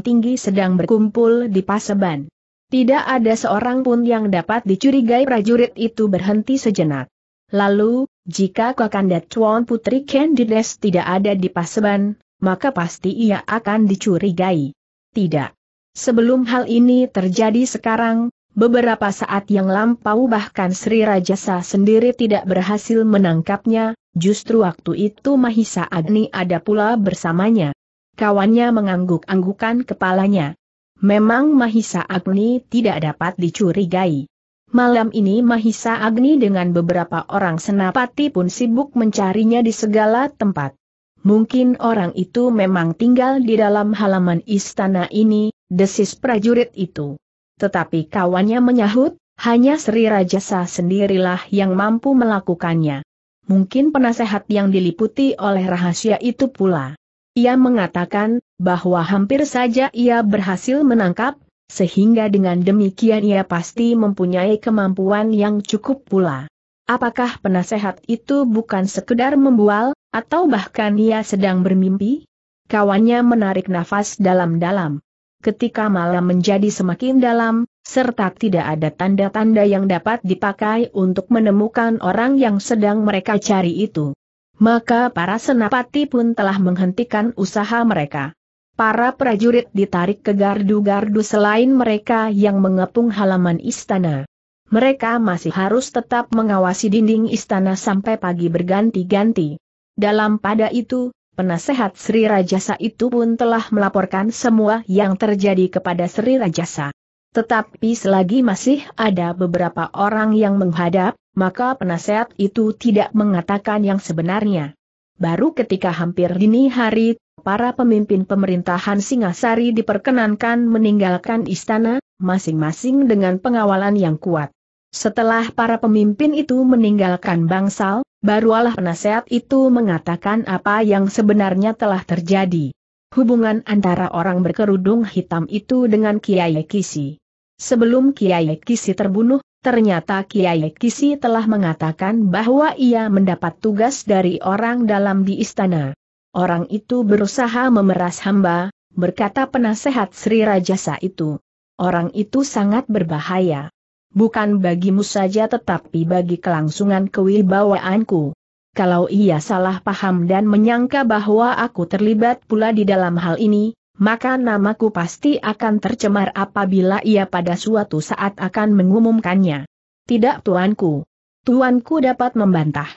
tinggi sedang berkumpul di Paseban. Tidak ada seorang pun yang dapat dicurigai prajurit itu berhenti sejenak. Lalu, jika Kakanda Tuan Putri Candides tidak ada di Paseban, maka pasti ia akan dicurigai. Tidak. Sebelum hal ini terjadi sekarang, beberapa saat yang lampau bahkan Sri Rajasa sendiri tidak berhasil menangkapnya, justru waktu itu Mahisa Agni ada pula bersamanya. Kawannya mengangguk-anggukan kepalanya. Memang Mahisa Agni tidak dapat dicurigai. Malam ini Mahisa Agni dengan beberapa orang senapati pun sibuk mencarinya di segala tempat. Mungkin orang itu memang tinggal di dalam halaman istana ini, desis prajurit itu. Tetapi kawannya menyahut, hanya Sri Rajasa sendirilah yang mampu melakukannya. Mungkin penasehat yang diliputi oleh rahasia itu pula. Ia mengatakan, bahwa hampir saja ia berhasil menangkap, sehingga dengan demikian ia pasti mempunyai kemampuan yang cukup pula. Apakah penasehat itu bukan sekedar membual, atau bahkan ia sedang bermimpi? Kawannya menarik nafas dalam-dalam. Ketika malam menjadi semakin dalam, serta tidak ada tanda-tanda yang dapat dipakai untuk menemukan orang yang sedang mereka cari itu. Maka para senapati pun telah menghentikan usaha mereka. Para prajurit ditarik ke gardu-gardu selain mereka yang mengepung halaman istana. Mereka masih harus tetap mengawasi dinding istana sampai pagi berganti-ganti. Dalam pada itu, penasehat Sri Rajasa itu pun telah melaporkan semua yang terjadi kepada Sri Rajasa. Tetapi selagi masih ada beberapa orang yang menghadap, maka penasehat itu tidak mengatakan yang sebenarnya. Baru ketika hampir dini hari, para pemimpin pemerintahan Singasari diperkenankan meninggalkan istana, masing-masing dengan pengawalan yang kuat. Setelah para pemimpin itu meninggalkan bangsal, barulah penasehat itu mengatakan apa yang sebenarnya telah terjadi. Hubungan antara orang berkerudung hitam itu dengan Kiai Kisi. Sebelum Kiai Kisi terbunuh, ternyata Kiai Kisi telah mengatakan bahwa ia mendapat tugas dari orang dalam di istana. Orang itu berusaha memeras hamba, berkata penasehat Sri Rajasa itu. Orang itu sangat berbahaya bukan bagimu saja tetapi bagi kelangsungan kewibawaanku. Kalau ia salah paham dan menyangka bahwa aku terlibat pula di dalam hal ini, maka namaku pasti akan tercemar apabila ia pada suatu saat akan mengumumkannya. Tidak tuanku. Tuanku dapat membantah.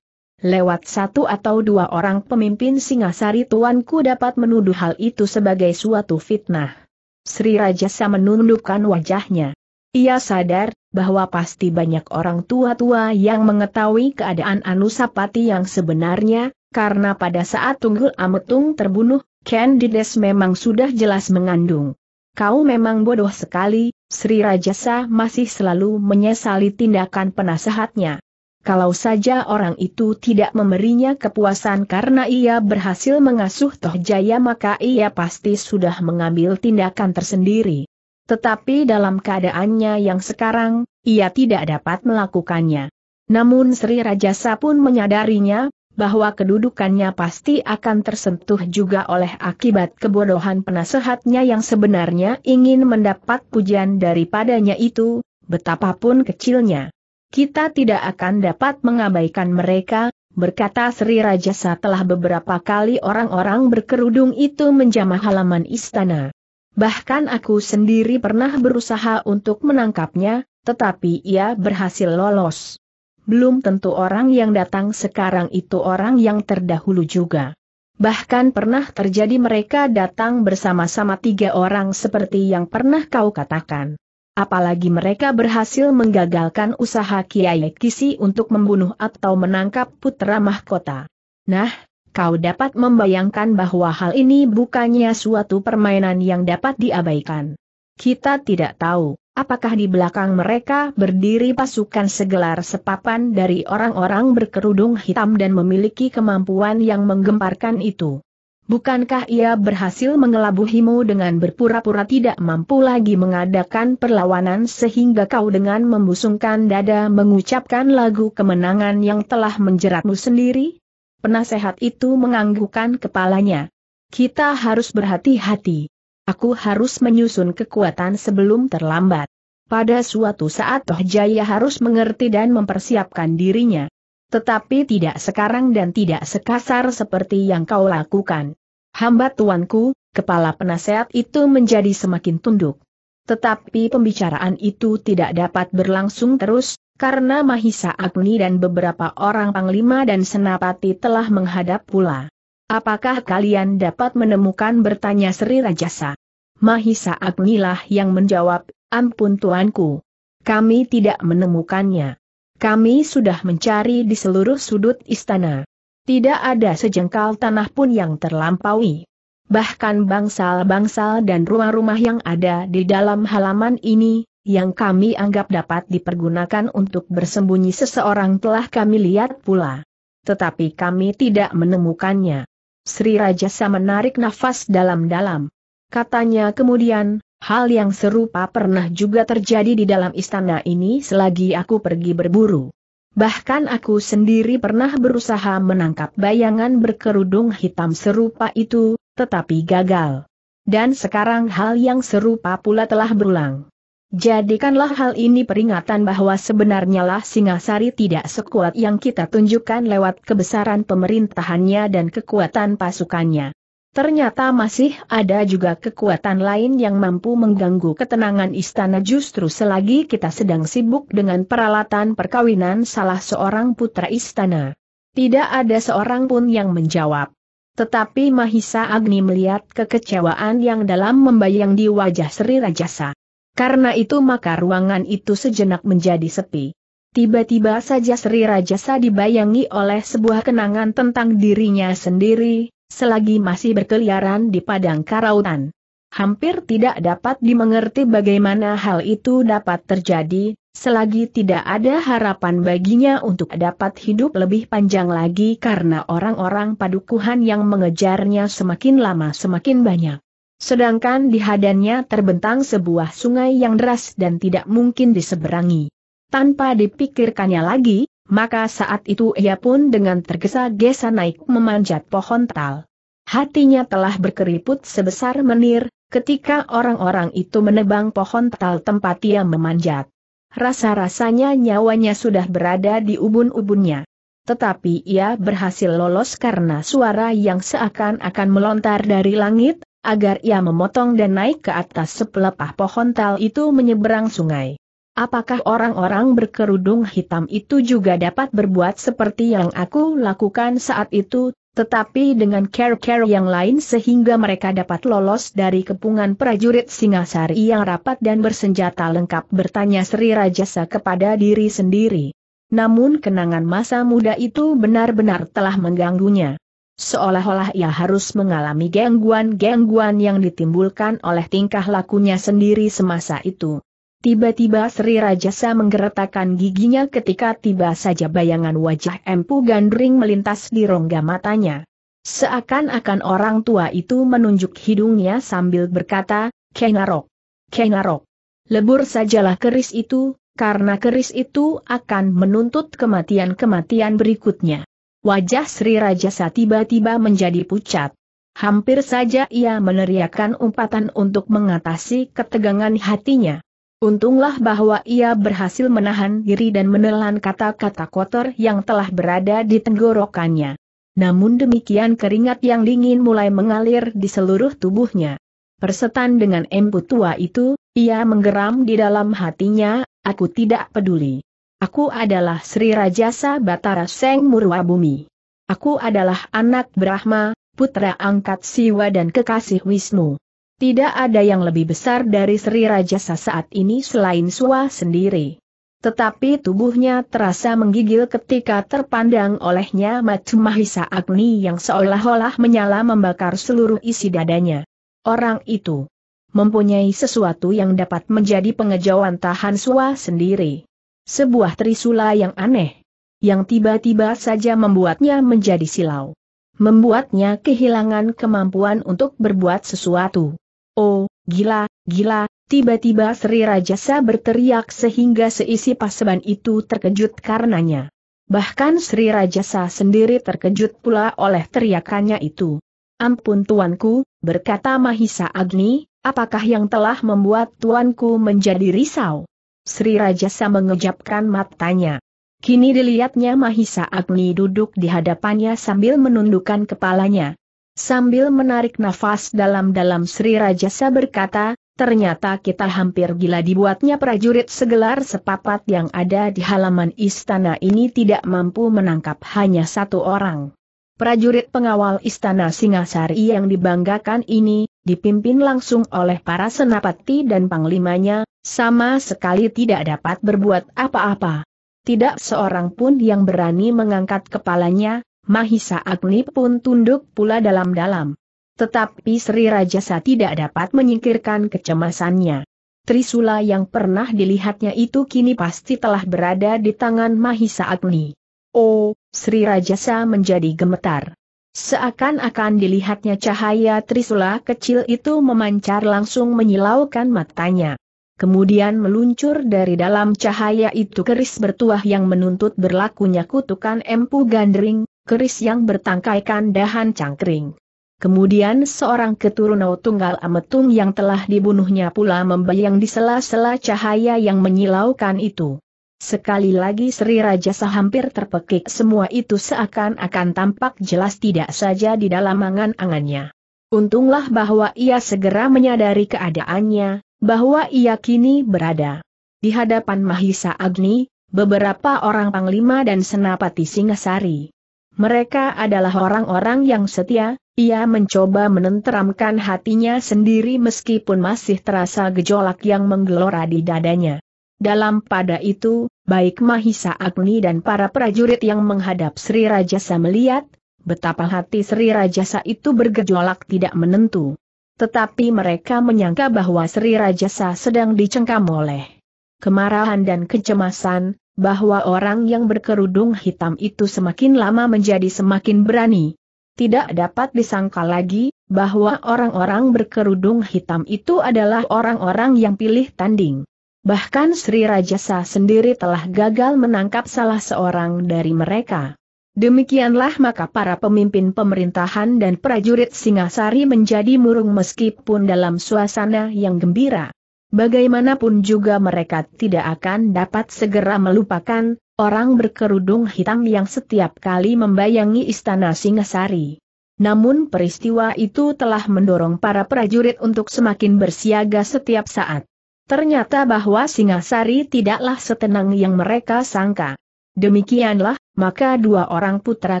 Lewat satu atau dua orang pemimpin Singasari tuanku dapat menuduh hal itu sebagai suatu fitnah. Sri Rajasa menundukkan wajahnya. Ia sadar, bahwa pasti banyak orang tua-tua yang mengetahui keadaan Anusapati yang sebenarnya, karena pada saat Tunggul Ametung terbunuh, Candides memang sudah jelas mengandung. Kau memang bodoh sekali, Sri Rajasa masih selalu menyesali tindakan penasehatnya. Kalau saja orang itu tidak memberinya kepuasan karena ia berhasil mengasuh Toh Jaya maka ia pasti sudah mengambil tindakan tersendiri. Tetapi dalam keadaannya yang sekarang, ia tidak dapat melakukannya. Namun Sri Rajasa pun menyadarinya, bahwa kedudukannya pasti akan tersentuh juga oleh akibat kebodohan penasehatnya yang sebenarnya ingin mendapat pujian daripadanya itu, betapapun kecilnya. Kita tidak akan dapat mengabaikan mereka, berkata Sri Rajasa telah beberapa kali orang-orang berkerudung itu menjamah halaman istana. Bahkan aku sendiri pernah berusaha untuk menangkapnya, tetapi ia berhasil lolos. Belum tentu orang yang datang sekarang itu orang yang terdahulu juga. Bahkan pernah terjadi mereka datang bersama-sama tiga orang seperti yang pernah kau katakan. Apalagi mereka berhasil menggagalkan usaha Kiai Kisi untuk membunuh atau menangkap putra mahkota. Nah, kau dapat membayangkan bahwa hal ini bukannya suatu permainan yang dapat diabaikan. Kita tidak tahu, apakah di belakang mereka berdiri pasukan segelar sepapan dari orang-orang berkerudung hitam dan memiliki kemampuan yang menggemparkan itu. Bukankah ia berhasil mengelabuhimu dengan berpura-pura tidak mampu lagi mengadakan perlawanan sehingga kau dengan membusungkan dada mengucapkan lagu kemenangan yang telah menjeratmu sendiri? Penasehat itu menganggukkan kepalanya. Kita harus berhati-hati. Aku harus menyusun kekuatan sebelum terlambat. Pada suatu saat Toh Jaya harus mengerti dan mempersiapkan dirinya. Tetapi tidak sekarang dan tidak sekasar seperti yang kau lakukan. Hamba tuanku, kepala penasehat itu menjadi semakin tunduk. Tetapi pembicaraan itu tidak dapat berlangsung terus, karena Mahisa Agni dan beberapa orang panglima dan senapati telah menghadap pula. Apakah kalian dapat menemukan bertanya Sri Rajasa? Mahisa Agni lah yang menjawab, ampun tuanku. Kami tidak menemukannya. Kami sudah mencari di seluruh sudut istana. Tidak ada sejengkal tanah pun yang terlampaui. Bahkan bangsal-bangsal dan rumah-rumah yang ada di dalam halaman ini, yang kami anggap dapat dipergunakan untuk bersembunyi seseorang telah kami lihat pula. Tetapi kami tidak menemukannya. Sri Rajasa menarik nafas dalam-dalam. Katanya kemudian, hal yang serupa pernah juga terjadi di dalam istana ini selagi aku pergi berburu. Bahkan aku sendiri pernah berusaha menangkap bayangan berkerudung hitam serupa itu, tetapi gagal. Dan sekarang hal yang serupa pula telah berulang. Jadikanlah hal ini peringatan bahwa sebenarnya lah Singasari tidak sekuat yang kita tunjukkan lewat kebesaran pemerintahannya dan kekuatan pasukannya. Ternyata masih ada juga kekuatan lain yang mampu mengganggu ketenangan istana justru selagi kita sedang sibuk dengan peralatan perkawinan salah seorang putra istana. Tidak ada seorang pun yang menjawab. Tetapi Mahisa Agni melihat kekecewaan yang dalam membayang di wajah Sri Rajasa. Karena itu maka ruangan itu sejenak menjadi sepi. Tiba-tiba saja Sri Rajasa dibayangi oleh sebuah kenangan tentang dirinya sendiri, selagi masih berkeliaran di padang karautan. Hampir tidak dapat dimengerti bagaimana hal itu dapat terjadi, selagi tidak ada harapan baginya untuk dapat hidup lebih panjang lagi karena orang-orang padukuhan yang mengejarnya semakin lama semakin banyak. Sedangkan di hadannya terbentang sebuah sungai yang deras dan tidak mungkin diseberangi. Tanpa dipikirkannya lagi, maka saat itu ia pun dengan tergesa-gesa naik memanjat pohon tal. Hatinya telah berkeriput sebesar menir, ketika orang-orang itu menebang pohon tal tempat ia memanjat. Rasa-rasanya nyawanya sudah berada di ubun-ubunnya. Tetapi ia berhasil lolos karena suara yang seakan-akan melontar dari langit, agar ia memotong dan naik ke atas sepelepah pohon tal itu menyeberang sungai. Apakah orang-orang berkerudung hitam itu juga dapat berbuat seperti yang aku lakukan saat itu, tetapi dengan care-care yang lain sehingga mereka dapat lolos dari kepungan prajurit Singasari yang rapat dan bersenjata lengkap bertanya Sri Rajasa kepada diri sendiri. Namun kenangan masa muda itu benar-benar telah mengganggunya. Seolah-olah ia harus mengalami gangguan-gangguan yang ditimbulkan oleh tingkah lakunya sendiri semasa itu. Tiba-tiba Sri Rajasa menggeretakkan giginya ketika tiba saja bayangan wajah Empu Gandring melintas di rongga matanya. Seakan-akan orang tua itu menunjuk hidungnya sambil berkata, Kengarok, Kengarok. Lebur sajalah keris itu, karena keris itu akan menuntut kematian-kematian berikutnya. Wajah Sri Rajasa tiba-tiba menjadi pucat. Hampir saja ia meneriakkan umpatan untuk mengatasi ketegangan hatinya. Untunglah bahwa ia berhasil menahan diri dan menelan kata-kata kotor yang telah berada di tenggorokannya. Namun demikian keringat yang dingin mulai mengalir di seluruh tubuhnya. Persetan dengan empu tua itu, ia menggeram di dalam hatinya, aku tidak peduli. Aku adalah Sri Rajasa Batara Seng Murwabumi. Aku adalah anak Brahma, putra angkat Siwa dan kekasih Wisnu. Tidak ada yang lebih besar dari Sri Rajasa saat ini selain Suwa sendiri. Tetapi tubuhnya terasa menggigil ketika terpandang olehnya mata Mahisa Agni yang seolah-olah menyala membakar seluruh isi dadanya. Orang itu mempunyai sesuatu yang dapat menjadi pengejauhan tahan Suwa sendiri. Sebuah trisula yang aneh, yang tiba-tiba saja membuatnya menjadi silau. Membuatnya kehilangan kemampuan untuk berbuat sesuatu. Oh, gila, gila, tiba-tiba Sri Rajasa berteriak sehingga seisi paseban itu terkejut karenanya. Bahkan Sri Rajasa sendiri terkejut pula oleh teriakannya itu. Ampun tuanku, berkata Mahisa Agni, apakah yang telah membuat tuanku menjadi risau? Sri Rajasa mengejapkan matanya. Kini dilihatnya Mahisa Agni duduk di hadapannya sambil menundukkan kepalanya. Sambil menarik nafas dalam-dalam Sri Rajasa berkata, ternyata kita hampir gila dibuatnya prajurit segelar sepapat yang ada di halaman istana ini tidak mampu menangkap hanya satu orang. Prajurit pengawal istana Singasari yang dibanggakan ini, dipimpin langsung oleh para senapati dan panglimanya, sama sekali tidak dapat berbuat apa-apa. Tidak seorang pun yang berani mengangkat kepalanya, Mahisa Agni pun tunduk pula dalam-dalam. Tetapi Sri Rajasa tidak dapat menyingkirkan kecemasannya. Trisula yang pernah dilihatnya itu kini pasti telah berada di tangan Mahisa Agni. Oh, Sri Rajasa menjadi gemetar. Seakan-akan dilihatnya cahaya Trisula kecil itu memancar langsung menyilaukan matanya. Kemudian meluncur dari dalam cahaya itu keris bertuah yang menuntut berlakunya kutukan empu gandring, keris yang bertangkaikan dahan cangkring. Kemudian seorang keturunan tunggal ametung yang telah dibunuhnya pula membayang di sela-sela cahaya yang menyilaukan itu. Sekali lagi Sri Rajasa hampir terpekik semua itu seakan-akan tampak jelas tidak saja di dalam angan-angannya. Untunglah bahwa ia segera menyadari keadaannya, bahwa ia kini berada di hadapan Mahisa Agni, beberapa orang panglima dan senapati Singasari. Mereka adalah orang-orang yang setia, ia mencoba menenteramkan hatinya sendiri meskipun masih terasa gejolak yang menggelora di dadanya. Dalam pada itu, baik Mahisa Agni dan para prajurit yang menghadap Sri Rajasa melihat, betapa hati Sri Rajasa itu bergejolak tidak menentu. Tetapi mereka menyangka bahwa Sri Rajasa sedang dicengkam oleh kemarahan dan kecemasan, bahwa orang yang berkerudung hitam itu semakin lama menjadi semakin berani. Tidak dapat disangka lagi, bahwa orang-orang berkerudung hitam itu adalah orang-orang yang pilih tanding. Bahkan Sri Rajasa sendiri telah gagal menangkap salah seorang dari mereka. Demikianlah maka para pemimpin pemerintahan dan prajurit Singasari menjadi murung meskipun dalam suasana yang gembira. Bagaimanapun juga mereka tidak akan dapat segera melupakan orang berkerudung hitam yang setiap kali membayangi istana Singasari. Namun peristiwa itu telah mendorong para prajurit untuk semakin bersiaga setiap saat. Ternyata bahwa Singasari tidaklah setenang yang mereka sangka. Demikianlah, maka dua orang putra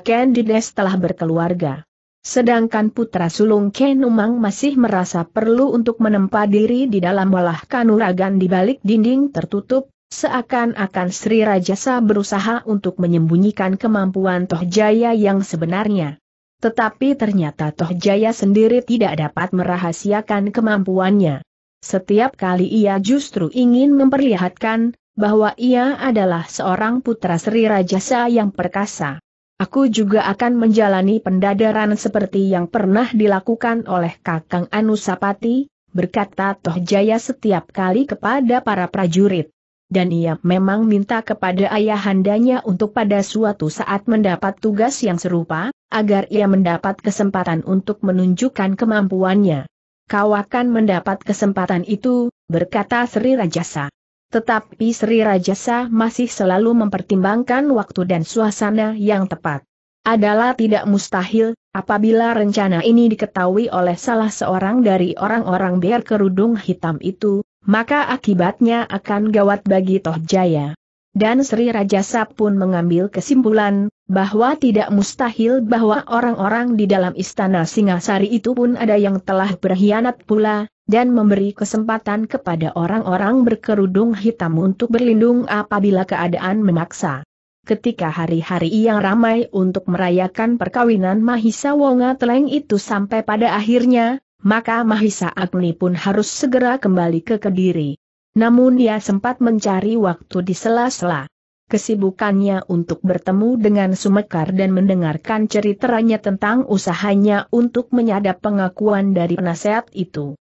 Candides telah berkeluarga. Sedangkan putra sulung Ken Umang masih merasa perlu untuk menempa diri di dalam walah kanuragan di balik dinding tertutup, seakan-akan Sri Rajasa berusaha untuk menyembunyikan kemampuan Toh Jaya yang sebenarnya. Tetapi ternyata Toh Jaya sendiri tidak dapat merahasiakan kemampuannya. Setiap kali ia justru ingin memperlihatkan bahwa ia adalah seorang putra Sri Rajasa yang perkasa. Aku juga akan menjalani pendadaran seperti yang pernah dilakukan oleh Kakang Anusapati, berkata Toh Jaya setiap kali kepada para prajurit. Dan ia memang minta kepada ayahandanya untuk pada suatu saat mendapat tugas yang serupa, agar ia mendapat kesempatan untuk menunjukkan kemampuannya. Kau akan mendapat kesempatan itu, berkata Sri Rajasa. Tetapi Sri Rajasa masih selalu mempertimbangkan waktu dan suasana yang tepat. Adalah tidak mustahil, apabila rencana ini diketahui oleh salah seorang dari orang-orang biar kerudung hitam itu, maka akibatnya akan gawat bagi Toh Jaya. Dan Sri Rajasa pun mengambil kesimpulan, bahwa tidak mustahil bahwa orang-orang di dalam istana Singasari itu pun ada yang telah berkhianat pula, dan memberi kesempatan kepada orang-orang berkerudung hitam untuk berlindung apabila keadaan memaksa. Ketika hari-hari yang ramai untuk merayakan perkawinan Mahisa Wonga Teleng itu sampai pada akhirnya, maka Mahisa Agni pun harus segera kembali ke Kediri. Namun dia sempat mencari waktu di sela-sela. Kesibukannya untuk bertemu dengan Sumekar dan mendengarkan ceritanya tentang usahanya untuk menyadap pengakuan dari penasehat itu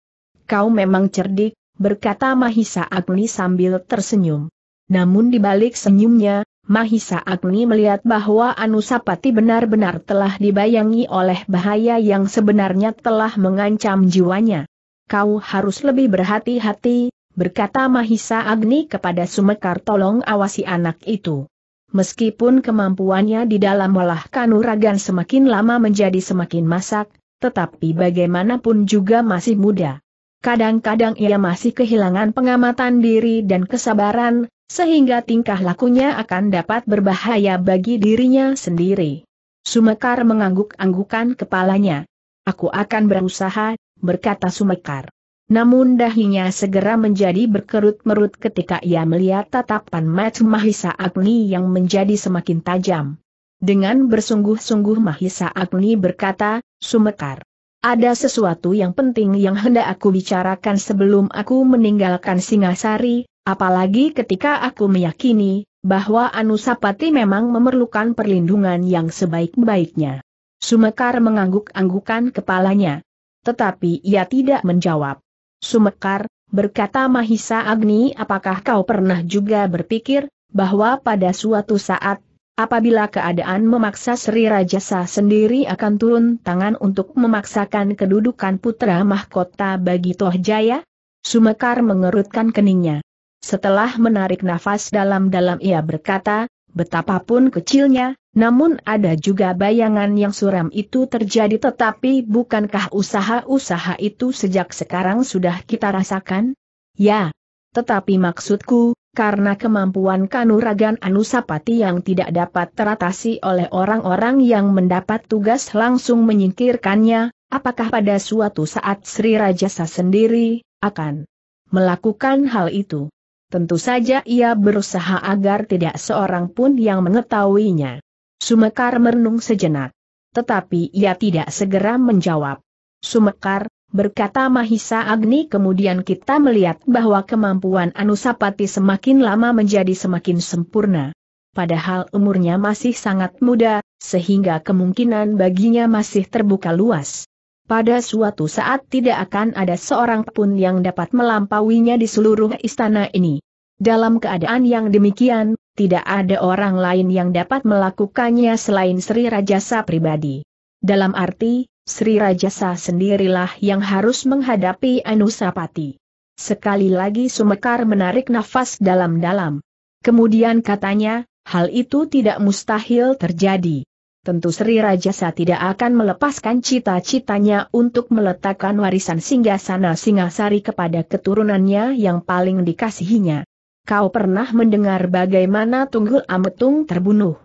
kau memang cerdik, berkata Mahisa Agni sambil tersenyum. Namun di balik senyumnya, Mahisa Agni melihat bahwa Anusapati benar-benar telah dibayangi oleh bahaya yang sebenarnya telah mengancam jiwanya. Kau harus lebih berhati-hati, berkata Mahisa Agni kepada Sumekar tolong awasi anak itu. Meskipun kemampuannya di dalam olah kanuragan semakin lama menjadi semakin masak, tetapi bagaimanapun juga masih muda. Kadang-kadang ia masih kehilangan pengamatan diri dan kesabaran, sehingga tingkah lakunya akan dapat berbahaya bagi dirinya sendiri. Sumekar mengangguk-anggukan kepalanya. Aku akan berusaha, berkata Sumekar. Namun dahinya segera menjadi berkerut-merut ketika ia melihat tatapan mata Mahisa Agni yang menjadi semakin tajam. Dengan bersungguh-sungguh Mahisa Agni berkata, Sumekar. Ada sesuatu yang penting yang hendak aku bicarakan sebelum aku meninggalkan Singasari, apalagi ketika aku meyakini bahwa Anusapati memang memerlukan perlindungan yang sebaik-baiknya. Sumekar mengangguk-anggukan kepalanya. Tetapi ia tidak menjawab. Sumekar, berkata Mahisa Agni apakah kau pernah juga berpikir, bahwa pada suatu saat apabila keadaan memaksa Sri Rajasa sendiri akan turun tangan untuk memaksakan kedudukan putra mahkota bagi Toh Jaya? Sumekar mengerutkan keningnya. Setelah menarik nafas dalam-dalam ia berkata, betapapun kecilnya, namun ada juga bayangan yang suram itu terjadi tetapi bukankah usaha-usaha itu sejak sekarang sudah kita rasakan? Ya. Tetapi maksudku, karena kemampuan kanuragan Anusapati yang tidak dapat teratasi oleh orang-orang yang mendapat tugas langsung menyingkirkannya, apakah pada suatu saat Sri Rajasa sendiri akan melakukan hal itu? Tentu saja ia berusaha agar tidak seorang pun yang mengetahuinya. Sumekar merenung sejenak. Tetapi ia tidak segera menjawab. Sumekar, Berkata Mahisa Agni kemudian kita melihat bahwa kemampuan Anusapati semakin lama menjadi semakin sempurna. Padahal umurnya masih sangat muda, sehingga kemungkinan baginya masih terbuka luas. Pada suatu saat tidak akan ada seorang pun yang dapat melampauinya di seluruh istana ini. Dalam keadaan yang demikian, tidak ada orang lain yang dapat melakukannya selain Sri Rajasa pribadi. Dalam arti, Sri Rajasa sendirilah yang harus menghadapi Anusapati. Sekali lagi Sumekar menarik nafas dalam-dalam. Kemudian katanya, hal itu tidak mustahil terjadi. Tentu Sri Rajasa tidak akan melepaskan cita-citanya untuk meletakkan warisan singgasana Singasari kepada keturunannya yang paling dikasihinya. Kau pernah mendengar bagaimana Tunggul Ametung terbunuh?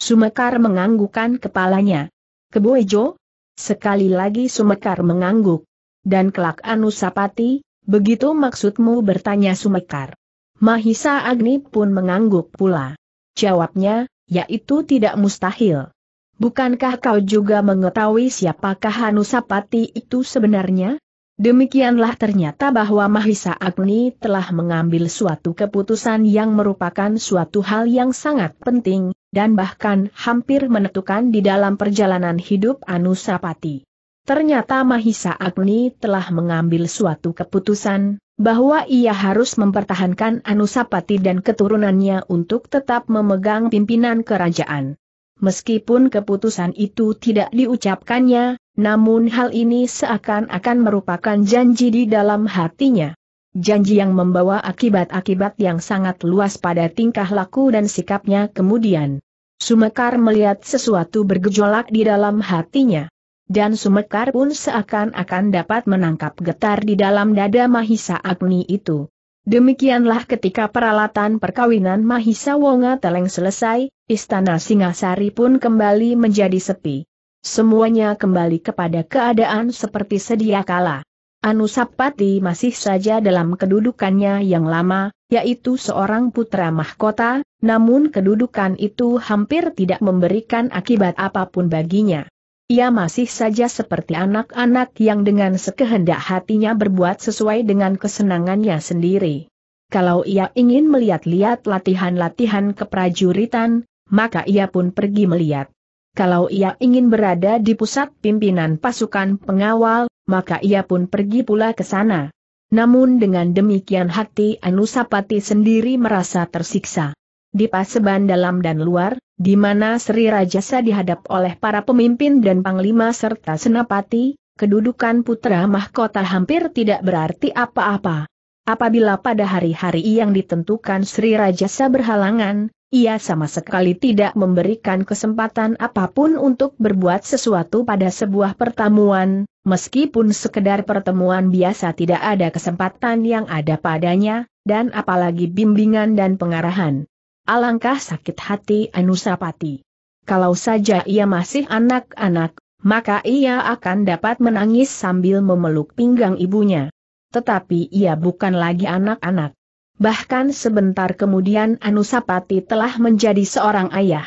Sumekar menganggukkan kepalanya. Keboejo, Sekali lagi Sumekar mengangguk. Dan kelak Anusapati, begitu maksudmu bertanya Sumekar. Mahisa Agni pun mengangguk pula. Jawabnya, yaitu tidak mustahil. Bukankah kau juga mengetahui siapakah Anusapati itu sebenarnya? Demikianlah ternyata bahwa Mahisa Agni telah mengambil suatu keputusan yang merupakan suatu hal yang sangat penting, dan bahkan hampir menentukan di dalam perjalanan hidup Anusapati. Ternyata Mahisa Agni telah mengambil suatu keputusan, bahwa ia harus mempertahankan Anusapati dan keturunannya untuk tetap memegang pimpinan kerajaan. Meskipun keputusan itu tidak diucapkannya, namun hal ini seakan-akan merupakan janji di dalam hatinya. Janji yang membawa akibat-akibat yang sangat luas pada tingkah laku dan sikapnya kemudian. Sumekar melihat sesuatu bergejolak di dalam hatinya. Dan Sumekar pun seakan-akan dapat menangkap getar di dalam dada Mahisa Agni itu. Demikianlah ketika peralatan perkawinan Mahisa Wonga Teleng selesai, istana Singasari pun kembali menjadi sepi. Semuanya kembali kepada keadaan seperti sedia kala. Anusapati masih saja dalam kedudukannya yang lama, yaitu seorang putra mahkota, namun kedudukan itu hampir tidak memberikan akibat apa pun baginya. Ia masih saja seperti anak-anak yang dengan sekehendak hatinya berbuat sesuai dengan kesenangannya sendiri. Kalau ia ingin melihat-lihat latihan-latihan keprajuritan, maka ia pun pergi melihat. Kalau ia ingin berada di pusat pimpinan pasukan pengawal, maka ia pun pergi pula ke sana. Namun dengan demikian hati Anusapati sendiri merasa tersiksa. Di paseban dalam dan luar, di mana Sri Rajasa dihadap oleh para pemimpin dan panglima serta senapati, kedudukan putra mahkota hampir tidak berarti apa-apa. Apabila pada hari-hari yang ditentukan Sri Rajasa berhalangan, ia sama sekali tidak memberikan kesempatan apa pun untuk berbuat sesuatu pada sebuah pertemuan, meskipun sekedar pertemuan biasa tidak ada kesempatan yang ada padanya, dan apalagi bimbingan dan pengarahan. Alangkah sakit hati Anusapati. Kalau saja ia masih anak-anak, maka ia akan dapat menangis sambil memeluk pinggang ibunya. Tetapi ia bukan lagi anak-anak. Bahkan sebentar kemudian Anusapati telah menjadi seorang ayah.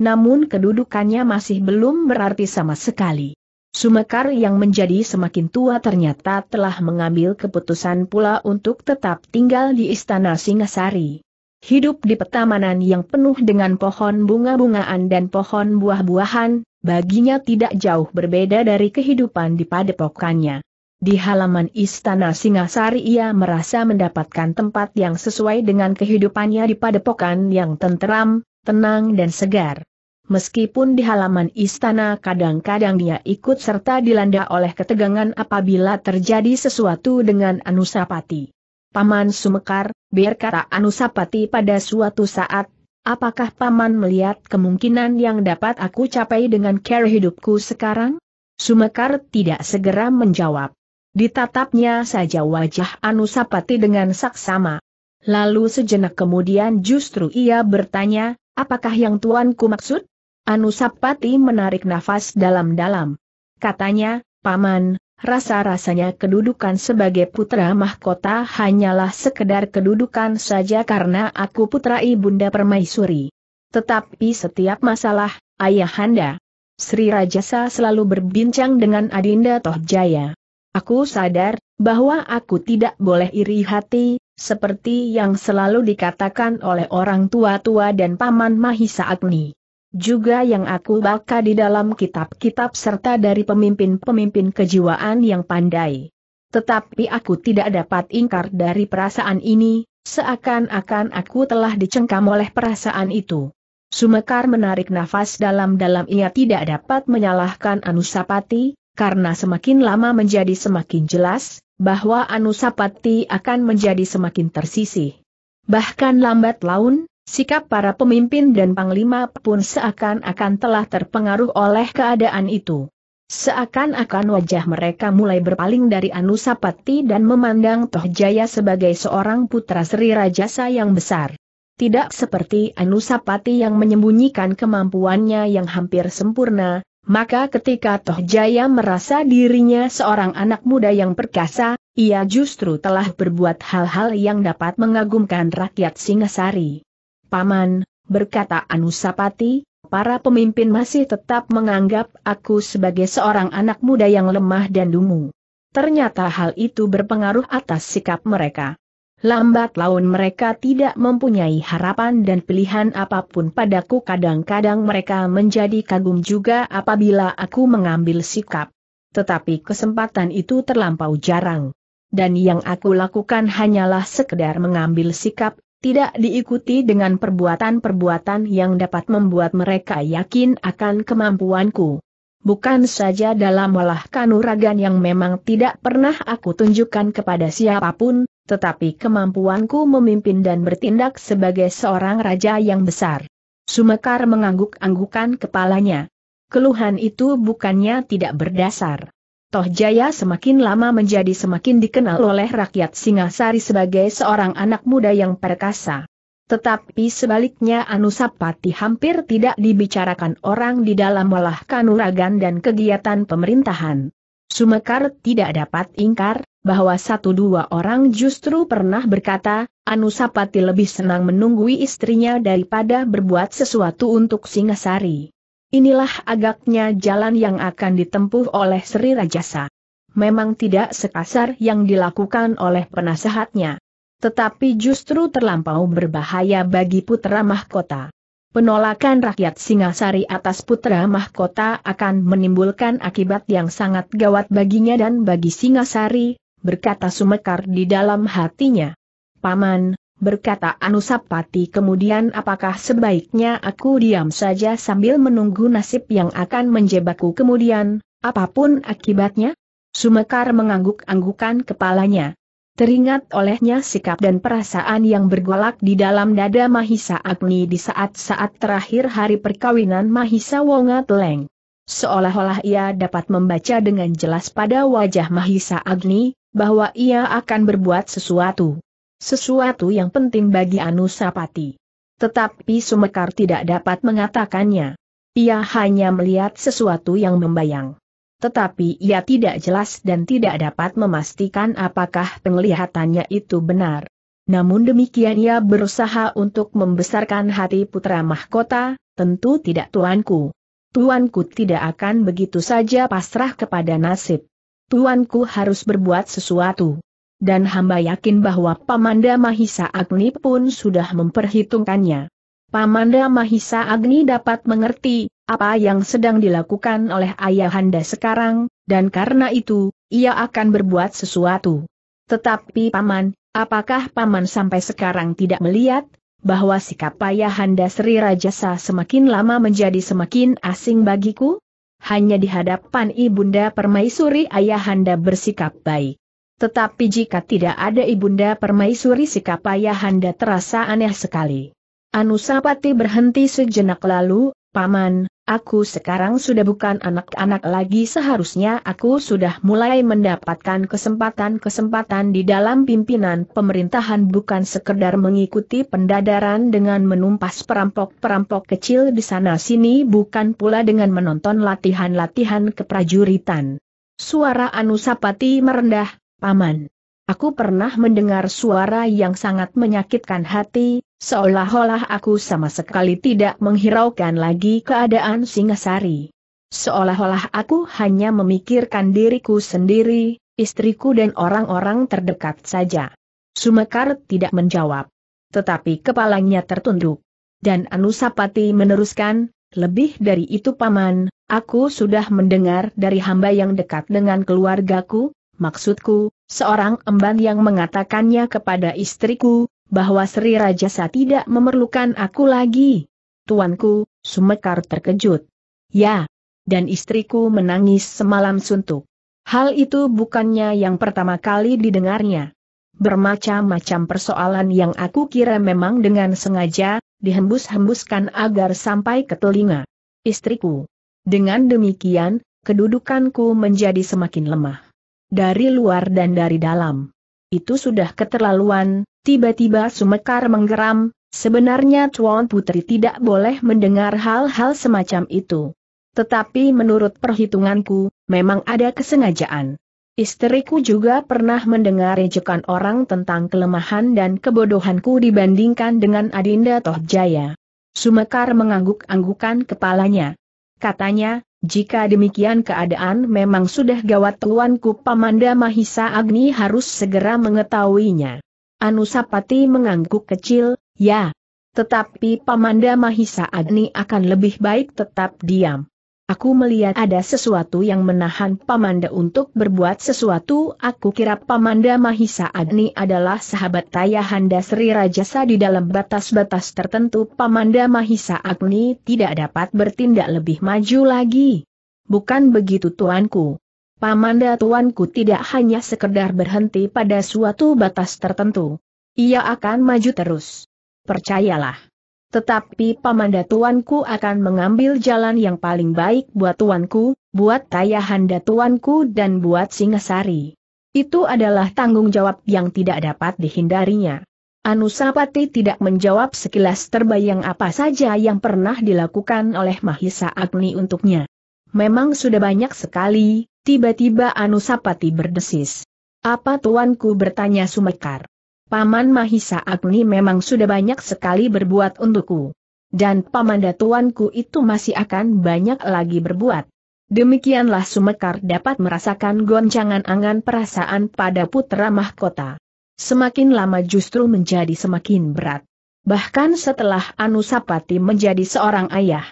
Namun kedudukannya masih belum berarti sama sekali. Sumekar yang menjadi semakin tua ternyata telah mengambil keputusan pula untuk tetap tinggal di istana Singasari. Hidup di petamanan yang penuh dengan pohon bunga-bungaan dan pohon buah-buahan, baginya tidak jauh berbeda dari kehidupan di padepokannya. Di halaman istana Singasari ia merasa mendapatkan tempat yang sesuai dengan kehidupannya di padepokan yang tenteram, tenang dan segar. Meskipun di halaman istana kadang-kadang dia ikut serta dilanda oleh ketegangan apabila terjadi sesuatu dengan Anusapati. Paman Sumekar, biar kata Anusapati pada suatu saat, apakah Paman melihat kemungkinan yang dapat aku capai dengan care hidupku sekarang? Sumekar tidak segera menjawab. Ditatapnya saja wajah Anusapati dengan saksama. Lalu sejenak kemudian justru ia bertanya, apakah yang tuanku maksud? Anusapati menarik nafas dalam-dalam. Katanya, Paman, rasa-rasanya kedudukan sebagai putra mahkota hanyalah sekedar kedudukan saja karena aku putra ibunda permaisuri. Tetapi setiap masalah, ayahanda, Sri Rajasa selalu berbincang dengan Adinda Toh Jaya. Aku sadar, bahwa aku tidak boleh iri hati, seperti yang selalu dikatakan oleh orang tua-tua dan paman Mahisa Agni. Juga yang aku baca di dalam kitab-kitab serta dari pemimpin-pemimpin kejiwaan yang pandai. Tetapi aku tidak dapat ingkar dari perasaan ini, seakan-akan aku telah dicengkam oleh perasaan itu. Sumekar menarik nafas dalam-dalam ia tidak dapat menyalahkan Anusapati, karena semakin lama menjadi semakin jelas, bahwa Anusapati akan menjadi semakin tersisih. Bahkan lambat laun, sikap para pemimpin dan panglima pun seakan-akan telah terpengaruh oleh keadaan itu. Seakan-akan wajah mereka mulai berpaling dari Anusapati dan memandang Toh Jaya sebagai seorang putra Sri Rajasa yang besar. Tidak seperti Anusapati yang menyembunyikan kemampuannya yang hampir sempurna, maka ketika Toh Jaya merasa dirinya seorang anak muda yang perkasa, ia justru telah berbuat hal-hal yang dapat mengagumkan rakyat Singasari. Paman, berkata Anusapati, para pemimpin masih tetap menganggap aku sebagai seorang anak muda yang lemah dan dungu. Ternyata hal itu berpengaruh atas sikap mereka. Lambat laun mereka tidak mempunyai harapan dan pilihan apa pun padaku kadang-kadang mereka menjadi kagum juga apabila aku mengambil sikap. Tetapi kesempatan itu terlampau jarang. Dan yang aku lakukan hanyalah sekedar mengambil sikap, tidak diikuti dengan perbuatan-perbuatan yang dapat membuat mereka yakin akan kemampuanku. Bukan saja dalam olah kanuragan yang memang tidak pernah aku tunjukkan kepada siapa pun, tetapi kemampuanku memimpin dan bertindak sebagai seorang raja yang besar. Sumekar mengangguk-anggukan kepalanya. Keluhan itu bukannya tidak berdasar. Toh Jaya semakin lama menjadi semakin dikenal oleh rakyat Singasari sebagai seorang anak muda yang perkasa. Tetapi sebaliknya Anusapati hampir tidak dibicarakan orang di dalam olah kanuragan dan kegiatan pemerintahan. Sumekar tidak dapat ingkar, bahwa satu dua orang justru pernah berkata, Anusapati lebih senang menunggui istrinya daripada berbuat sesuatu untuk Singasari. Inilah agaknya jalan yang akan ditempuh oleh Sri Rajasa. Memang tidak sekasar yang dilakukan oleh penasehatnya. Tetapi justru terlampau berbahaya bagi putra mahkota. Penolakan rakyat Singasari atas putra mahkota akan menimbulkan akibat yang sangat gawat baginya dan bagi Singasari, berkata Sumekar di dalam hatinya. Paman, berkata Anusapati kemudian apakah sebaiknya aku diam saja sambil menunggu nasib yang akan menjebakku kemudian, apa pun akibatnya? Sumekar mengangguk-anggukan kepalanya. Teringat olehnya sikap dan perasaan yang bergolak di dalam dada Mahisa Agni di saat-saat terakhir hari perkawinan Mahisa Wonga Teleng. Seolah-olah ia dapat membaca dengan jelas pada wajah Mahisa Agni, bahwa ia akan berbuat sesuatu. Sesuatu yang penting bagi Anusapati. Tetapi Sumekar tidak dapat mengatakannya. Ia hanya melihat sesuatu yang membayang. Tetapi ia tidak jelas dan tidak dapat memastikan apakah penglihatannya itu benar. Namun demikian ia berusaha untuk membesarkan hati putra mahkota, tentu tidak tuanku. Tuanku tidak akan begitu saja pasrah kepada nasib tuanku harus berbuat sesuatu. Dan hamba yakin bahwa Pamanda Mahisa Agni pun sudah memperhitungkannya. Pamanda Mahisa Agni dapat mengerti, apa yang sedang dilakukan oleh ayahanda sekarang, dan karena itu, ia akan berbuat sesuatu. Tetapi Paman, apakah Paman sampai sekarang tidak melihat, bahwa sikap ayahanda Sri Rajasa semakin lama menjadi semakin asing bagiku? hanya di hadapan Ibunda Permaisuri ayahanda bersikap baik. Tetapi jika tidak ada Ibunda Permaisuri sikap ayahanda terasa aneh sekali. Anusapati berhenti sejenak lalu, Paman, aku sekarang sudah bukan anak-anak lagi seharusnya aku sudah mulai mendapatkan kesempatan-kesempatan di dalam pimpinan pemerintahan bukan sekedar mengikuti pendadaran dengan menumpas perampok-perampok kecil di sana-sini bukan pula dengan menonton latihan-latihan keprajuritan. Suara Anusapati merendah, Paman. Aku pernah mendengar suara yang sangat menyakitkan hati, seolah-olah aku sama sekali tidak menghiraukan lagi keadaan Singasari. Seolah-olah aku hanya memikirkan diriku sendiri, Istriku dan orang-orang terdekat saja. Sumekar tidak menjawab. Tetapi kepalanya tertunduk. Dan Anusapati meneruskan, lebih dari itu paman, aku sudah mendengar dari hamba yang dekat dengan keluargaku, maksudku, seorang emban yang mengatakannya kepada istriku, bahwa Sri Rajasa tidak memerlukan aku lagi. Tuanku, Sumekar terkejut. Ya. Dan istriku menangis semalam suntuk. Hal itu bukannya yang pertama kali didengarnya bermacam-macam persoalan yang aku kira memang dengan sengaja, dihembus-hembuskan agar sampai ke telinga istriku. Dengan demikian, kedudukanku menjadi semakin lemah. Dari luar dan dari dalam. Itu sudah keterlaluan, tiba-tiba Sumekar menggeram, sebenarnya Tuan Putri tidak boleh mendengar hal-hal semacam itu. Tetapi menurut perhitunganku, memang ada kesengajaan. Istriku juga pernah mendengar ejekan orang tentang kelemahan dan kebodohanku dibandingkan dengan Adinda Toh Jaya. Sumekar mengangguk-anggukan kepalanya. Katanya, jika demikian keadaan memang sudah gawat tuanku Pamanda Mahisa Agni harus segera mengetahuinya. Anusapati mengangguk kecil, ya. Tetapi Pamanda Mahisa Agni akan lebih baik tetap diam. Aku melihat ada sesuatu yang menahan Pamanda untuk berbuat sesuatu. Aku kira Pamanda Mahisa Agni adalah sahabat Tayahanda Sri Rajasa di dalam batas-batas tertentu. Pamanda Mahisa Agni tidak dapat bertindak lebih maju lagi. Bukan begitu tuanku. Pamanda tuanku tidak hanya sekedar berhenti pada suatu batas tertentu. Ia akan maju terus. Percayalah. Tetapi pamanda tuanku akan mengambil jalan yang paling baik buat tuanku, buat tayahanda tuanku dan buat Singasari. Itu adalah tanggung jawab yang tidak dapat dihindarinya. Anusapati tidak menjawab sekilas terbayang apa saja yang pernah dilakukan oleh Mahisa Agni untuknya. Memang sudah banyak sekali, tiba-tiba Anusapati berdesis. Apa tuanku bertanya Sumekar? Paman Mahisa Agni memang sudah banyak sekali berbuat untukku. Dan paman datuanku itu masih akan banyak lagi berbuat. Demikianlah Sumekar dapat merasakan goncangan angan perasaan pada putra mahkota. Semakin lama justru menjadi semakin berat. Bahkan setelah Anusapati menjadi seorang ayah,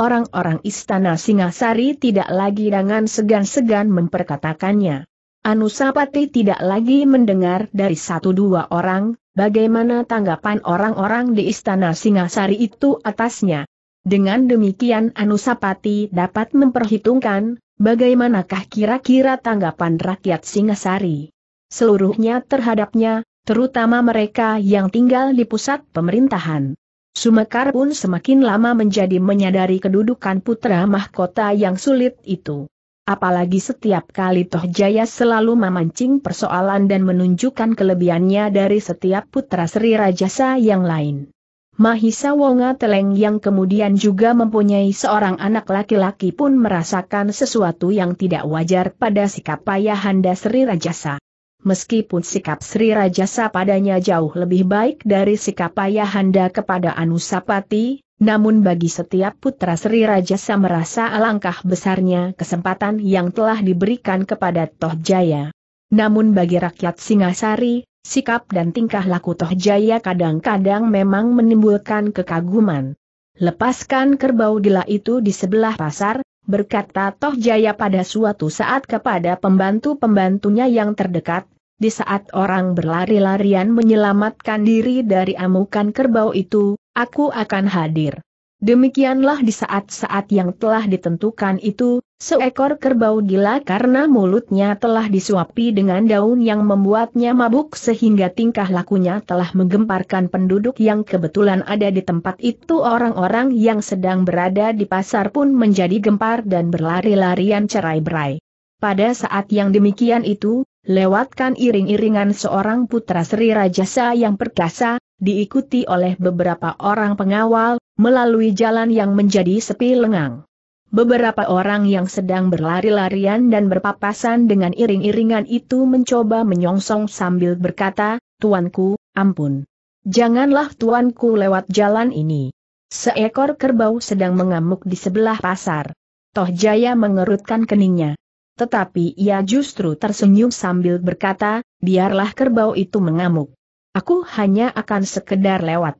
orang-orang istana Singasari tidak lagi dengan segan-segan memperkatakannya. Anusapati tidak lagi mendengar dari satu dua orang, bagaimana tanggapan orang-orang di istana Singasari itu atasnya. Dengan demikian Anusapati dapat memperhitungkan, bagaimanakah kira-kira tanggapan rakyat Singasari. Seluruhnya terhadapnya, terutama mereka yang tinggal di pusat pemerintahan. Sumekar pun semakin lama menjadi menyadari kedudukan putra mahkota yang sulit itu apalagi setiap kali Toh Jaya selalu memancing persoalan dan menunjukkan kelebihannya dari setiap putra Sri Rajasa yang lain. Mahisa Wonga Teleng yang kemudian juga mempunyai seorang anak laki-laki pun merasakan sesuatu yang tidak wajar pada sikap Ayahanda Sri Rajasa. Meskipun sikap Sri Rajasa padanya jauh lebih baik dari sikap Ayahanda kepada Anusapati, namun bagi setiap putra Sri Rajasa merasa alangkah besarnya kesempatan yang telah diberikan kepada Toh Jaya. Namun bagi rakyat Singasari, sikap dan tingkah laku Toh Jaya kadang-kadang memang menimbulkan kekaguman. Lepaskan kerbau gila itu di sebelah pasar, berkata Toh Jaya pada suatu saat kepada pembantu-pembantunya yang terdekat, di saat orang berlari-larian menyelamatkan diri dari amukan kerbau itu, aku akan hadir. Demikianlah di saat-saat yang telah ditentukan itu, seekor kerbau gila karena mulutnya telah disuapi dengan daun yang membuatnya mabuk sehingga tingkah lakunya telah menggemparkan penduduk yang kebetulan ada di tempat itu orang-orang yang sedang berada di pasar pun menjadi gempar dan berlari-larian cerai-berai. Pada saat yang demikian itu, lewatkan iring-iringan seorang putra Sri Rajasa yang perkasa, diikuti oleh beberapa orang pengawal, melalui jalan yang menjadi sepi lengang. Beberapa orang yang sedang berlari-larian dan berpapasan dengan iring-iringan itu mencoba menyongsong sambil berkata, Tuanku, ampun. Janganlah tuanku lewat jalan ini. Seekor kerbau sedang mengamuk di sebelah pasar. Toh Jaya mengerutkan keningnya. tetapi ia justru tersenyum sambil berkata, biarlah kerbau itu mengamuk. Aku hanya akan sekedar lewat.